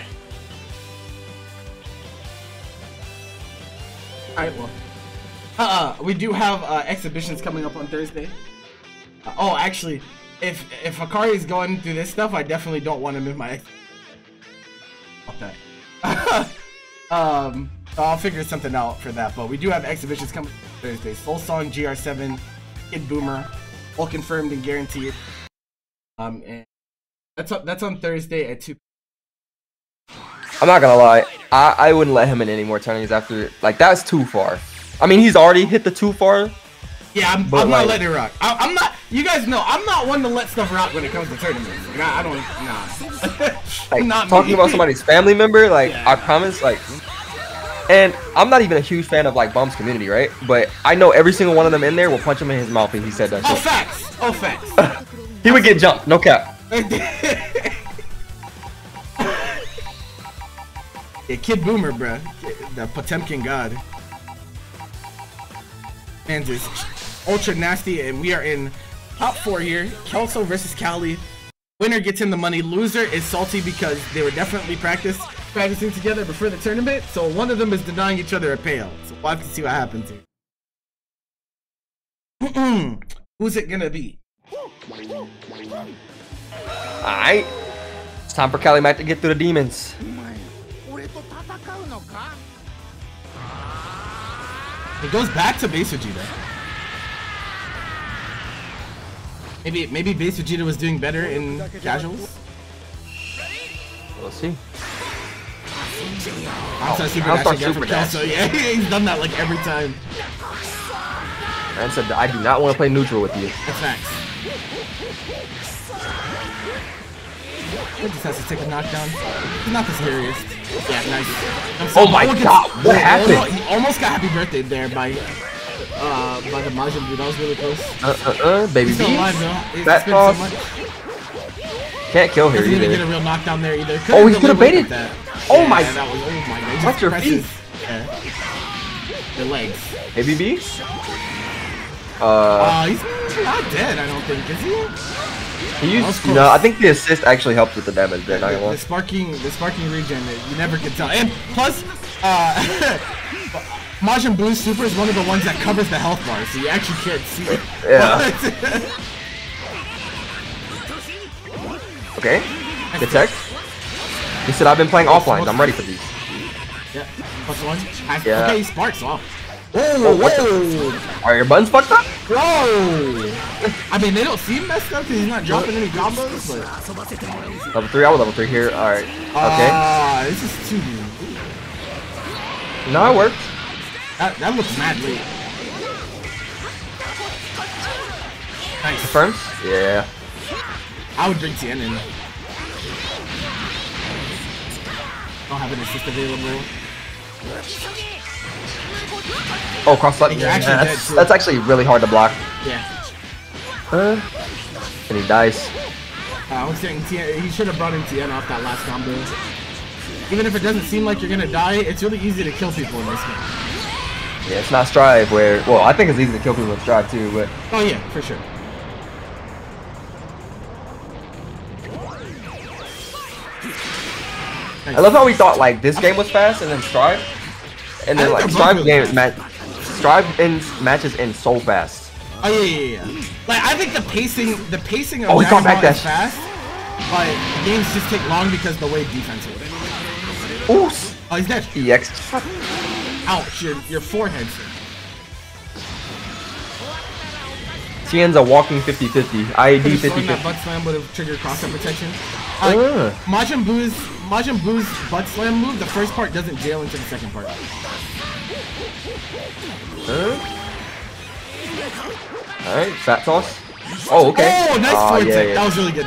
Alright, well. Uh, we do have uh, exhibitions coming up on Thursday. Uh, oh, actually, if if Akari is going through this stuff, I definitely don't want him in my. Ex- okay. (laughs) um, I'll figure something out for that. But we do have exhibitions coming Thursday. Soul Song GR7, Kid Boomer, all confirmed and guaranteed. Um, and that's on, that's on Thursday at two. I'm not gonna lie. I, I wouldn't let him in any more tourneys after like that's too far. I mean, he's already hit the too far. Yeah, I'm, I'm like- not letting it rock. I, I'm not. You guys know I'm not one to let stuff rock when it comes to tournaments. Like, I, I don't. Nah. (laughs) Like not talking me. about somebody's family member. Like Yeah. I promise. Like, and I'm not even a huge fan of like Bum's community, right? But I know every single one of them in there will punch him in his mouth if he said that Oh, shit. facts. Oh, facts. (laughs) He would get jumped. No cap. (laughs) yeah, Kid Boomer, bruh. The Potemkin god. Man's is ultra nasty, and we are in top four here. Kelso versus Kali. Winner gets in the money. Loser is salty because they were definitely practice practicing together before the tournament. So one of them is denying each other a payout. So we'll have to see what happens here. (clears throat) Who's it gonna be? Alright. It's time for Kali Mac to get through the demons. It goes back to base Vegeta. Maybe maybe base Vegeta was doing better in casuals. We'll see. Outside super I'll dash again super from. Kelso. Yeah, (laughs) he's done that like every time. Man said I do not want to play neutral with you. That's facts. He just has to take a knockdown. He's not the scariest. Yeah, nice. I'm Oh my God, what happened? He almost got happy birthday there by uh by the Majin Buu. That was really close. Uh uh uh, baby He's alive though. That so much. Can't kill here Doesn't even get a either. real knockdown there either. Oh, he could've delivered baited. That. Oh Yeah, my- That was oh my god. He Watch your feet. Yeah. The legs. Baby B. Uh, Uh, he's not dead. I don't think is he? He that used close. no. I think the assist actually helps with the damage there. Not The, gonna the lie. sparking, the sparking regen, you never can tell. And plus, uh, (laughs) Majin Blue Super is one of the ones that covers the health bar, so you actually can't see it. Yeah. (laughs) Okay. Detect. He said I've been playing offlines. I'm ready for these. yeah. Plus one. I- Yeah. Okay, he sparks off. Oh, what the? Are your buttons fucked up? Whoa! I mean, they don't seem messed up because he's not dropping any combos, but. Level three. I was level three here. All right. Okay. Ah, this is too. No, it worked. That, that looks mad late. Nice. Confirms. Yeah. I would drink Tien in. Don't have an assist available. Oh, cross button. You're actually that's, that's actually really hard to block. Yeah. Uh, and he dies. Uh, I was saying Tien, he should have brought in Tien off that last combo. Even if it doesn't seem like you're gonna die, it's really easy to kill people in this game. Yeah, it's not Strive where. Well, I think it's easy to kill people with Strive too, but Oh yeah, for sure. I love how we thought like this game was fast and then Strive, and then like Strive (laughs) both game really match. Strive ends matches end so fast. Oh yeah, yeah, yeah. Like I think the pacing, the pacing of Oh, Dragon Ball is that. fast, but games just take long because the way defense works. Ooh, Oh, he's dead. EX. Ouch, your your forehead. Tien's a walking 50-50. IAD Could've thrown that 50-50. butt slam would have triggered cross-up protection. Like, Uh. Majin Buu's Majin Buu's butt slam move, the first part doesn't jail into the second part. Huh? Alright, fat toss. Oh, okay. Oh, nice forward yeah, yeah. That was really good.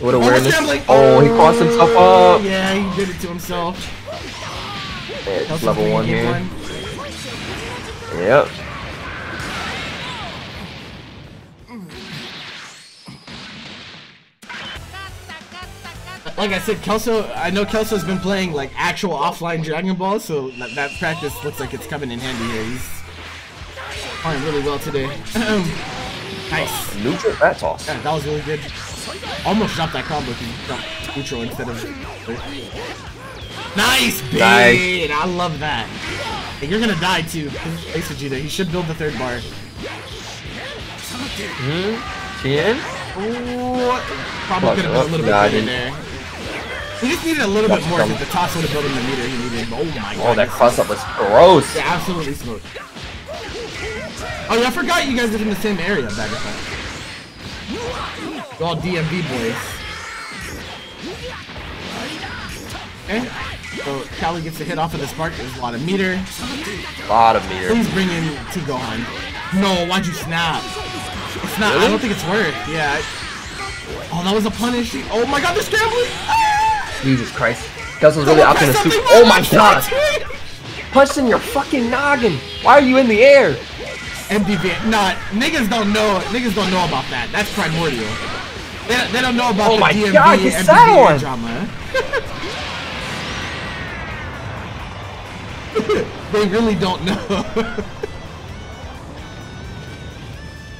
What Oh, awareness. scrambling. Oh, he crossed himself up. Yeah, he did it to himself. Yeah, it's level one here. one. Yep. Like I said, Kelso, I know Kelso's been playing like actual offline Dragon Ball, so that, that practice looks like it's coming in handy here. He's playing really well today. (clears throat) nice. Neutral fat toss. Yeah, that was really good. Almost dropped that combo if you dropped neutral instead of. Nice, bait! I love that. And you're gonna die too. Ace Vegeta, he should build the third bar. Hmm? Tien? Ooh, probably Fuck, could have been a oh, little bit nah, I better there. He just needed a little bit more because the toss would have built him the meter he needed. Oh my god. Oh, that cross up was gross. Yeah, absolutely smooth. Oh yeah, I forgot you guys live in the same area, of Fat. You're all DMV boys. Okay. So Kali gets a hit off of the spark. There's a lot of meter. A lot of meter. Please bring in T Gohan. No, why'd you snap? It's not. I don't think it's worth. Yeah. Oh, that was a punish. Oh my god, they're scrambling. Ah! Jesus Christ. Kelso's really Someone opting to press scoop. something Oh my god! upside. Punched in your fucking noggin! Why are you in the air? MDV. Nah, niggas don't know. Niggas don't know about that. That's primordial. They, they don't know about Oh the my DMV God, get MDV that one. drama. (laughs) they really don't know. (laughs)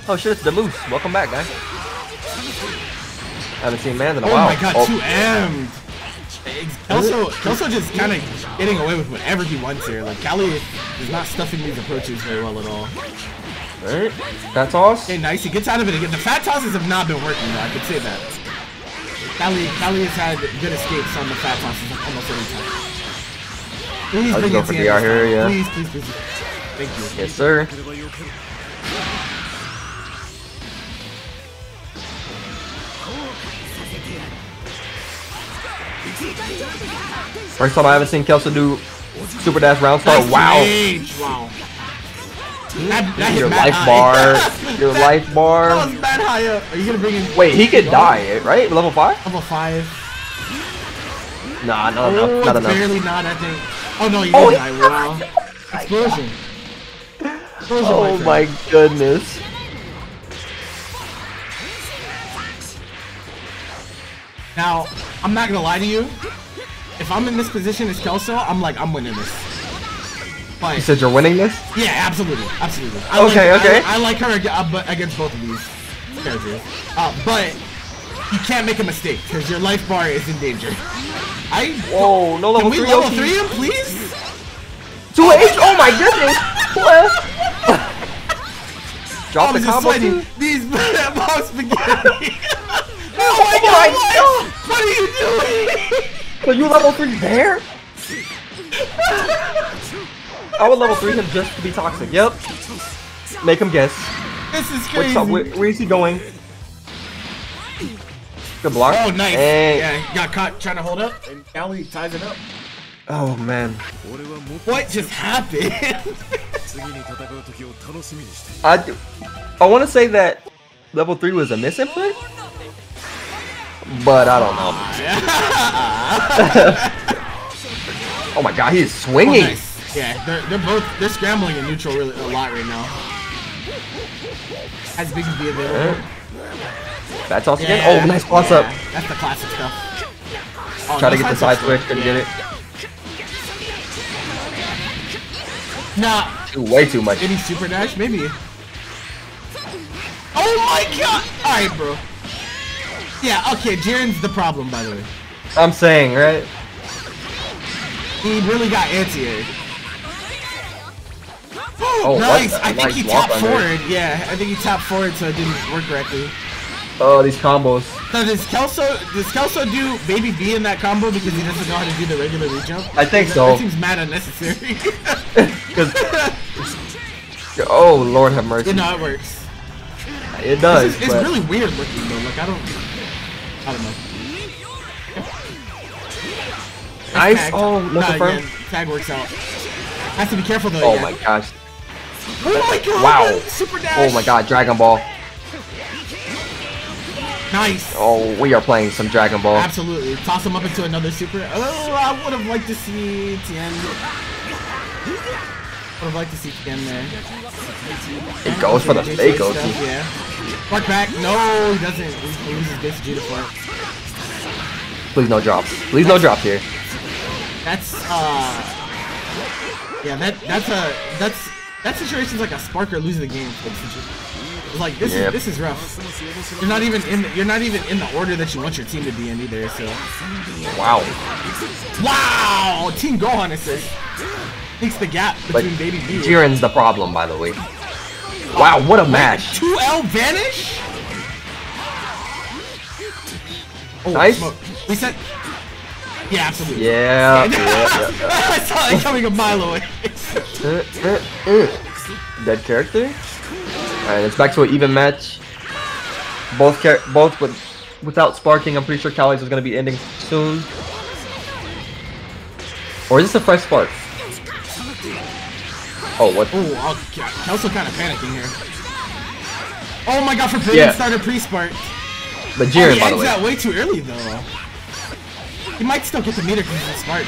Oh shit, it's the Moose. Welcome back, guys. I haven't seen Man in a oh while. my god, oh, 2M. Kelso, Kelso just kind of getting away with whatever he wants here. Like, Kali is not stuffing these approaches very well at all. Alright. That toss? Okay, nice. He gets out of it again. The fat tosses have not been working, though. I could say that. Kali, Kali has had good escapes on the fat tosses almost every time. Please I'll bring just go it for to DR end this here, yeah. Please, please, please. Thank you. Yes, sir. First time I haven't seen Kelso do Super Dash round start. Nice wow. Wow. That, that Your life high. bar. (laughs) Your That- life That bar. was mad high up. Are you gonna bring in? Wait, he could die, right? Level 5? Level five. Nah, no, Oh, no, not it's enough. barely not. I think. Oh no, you Oh, did he- die. Wow. (laughs) Explosion. Explosion. Oh friend. my goodness. Now, I'm not gonna lie to you. If I'm in this position as Kelso, I'm like, I'm winning this. But You said you're winning this? yeah, absolutely, absolutely. I Okay, like, okay. I, I like her uh, against both of these characters. Uh, but you can't make a mistake because your life bar is in danger. I Whoa, no can level we 3 level three him, please? 2H? Oh my goodness! What? (laughs) Drop I'm the combo? These (laughs) bomb spaghetti. (laughs) oh my God! What are you doing? So you level 3 bear? I would level 3 him just to be toxic. Yep. Make him guess. This is What's crazy. up? Where, where is he going? Good block. Oh, nice. Hey. Yeah, he got caught trying to hold up, and Kali ties it up. Oh man. What just happened? I, do- I want to say that level 3 was a misinput. But I don't know. (laughs) oh my god, he's Oh, swinging. nice. Yeah, they're, they're both they're scrambling in neutral really a lot right now. As big as be available. Bad toss again. Oh, nice cross yeah, up. That's the classic stuff. Oh, Try to get the side switch, couldn't get it. Nah, way too much. Any super dash? Maybe. Oh my god! Alright, bro. Yeah, okay, Jiren's the problem, by the way. I'm saying, right? He really got anti-air. Oh, nice! I think nice he tapped forward. Yeah, I think he tapped forward so it didn't work correctly. Oh, these combos. So does Kelso does Kelso do baby B in that combo because he doesn't know how to do the regular reach jump? I think That- so. That seems mad unnecessary. (laughs) (laughs) oh, Lord have mercy. you know it works. it does. It's, it's really weird looking though. Like I don't, I don't know. nice. Tag. Oh, no Nah, confirm. yeah, tag works out. Have to be careful though. Oh yeah. my gosh. Oh my god! Wow. Super dash. Oh my god, Dragon Ball. Nice. Oh, we are playing some Dragon Ball. Absolutely. Toss him up into another super. Oh, I would have liked to see Tien. Would have liked to see Tien there. It goes for the fake Oki. Yeah. Fuck back. No, he doesn't. He basic Vegeta for it. Please no drops. Please no drops here. That's uh. Yeah, that that's a that's that situation's like a Sparker losing the game. type situation. It's like this Yep. is this is rough. You're not even in the, you're not even in the order that you want your team to be in either. So Wow. wow, Teen Gohan assist. The gap But between Baby B. Jiren's the problem, by the way. Wow, what a match. 2L vanish? Oh, Nice. smoke. Reset. Yeah, absolutely. Yeah. yeah, yeah. (laughs) I saw it coming a mile away. Uh, uh, uh. Dead character. Alright, it's back to an even match. Both char both with without sparking. I'm pretty sure Kali's is gonna be ending soon. Or is this a fresh spark? Oh, what? Oh, Kelso kind of panicking here. Oh my god, Forbidden Yeah. started pre-spark. But Oh, Jiren, he by the ends way. that way too early though. He might still get the meter because he's smart.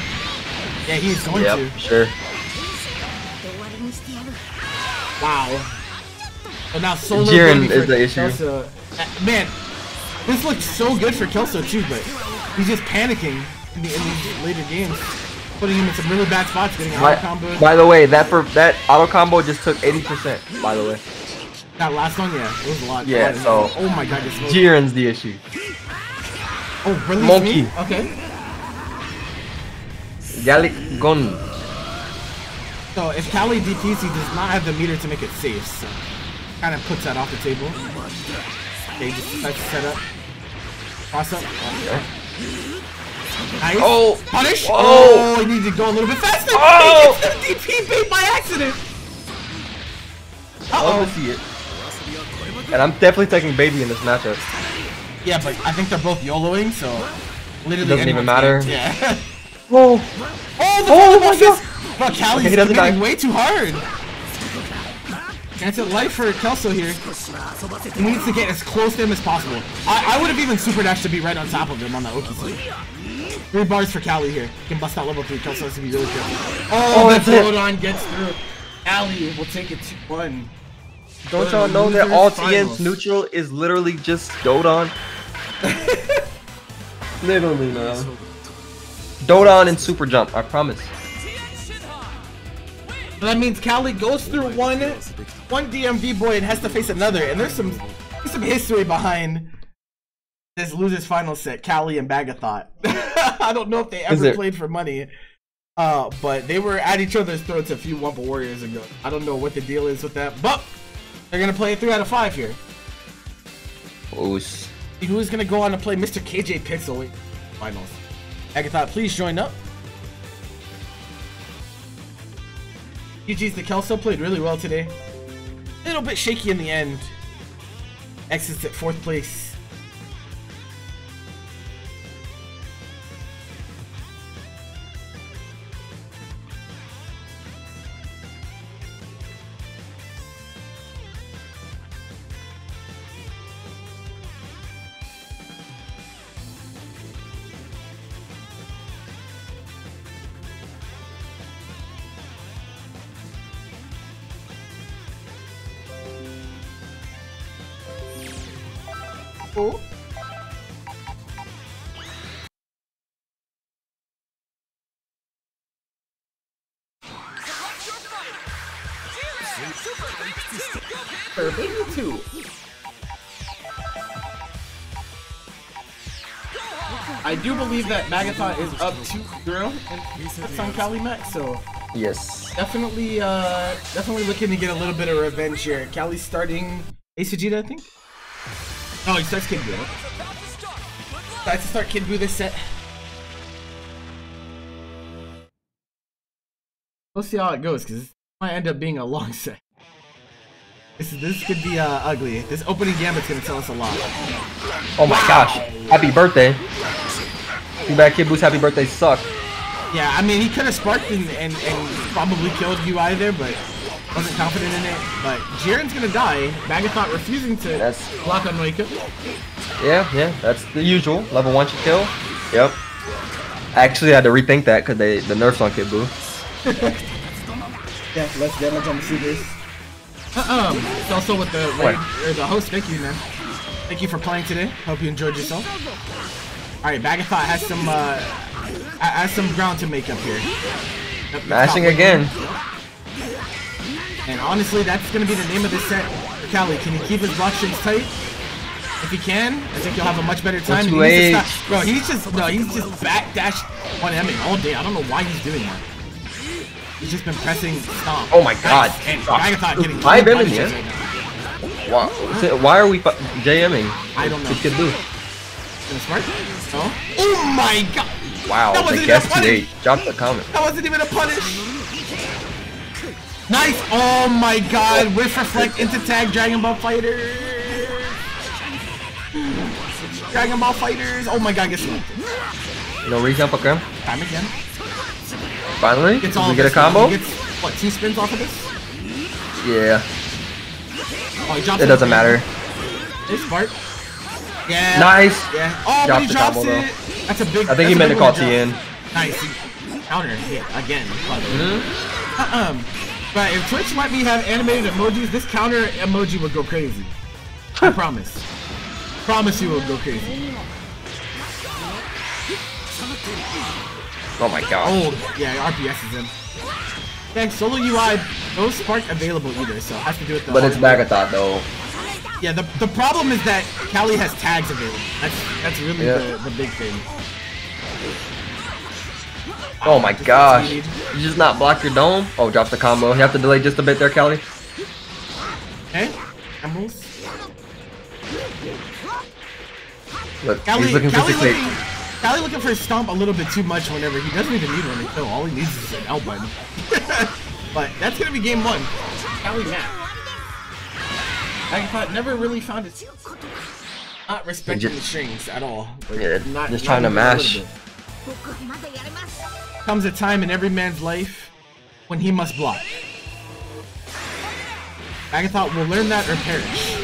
Yeah, he's going Yep, to. sure. Wow. But now Solar Jiren is for the issue. Kelso. Uh, man, this looks so good for Kelso too, but he's just panicking in, the, in these later games, putting him in some really bad spots, getting By, out combo. by the way, that for that auto combo just took 80%. By the way, That last one, yeah, it was a lot. Yeah, so- Oh my god, this Jiren's the issue. Oh, release Monkey. me? Okay. Gallic Gun. So if Kali DPs, he does not have the meter to make it safe, so kind of puts that off the table. Okay, just to set up. Cross up. Nice. Oh! Punish! Oh! Oh, he needs to go a little bit faster! Oh! He gets the DP bait by accident! Love Uh-oh. to see it. And I'm definitely taking Baby in this matchup. Yeah, but I think they're both YOLOing, so literally Doesn't even matter. Yeah. Whoa! (laughs) Oh. oh, the Oh oh my my Bro, Kali's Okay, committing die. way too hard. Chance at life for Kelso here. He needs to get as close to him as possible. I, I would have even super dashed to be right on top of him on that Oki. Three bars for Kali here. He can bust out level three. Kelso has to be really careful. Oh, Oh, the that's it. Gets through. Kali will take it 2-1. Don't y'all know that all finals. Tien's neutral is literally just Dodon? (laughs) literally, man. Dodon and Super Jump, I promise. So that means Kali goes through one one DMV boy and has to face another. And there's some there's some history behind this losers final set, Kali and Bagathot. (laughs) I don't know if they ever there- played for money. Uh, but they were at each other's throats a few Wumpa Warriors ago. I don't know what the deal is with that, but they're gonna play a three out of five here. Oos. Who's gonna go on to play Mr. KJPixel finals? Bagathot, please join up. GG's the Kelso played really well today. A little bit shaky in the end. Exits at fourth place. That Bagathot is up 2-0 in that's on Kali Mac's, so Yes. definitely uh definitely looking to get a little bit of revenge here. Kali's starting Ace Vegeta, I think. Oh, he starts Kid Buu. Decides to start Kid Buu this set. We'll see how it goes, because it might end up being a long (laughs) set. This this could be uh, ugly. This opening gambit's gonna tell us a lot. Oh my gosh. Happy birthday. Too bad Kid Buu's happy birthday suck. Yeah, I mean he could have sparked and, and, and probably killed UI there, but wasn't confident in it. But Jiren's gonna die. Bagathot refusing to That's- block on wake. Yeah, yeah, that's the usual. Level 1 should kill. Yep. I actually had to rethink that because they the nerfs on Kid Boo. (laughs) Yeah, less damage on the Seagers. Um, it's also with the raid, or the host. Thank you, man. Thank you for playing today. Hope you enjoyed yourself. All right, Bagathot has some uh, has some ground to make up here. Yep, Mashing again. And honestly, that's gonna be the name of this set. Kali, can he keep his block strings tight? If he can, I think you'll have a much better time. He late. stop- Bro, he's just no, he's just backdash one emming all day. I don't know why he's doing that. He's just been pressing stomp. Oh my God. Nice. And getting Why clean Billings, punishes yeah? right now. Why are we JMing? I don't know. Boo. Gonna smart? No? Oh my god! Wow, That wasn't guest even funny. 2 Drop the comment. That wasn't even a punish! Nice! Oh my god! Whiff reflect into tag Dragon Ball Fighter! Dragon Ball Fighters! Oh my god, gets smoked. No rejump, okay? Time again. Finally? Gets all we get a combo? He gets, what, two spins off of this? Yeah. Oh, he drops It doesn't matter. It's smart. Yeah. Nice. Yeah. Oh, but he the drops combo, it. That's a big. I think he meant to call one drop. Nice. Counter hit again. Mm-hmm. Um, but if Twitch let me have animated emojis, this counter emoji would go crazy. I promise. Promise you it would go crazy. Oh my god. Oh, yeah, RPS is in. Thanks, solo UI, no spark available either, so I have to do it the But it's hard. Bagathot though. Yeah, the, the problem is that Kali has tags available. That's that's really Yeah. the, the big thing. Oh my Just gosh. You just not block your dome? Oh, drops the combo. You have to delay just a bit there, Kelly. Okay, Emeralds. Look, Kali, he's looking for Kali eight. looking, Kali looking for a stomp a little bit too much whenever he doesn't even need one to kill. All he needs is an L button. (laughs) but that's gonna be game one. Callie Matt. I thought never really found it. Not respecting Just- the strings at all. Like, Yeah, not- just not trying to even a little mash. Comes a time in every man's life when he must block. Bagathot will learn that or perish.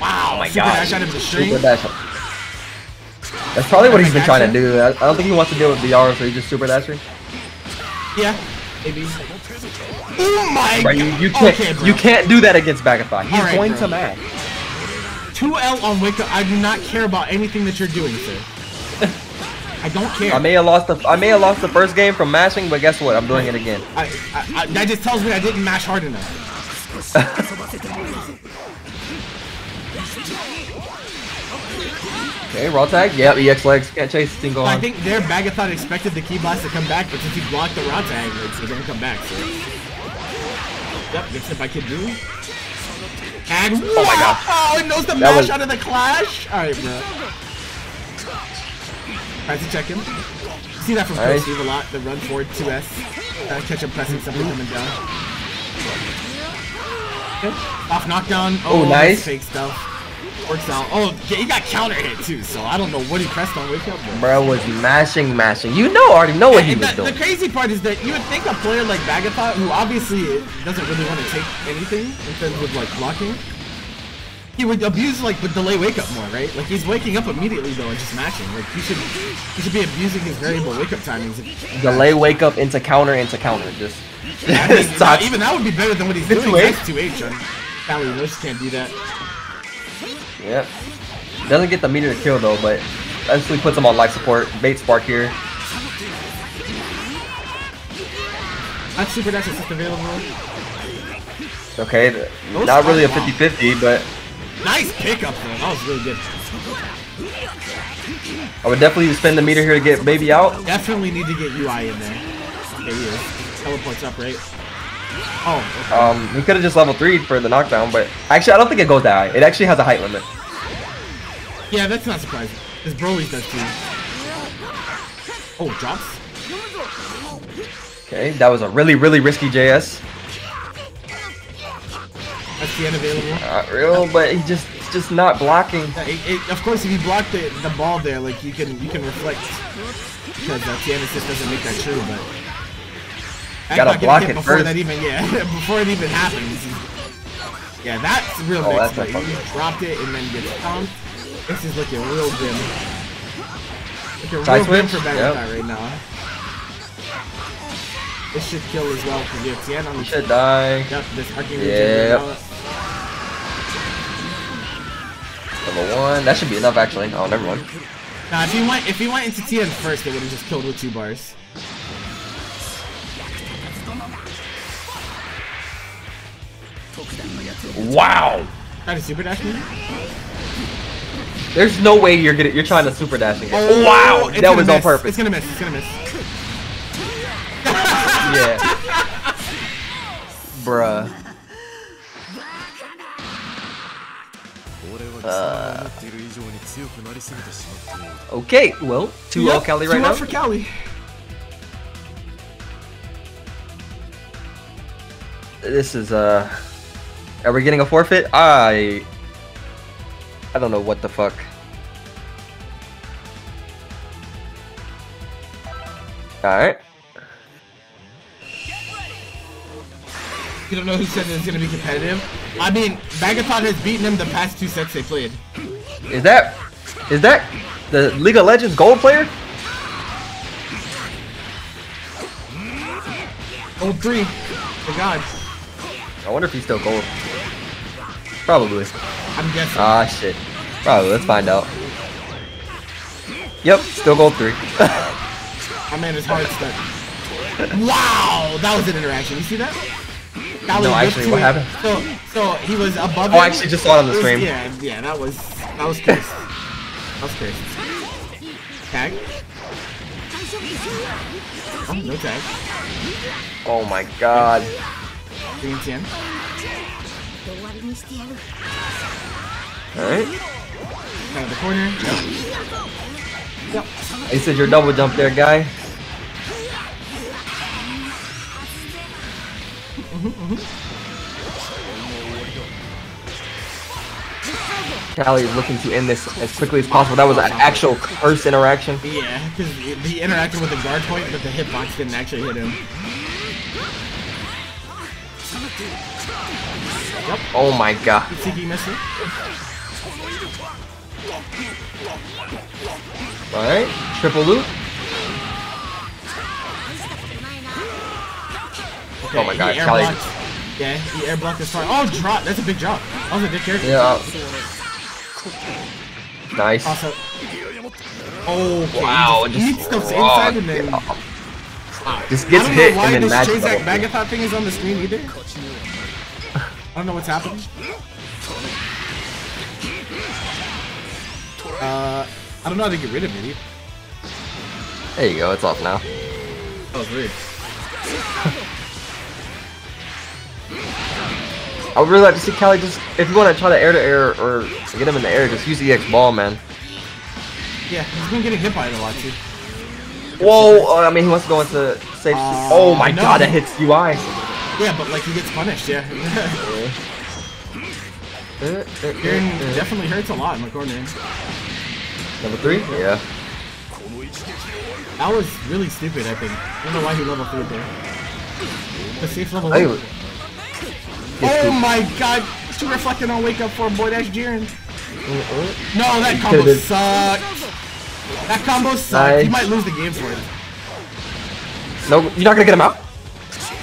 Wow, Oh my super god. dash out of the string. Super dash. That's probably what he's been trying to do. I I don't think he wants to deal with the VR, so he's just super dashing. Yeah, maybe. Oh my god. you, you can't Okay, you can't do that against Bagathot. He's Alright, going bro. to mash. 2L on Up. I do not care about anything that you're doing, sir. I don't care. I may have lost the I may have lost the first game from mashing, but guess what? I'm doing it again. I, I, I, that just tells me I didn't mash hard enough. (laughs) Okay, raw tag. Yep, EX legs. Can't chase. Thing go I think their Bagathot expected the ki blast to come back, but since he blocked the raw tag, it's- it didn't come back. So. Yep, gets hit by Kid Buu. And Oh my God. (laughs) Oh, it knows the That mash was- out of the clash. All right, bro. Tries to check him. See that from Pro Nice. Steve a lot. The run forward 2S. Uh, catch him pressing something coming down. Okay. Off knockdown. Oh, that's nice. Fake stuff. Works out. Oh, yeah, he got counter hit too, so I don't know what he pressed on Wake Up. Bro was mashing, mashing. You know, already know what he And was the, doing. the crazy part is that you would think a player like Bagathot, who obviously doesn't really want to take anything in terms of like blocking, he would abuse like the delay wake up more, right? Like he's waking up immediately though and just matching. Like he should he should be abusing his variable wake up timings. Delay wake up into counter into counter. Just. I mean, (laughs) even that would be better than what he's doing. 2H? That's 2H on Kali just can't do that. Yep. Doesn't get the meter to kill though, but actually puts him on life support. Bait spark here. That's super dash assist available. Okay, Those not really a 50-50, but Nice pickup though. That was really good. I would definitely spend the meter here to get baby out. Definitely need to get UI in there. There he is. Teleports up, right? Oh, okay. Um, he could have just level 3 for the knockdown, but actually I don't think it goes that high. It actually has a height limit. Yeah, that's not surprising. Because Broly's does too. Oh, drops? Okay, that was a really, really risky JS. That's the end available. Not real, but he just he's just not blocking. Yeah, it, it, of course, if you block the, the ball there, like you can you can reflect because uh, Tien assist doesn't make that true. But I Gotta block it before first. that even yeah (laughs) before it even happens. Yeah, that's real Oh, But not you fun. dropped it and then get stomped. This is looking real grim. Looking Side real grim switch? for Yep. Bagathot right now. This should kill as well because you have Tien Should die. Yep, this arcane Yep. right. Number one. That should be enough actually. Oh, never mind. Now, if he went if he went into Tien first, they would have just killed with two bars. Wow! How to super dash me? There's no way you're getting. You're trying to super dash. Oh, wow! That was miss. on purpose. It's gonna miss. It's gonna miss. yeah. Bruh. Uh, okay, well, 2-0 yep, Kali right now. for Kali. This is, uh... Are we getting a forfeit? I I don't know what the fuck. Alright. You don't know who said it's gonna be competitive. I mean, Bagathot has beaten him the past two sets they played. Is that is that the League of Legends gold player? Gold three. For God. I wonder if he's still gold. Probably. I'm guessing. Ah shit. Probably. Let's find out. Yep, still gold three. My man is hard stuck. Wow, that was an interaction. You see that? Kali No, actually, what happened? So, so he was above. Oh, I actually just saw it on the was- stream. Yeah, yeah, that was that was crazy. that was crazy. Tag. Oh, no tag. oh my god. Green 10 all right he of the corner. Yep. your double jump there, guy. Kali is looking to end this as quickly as possible. That was an actual curse interaction. Yeah, because he interacted with the guard point, but the hitbox didn't actually hit him. Oh my god. Tiki missed it. Alright. Triple loop. Okay, Oh my God, air Yeah, he air blocked this far. Oh, drop! That's a big drop. That was a dick character. Yeah. Nice. Also. Oh, okay. Wow, He just, he just stuffs raw. inside ah. and then. Just I gets don't hit know why this magic. Chazak. Thing is on the screen either. I don't know what's happening. Uh, I don't know how to get rid of it. Either. There you go. It's off now. That was weird. (laughs) I would really like to see Kali just, if you want to try to air to air or get him in the air, just use the EX ball, man. Yeah, he's been getting hit by it a lot too. Whoa, uh, I mean, he wants to go into safe. Uh, oh my no. god, that hits UI. Yeah, but like he gets punished. Yeah. (laughs) Uh, Garen definitely hurts a lot in the corner. Number three? Yeah. That was really stupid, I think. I don't know why he level 3 there. The safe level I 1. Oh my god! Two reflecting on wake up for boy that's Jiren. No, that combo sucked. That combo sucked. Nice. He might lose the game for it. No, you're not gonna get him out?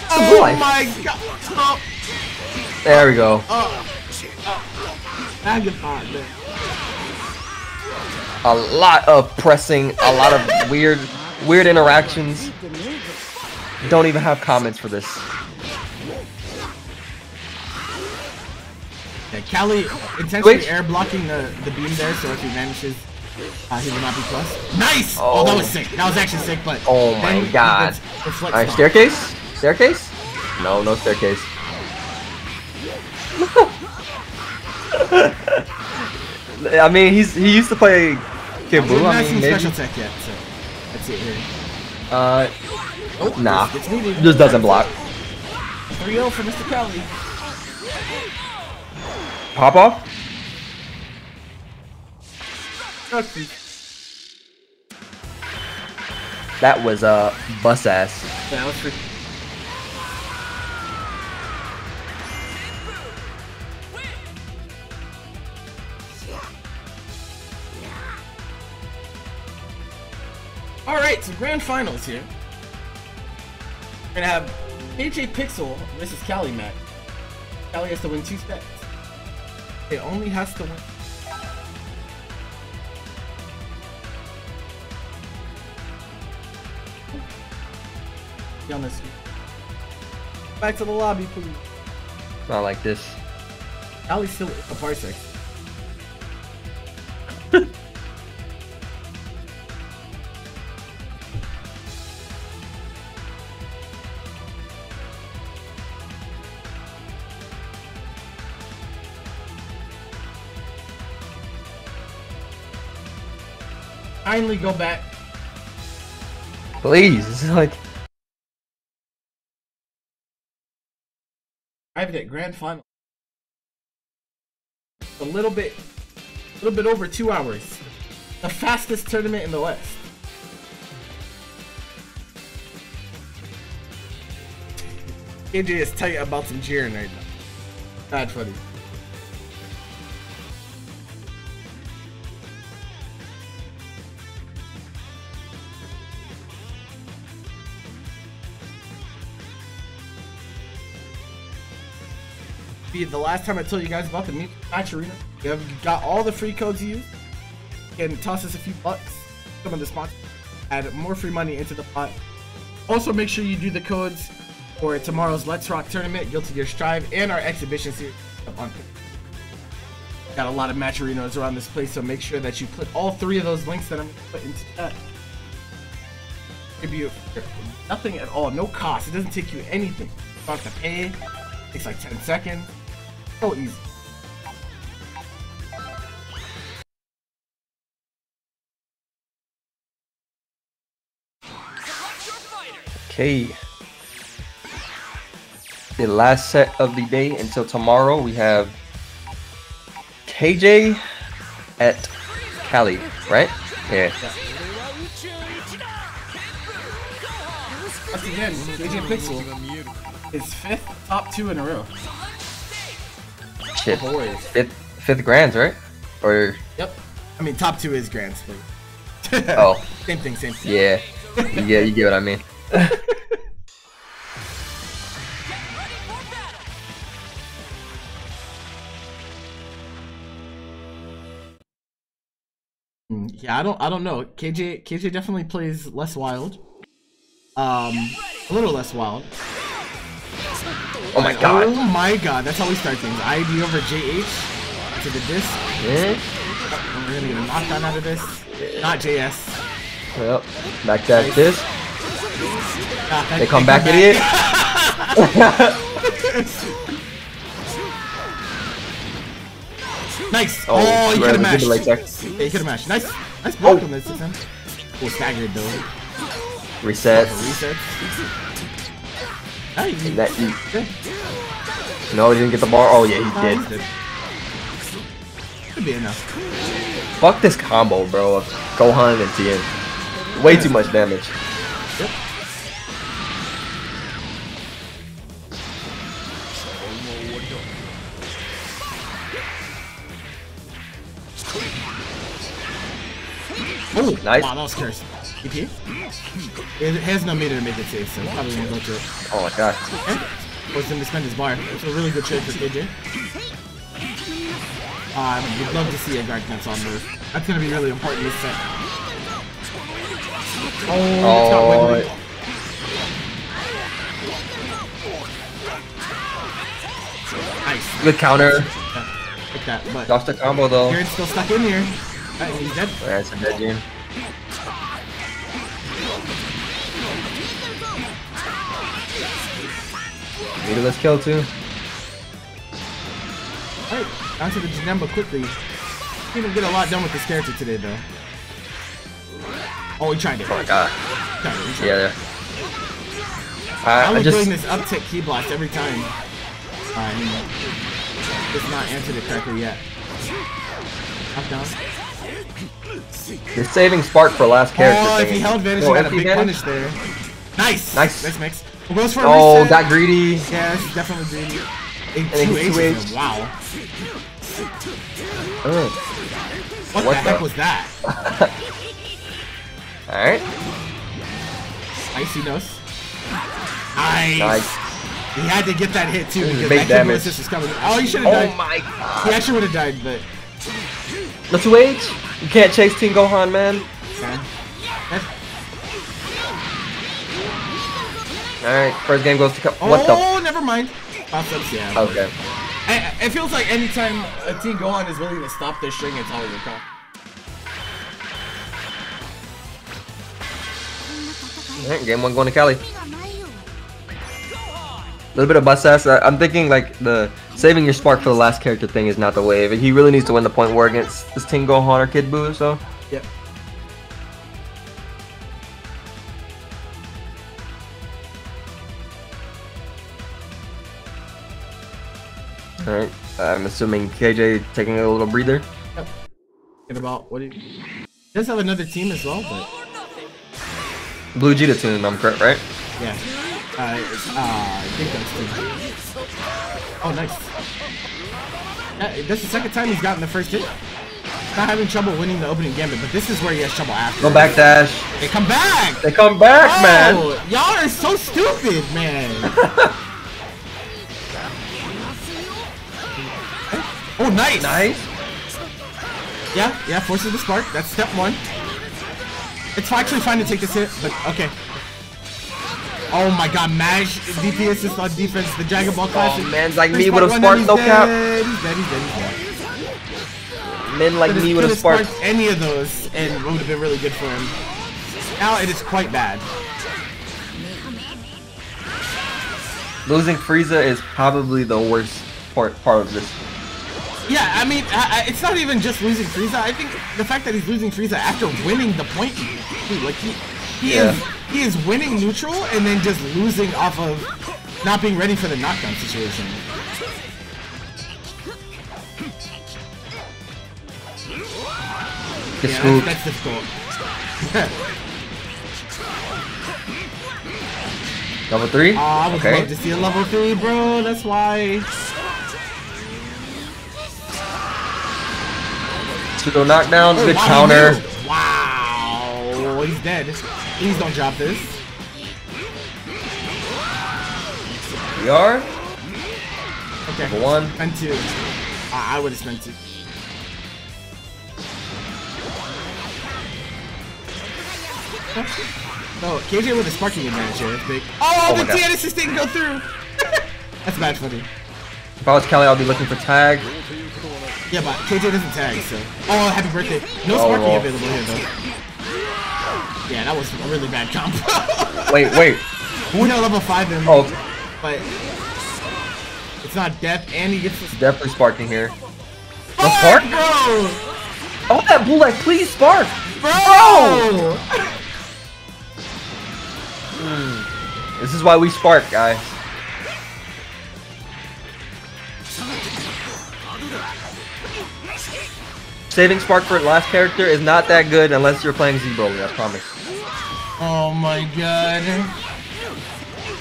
Oh life. my god! Oh, There we go. oh. Man. A lot of pressing, a lot of weird, weird interactions. Don't even have comments for this. Yeah, Kali intentionally Wait. air blocking the, the beam there, so if he vanishes, uh, he will not be plus. Nice! Oh. that Oh. was sick. That was actually sick, but Oh my god. Alright, staircase? Staircase? No, no staircase. (laughs) I mean, he's he used to play He Kid Buu. hasn't I seen mean, maybe. special tech yet, so let's see it here. Uh, Oh, nah. It's. Just doesn't block. 3-0 for Mr. Kelly. Pop off? Okay. That was uh bus ass. Yeah, that was pretty. All right, so grand finals here. We're gonna have KJPixel versus Kali Mac. Kali has to win two sets. It only has to win. This. Back to the lobby, please. Not like this. Ali's still a parsec. (laughs) Kindly go back. Please, this is like arrived at grand final. A little bit, a little bit over two hours. The fastest tournament in the West. KJ is tight about some cheering right now. Bad funny. Be the last time I tell you guys about the Mute Matcherino. You have got all the free codes you use. And toss us a few bucks. Some of the sponsors. Add more free money into the pot. Also, make sure you do the codes for tomorrow's Let's Rock tournament, Guilty Gear Strive, and our exhibition series. Got a lot of Matcherinos around this place, so make sure that you put all three of those links that I'm gonna put into you nothing at all, no cost. It doesn't take you anything. You don't have to pay. takes like 10 seconds. So easy. Okay. The last set of the day until tomorrow, we have KJ at Kali, right? Yeah. Once again, KJPixel is fifth top two in a row. Shit. Boys. Fifth, fifth grands, right? Or Yep. I mean, top two is Grand Split. (laughs) oh, Same thing, same thing. yeah, yeah, you get what I mean. (laughs) Yeah, I don't, I don't know. KJ, KJ definitely plays less wild. Um, a little less wild. Oh my god. Oh my god, that's how we start things. ID over JH to the disc. Yeah. And we're gonna get a knockdown out of this. Not JS. Yep. Back to this. Ah, They come back, idiot. (laughs) Nice. Oh, Oh, right, could have we did the mashed. Yeah, he could have mashed. Nice. Nice block Oh. on this. Sam. Oh, staggered though. Resets. Reset. And that Good. no, he didn't get the bar. Oh yeah, he Nice. did. Could be enough. Fuck this combo, bro. Of Gohan and Tien. Way too much damage. Yep. Oh, Nice. Wow, that was. EP? It has no meter to make it safe, so probably gonna go through it. Oh my god. Forced him to spend his bar. It's a really good trade for KJ. Uh, I would love to see a guard cancel on move. That's gonna be really important this set. Oh, it's Oh. Nice. good counter. Like that, but Lost the combo though. Jared's still stuck in here. Alright, he's dead. That's a dead game. Needless kill too. Alright, down to the Janemba quickly. Didn't get a lot done with this character today, though. Oh, he tried it. Oh my god. retarded. retarded. Yeah. I I, I was just doing this uptick ki blast every time. I'm just not answered it correctly yet. Up down. You're saving spark for last oh, character. Oh, if he held Vanish, Oh, he got a big Vanish? punish there. Nice! Nice. Nice mix. Well, goes for a Oh, reset. got greedy. Yeah, this is definitely greedy. A then two two H's. H. Wow. Ugh. What, What the heck was that? (laughs) All right. Icy nose. Nice. Nice. He had to get that hit too mm, because that damage. assist was coming. Oh, he should have Oh died. my He actually would have died, but that's your age? You can't chase Teen Gohan, man. Okay. Alright, first game goes to Cup. What oh, the? never mind. Pops up, yeah. Okay. I, it feels like anytime a Teen Gohan is willing to stop this string, it's always a cop. Alright, game one going to Kali. A little bit of bus ass. I'm thinking like the saving your spark for the last character thing is not the wave. He really needs to win the point war against this Teen Gohan or Kid Buu, so. Yep. Alright. I'm assuming KJ taking a little breather. Yep. And about what do you? He does have another team as well, but Blue Jita tune, I'm correct, right? yeah. Uh, uh, I think that's. Oh, nice. That's the second time he's gotten the first hit. Not having trouble winning the opening gambit, but this is where he has trouble after. Go back dash. They come back! They come back, man. Oh, Y'all are so stupid, man. (laughs) oh, nice. Nice. Yeah, yeah, forces the spark. That's step one. It's actually fine to take this hit, but okay. Oh my god, Mash DPS is on defense, the Dragon Ball oh, Classic. Oh, man's like me with a one, spark, and no cap. dead, He's dead, he's dead, he's dead. Men like me with a could've spark. sparked any of those, and it would have been really good for him. Now it is quite bad. Losing Frieza is probably the worst part part of this. Yeah, I mean, I, I, it's not even just losing Frieza. I think the fact that he's losing Frieza after winning the point, dude, like he, he Yeah. is, he is winning neutral and then just losing off of not being ready for the knockdown situation. Yeah, that's, that's difficult. (laughs) Level three. Uh, I would okay. love to see a level three, bro. That's why. Pseudo knockdowns. Oh, Good wow, counter. Wow, he's dead. Please don't drop this. We are. Okay. Level one. And two. Uh, I would have spent two. No, KJ with a sparking advantage here. Big. Oh, Oh the God. Didn't go through. (laughs) That's bad funny. If I was Kelly, I'll be looking for tag. Yeah, but KJ doesn't tag, so. Oh, happy birthday. No Oh, sparking well. available here, though. Yeah, that was a really bad comp. (laughs) Wait, wait. we know level 5 him, Oh, but it's not death, and he gets the definitely sparking here. Fuck, spark? bro! Oh, that blue light, please spark. Bro! Hmm. This is why we spark, guys. Saving spark for last character is not that good unless you're playing Z Broly, I promise. Oh my god.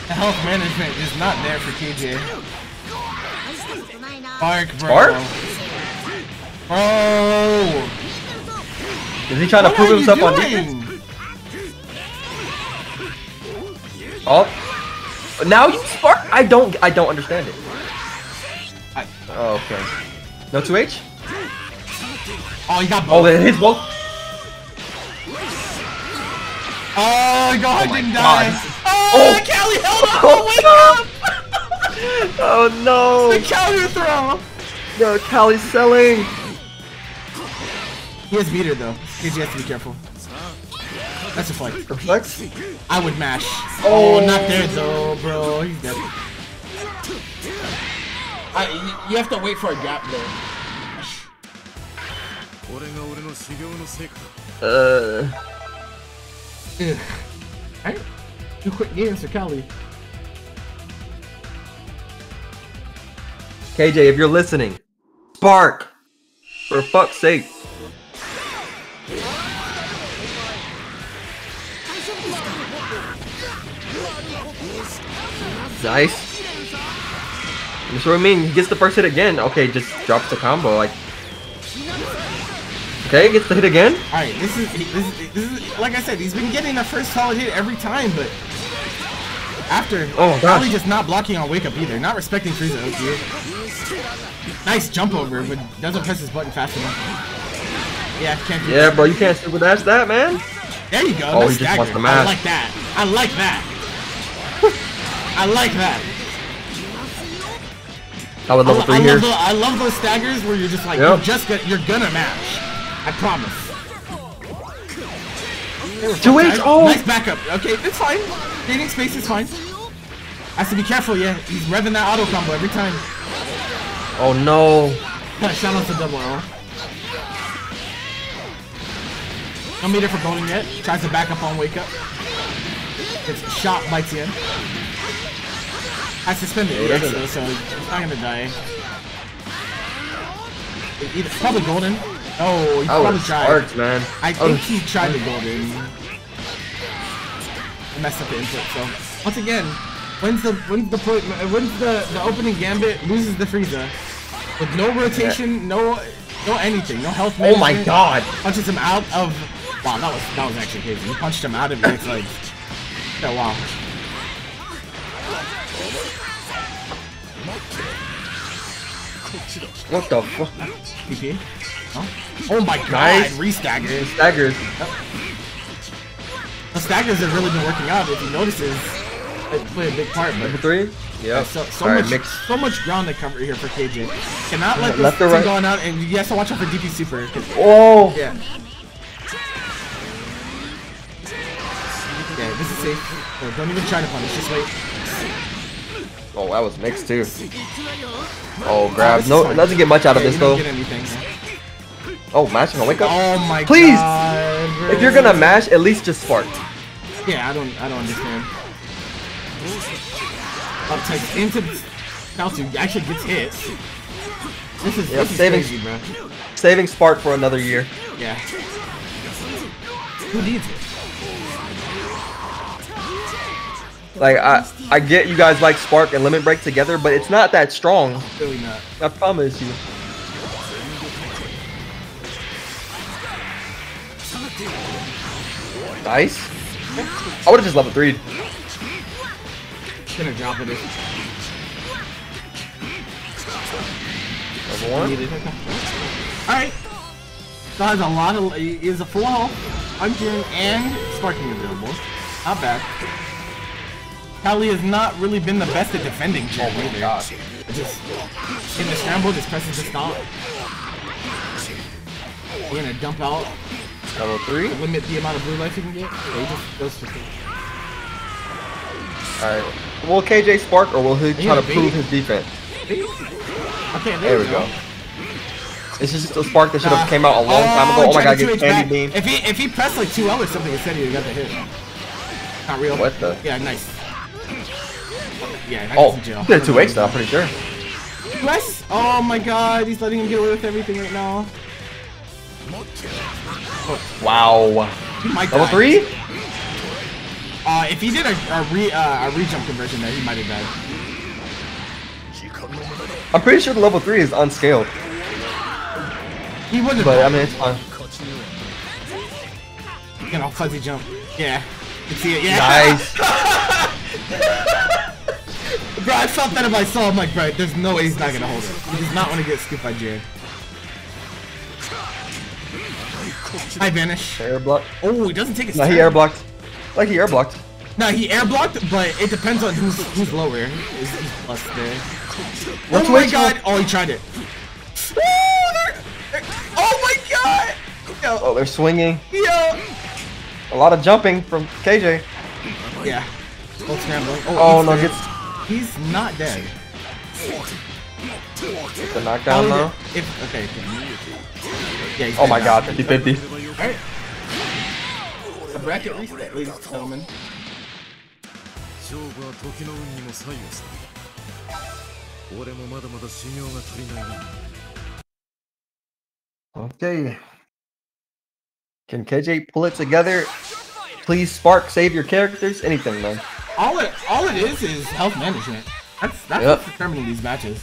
The health management is not there for KJ. Bark, bro. Bark? Bro! Is he trying what to prove himself doing? on defense? Oh. Now you spark? I don't I don't understand it. I, oh, okay. No 2H? Oh, he got oh, both. Oh, his both. Oh, God, oh didn't God. die. Oh, oh. Kali held on! Oh, wake up. (laughs) oh, no. It's the counter throw. No, Kali's selling. He has meter, though. KJ has to be careful. That's a fight. Reflex? I would mash. Oh, oh, not there, though, bro. He's dead. I, you have to wait for a gap, there. Uh... Ugh. Two quick games for Kelly. KJ, if you're listening, Spark! For fuck's sake. Nice. That's what I mean. He gets the first hit again. Okay, just drops the combo. Like, okay, gets the hit again. Alright, this is, this is this is like I said, he's been getting that first solid hit every time, but after Oh, probably just not blocking on wake up either, not respecting Frieza OQ. Nice jump over, but doesn't press his button fast enough. Yeah, can't do Yeah, bro, you can't super dash that, man. There you go. Oh, nice he just wants the mask. I like that. I like that. I like that. I would I, level lo- three I here. love the, I love those staggers where you're just like Yep. you're just gonna, you're gonna match. I promise. To. Okay, Oh, Nice backup. Okay, it's fine. Gaining space is fine. Has to be careful, yeah. He's revving that auto combo every time. oh no. Shout out to double L. No meter for golden yet. Tries to back up on wake up. Gets shot by Tien. I suspended Yeah, EX though, so he's not gonna die. Either, probably golden. Oh, he probably tried. sparked, man. I think he tried the golden. I messed up the input, so once again, wins the wins the pro- wins the, the opening gambit, loses the Frieza. With no rotation, no no anything, no health Oh my god. Punches him out of Wow, that was that was actually crazy. He punched him out of his like Oh wow. What the fuck? PP. Oh, oh my god, Nice. re-staggers. Staggers. The staggers have really been working out. If you notice, they play a big part. But Number three? Yeah, so, so Alright, much, mix. so much ground to cover here for KJ. Cannot let Yeah, this left or thing right? going out, and you have to watch out for DP Super. 'cause- Oh! Yeah. Yeah, this is safe. So don't even try to punish. Just wait. Oh, that was mixed too. Oh, oh grab. this No, is doesn't get much out of this you don't though. Oh, mashing on wake up. Oh my Please! god. Please! If you're gonna mash, at least just spark. Yeah, I don't, I don't understand. Up takes into Kalsu actually gets hit. This is, Yeah, this is saving- crazy, bro. Saving spark for another year. Yeah. Who needs it? Like I, I get you guys like spark and limit break together, but it's not that strong. Really not. I promise you. Nice. I would have just level three. Gonna drop it. Level one. Alright. So has a lot of is a full health, Ungearing, and sparking available. Not bad. Kali has not really been the best at defending Jim Oh my either. god. Just in the scramble, just presses the stomp. We're gonna dump out, Level three. limit the amount of blue life you can get. Just goes for. Alright. Will KJ spark or will he try gonna prove his defense? Okay, there, There we go. This is just a spark that should have came out a long time ago. Oh my oh, god, get candy beam. If he if he pressed like 2L or something instead, he got the hit. Not real. What the? Yeah, nice. Yeah, I Oh, jail. he did two H though, I'm pretty sure. Plus, oh my god, he's letting him get away with everything right now. Wow. He Level die. three? Uh, if he did a, a re uh, a re-jump conversion there, he might have died. I'm pretty sure the level three is unscaled, He wouldn't but I mean it's fine. you know, fuzzy jump. Yeah. You see it? Yeah. Nice. (laughs) Bro, I felt that if I saw him, like, bro, there's no way he's not gonna hold it. He does not want to get scooped by Jared. I vanish. Air block. Oh, he doesn't take his No, he air blocked. Like he air blocked. No, he air blocked, but it depends on who's who's lower. Is plus there? What's oh my god! Oh, he tried it. Oh, they're- they're- oh my god! Yo, Oh, they're swinging. yo. A lot of jumping from KJ. Yeah. Scrambling. Oh, oh he's no, gets He's not dead. It's a knockdown oh, though? If, okay. okay. Yeah, oh my god, 50 50. Alright. A bracket reset, ladies and gentlemen. Okay. Can KJ pull it together? Please, Spark, save your characters. Anything, man. All it, all it is is health management. That's that's yep. what's determining these matches.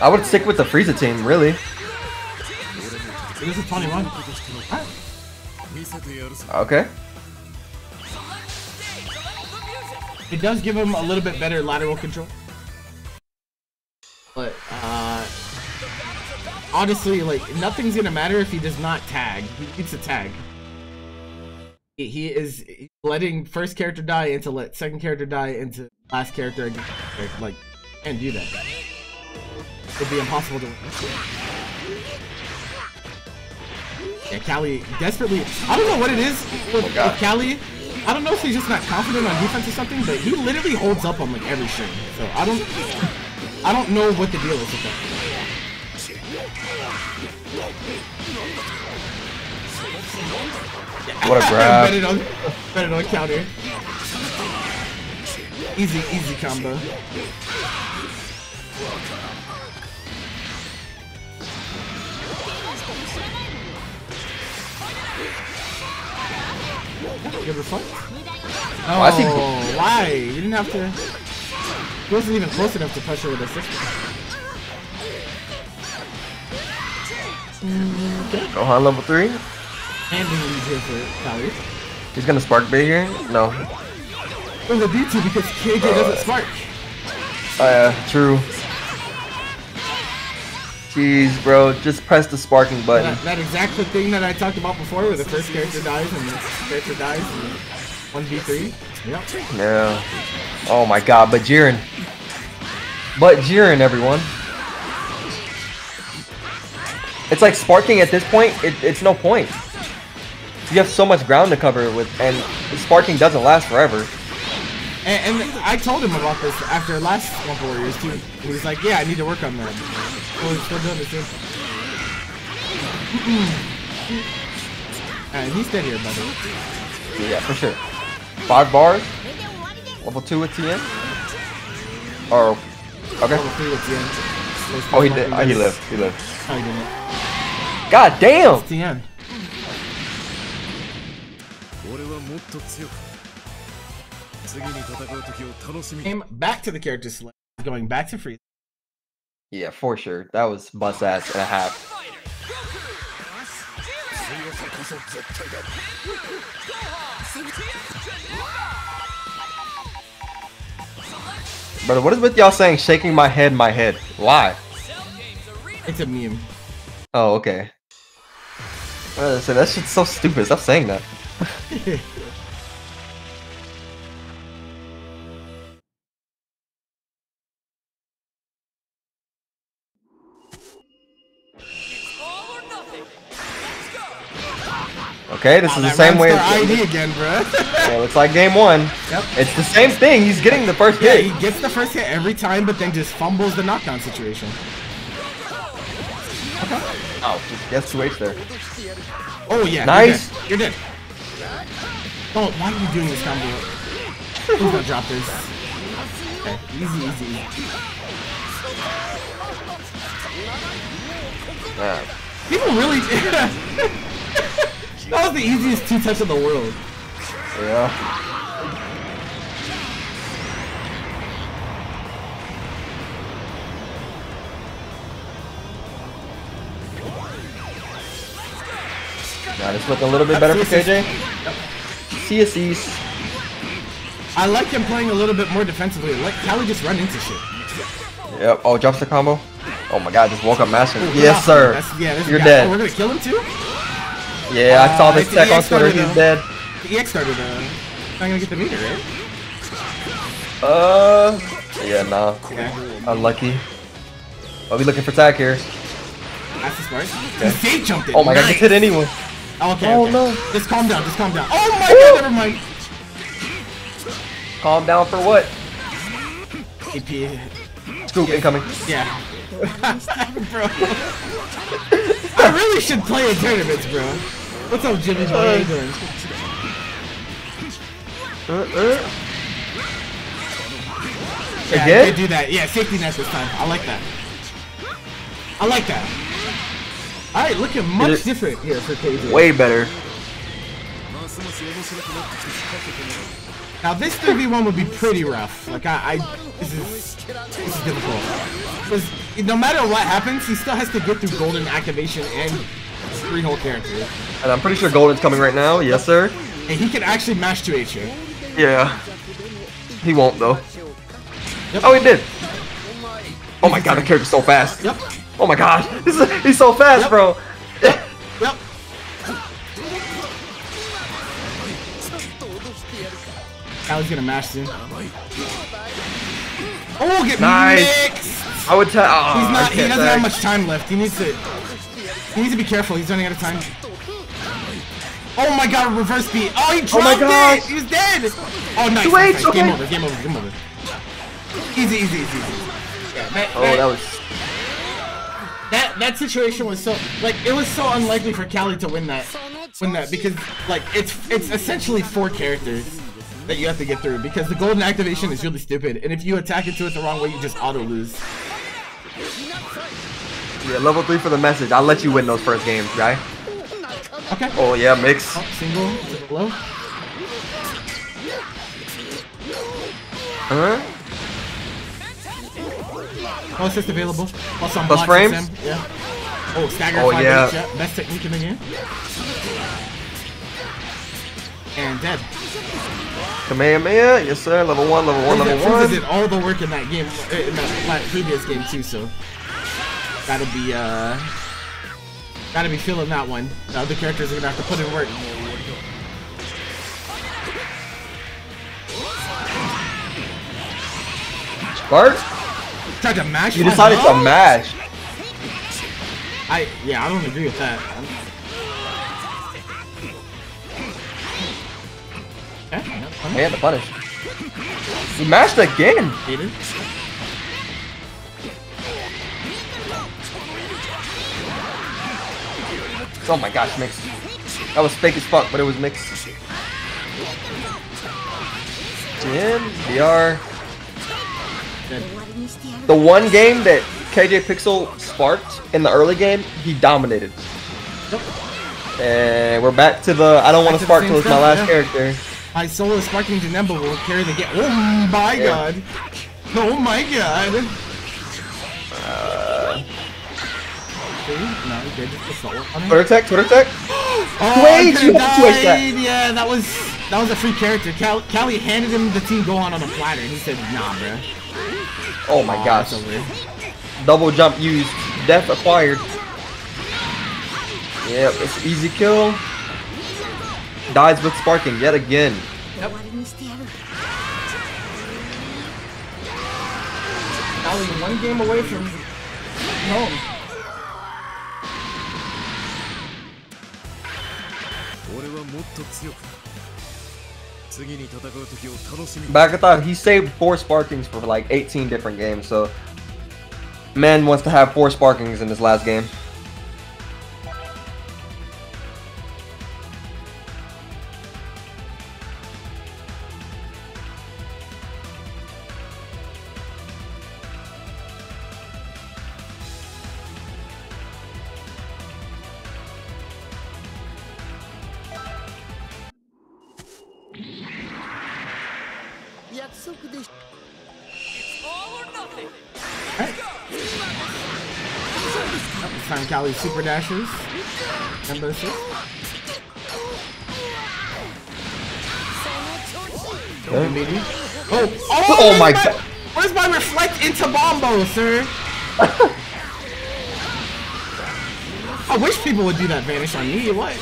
I would stick with the Frieza team, really. Okay. It does give him a little bit better lateral control. But, uh... Honestly, like, nothing's gonna matter if he does not tag. He needs to tag. He, is letting first character die into let second character die into last character again. Like, can't do that. It'd be impossible to win. Yeah, Kali desperately. I don't know what it is with, oh with Kali. I don't know if he's just not confident on defense or something, but he literally holds up on like every string. So I don't, I don't know what the deal is with that. What a (laughs) grab. bet it on, bet it on counter. Easy, easy combo. Give it a fuck. Oh, I see- why? You didn't have to. He wasn't even close enough to pressure with a system. Gohan level 3. Handing lead here for Kali. He's gonna Spark Bait here? No. It was a D2 because KJ doesn't spark. Oh, yeah, true. Jeez, bro. Just press the sparking button. That, that exact thing that I talked about before, where the first character dies and the character dies, and one v three. Yep. Yeah. Oh my god, but Jiren. But Jiren, everyone. It's like sparking at this point, it, it's no point. You have so much ground to cover with, and sparking doesn't last forever. And, and I told him about this after last Wumpa Warriors too. He was like, "Yeah, I need to work on that." So he's still doing the same thing. Alright, he's dead here, buddy. Yeah, for sure. Five bars, level two with Tien. Or, okay. Level three with Tien. Oh, he did. Oh, he minutes. lived. He lived. Oh, he didn't. God damn! Tien. Came back to the character select, going back to free. Yeah, for sure. That was bust ass and a half. Brother, what is with y'all saying shaking my head, my head? Why? It's a meme. Oh, okay. Uh, so that shit's so stupid. Stop saying that. (laughs) Okay, this Oh, is the same way. ID again, bro. (laughs) Yeah, looks like game one. Yep. It's the same thing. He's getting the first Yeah, hit. he gets the first hit every time, but then just fumbles the knockdown situation. Oh, just gets 2H there. Oh yeah. Nice. You're dead. You're dead. Oh, why are you doing this combo? Who's gonna drop this? Okay, easy, easy, easy. Yeah. People really. (laughs) (laughs) that was the easiest two touch in the world. Yeah. Now it's looking a little bit better for KJ. CSEs. I like him playing a little bit more defensively. Let Kali just run into shit. Yep. Oh, jumps the combo. Oh my god, just woke up mashing. Oh, Yes, sir. That's, yeah, this You're guy. dead. Oh, we're gonna kill him too? Yeah, I saw Uh, this tech on Twitter. He's uh, dead. The EX started, uh, not gonna get the meter, right? Uh, yeah, nah. Okay. Unlucky. I'll be looking for tag here. That's the smart. Safe jumped it. Oh my god, nice. just hit anyone. Okay, Oh, okay. no. Just calm down, just calm down. Oh my Woo! god, never mind. Calm down for what? AP. Scoop incoming. Yeah. (laughs) bro. (laughs) I really should play in tournaments, bro. What's up, Jimmy? How are you doing? Uh, uh. Yeah, Again? do that. Yeah, safety net this time. I like that. I like that. Alright, looking much different here for KJ. Way better. Now this 3v1 would be pretty rough. Like I, I this is this is difficult. Because no matter what happens, he still has to get through golden activation and three whole characters. And I'm pretty sure Golden's coming right now. Yes, sir. And he can actually mash 2H here. Yeah. He won't though. Yep. Oh, he did. Oh my god, the character's so fast. Yep. Oh my gosh, this is, he's so fast, Yep. bro. Yep. Kali's gonna mash soon. Oh, get Nice. mixed! I would tell. Oh, He's ah, not. He doesn't tag. have much time left. He needs to. He needs to be careful. He's running out of time. Oh my god, reverse beat. Oh, he oh dropped my gosh. it. He was dead. Oh, nice. Wait, nice, nice. Game over. Game over. Game over. Easy, easy, easy, easy. Yeah, that, Oh, that, that was. that that situation was so like it was so unlikely for Kali to win that win that because like it's it's essentially four characters that you have to get through because the golden activation is really stupid and if you attack into it the wrong way you just auto lose. Yeah, level three for the message. I'll let you win those first games, guy. Okay. Oh yeah, mix. Oh, single low. Huh? Oh, assist available. Plus on Plus frames? Yeah. Oh, stagger Oh, yeah. H, yeah. Best technique in the game. And dead. Kamehameha, yes sir. Level one, level one, level Frieza one. did all the work in that game, in that previous game too. So gotta be uh, gotta be feeling that one. The other characters are gonna have to put in work. Bart, Tried to mash. you decided to dog? mash. I yeah, I don't agree with that. Yeah, fine. Man, the punish. He mashed again. Hated. Oh my gosh, mixed. That was fake as fuck, but it was mixed. Jim, VR. The one game that KJ Pixel sparked in the early game, he dominated. And we're back to the I don't want to spark till it's my last yeah. character. I solo sparking Janemba will carry the game. Oh my yeah. god. Oh my god. No, good. Assault. I mean... Twitter attack, Twitter attack. (gasps) oh, Way too much that. Yeah, that was that was a free character. Cal Kali handed him the Teen Gohan on a platter, and he said, "Nah, bro." Oh my oh, gosh. Double jump used. Death acquired. Yep, it's easy kill. Dies with sparking yet again. Yep. Kali, one game away from home. Thought he saved four sparkings for like 18 different games, so man wants to have four sparkings in this last game. Super dashes. Remember this? Okay. Maybe. Oh, oh, Oh my God. Where's my reflect into Bombo, sir? (laughs) I wish people would do that vanish on me. What?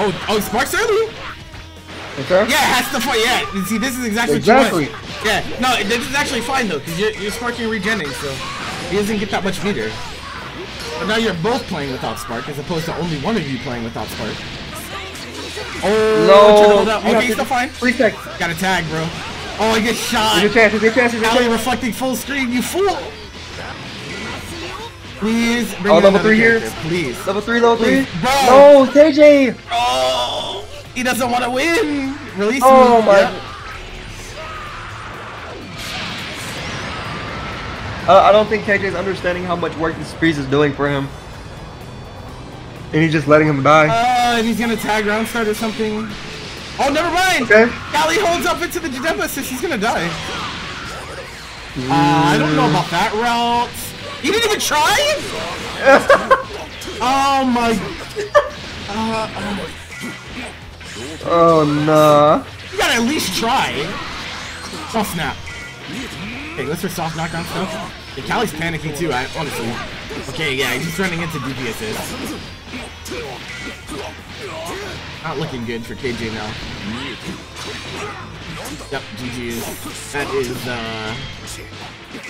Oh, oh, Sparks early? Okay. Yeah, it has to fight. Yeah, see, this is exactly, Exactly. what you want. Yeah, no, this is actually fine though, because you're, you're sparking regenning, so he doesn't get that much meter. But now you're both playing without spark, as opposed to only one of you playing without spark. Oh, No. turn it all down. you have Okay, to- still fine. Three tech. Got a tag, bro. Oh, he gets shot. Your chances, your chances, your chances. reflecting full screen, you fool! Please bring Oh, level three here? Please. Level three, level three. Bro. No, KJ. Oh, he doesn't want to win. release. Oh me. my. Yep. Uh, I don't think KJ's understanding how much work this Frieza is doing for him. And he's just letting him die. Uh, and he's gonna tag round start or something. Oh, never mind. Okay. Kali holds up into the Janemba assist. He's gonna die. Uh, I don't know about that route. He didn't even try. (laughs) oh my. Uh, oh no. you gotta at least try. Oh snap. Okay, let's for soft knockdown stuff. Yeah, Kali's panicking too, I, honestly. Okay, yeah, he's running into DP assist. Not looking good for KJ now. Yep, GG. That is, uh...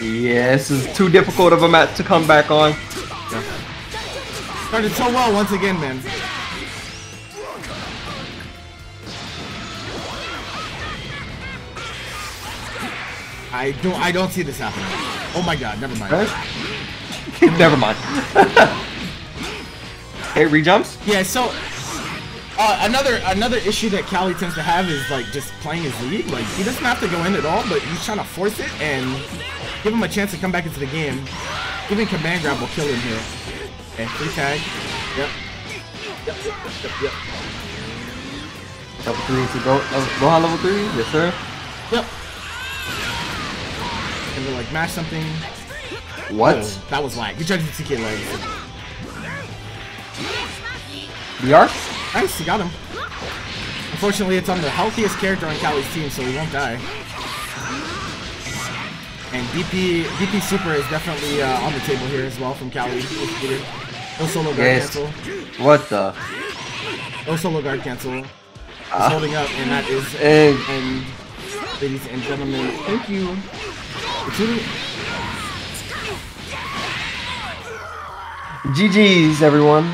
Yeah, this is too difficult of a match to come back on. Started so well once again, man. I don't I don't see this happening. Oh my god, never mind. Never mind. (laughs) hey, rejumps? Yeah, so uh, another another issue that Kali tends to have is like just playing his lead. Like he doesn't have to go in at all, but he's trying to force it and give him a chance to come back into the game. Even command grab will kill him here. Okay, free tag. Yep. Yep, yep, yep, yep. Level 3 to go. Gohan level 3? Yes, sir. Yep. And then like mash something. What? Oh, that was lag. He tried to TK lag. VR? Nice, he got him. Unfortunately, it's on the healthiest character on Kali's team, so he won't die. And DP DP Super is definitely uh, on the table here as well from Kali. No solo guard Yes. cancel. What the? No solo guard cancel. He's Ah. holding up, and that is. Hey. And ladies and gentlemen, thank you. GG's, everyone.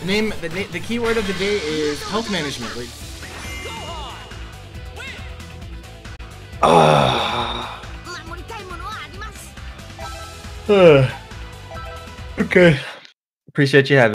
The name, the, the key word of the day is health management. Like, Ah. Uh, (sighs) okay. Appreciate you having.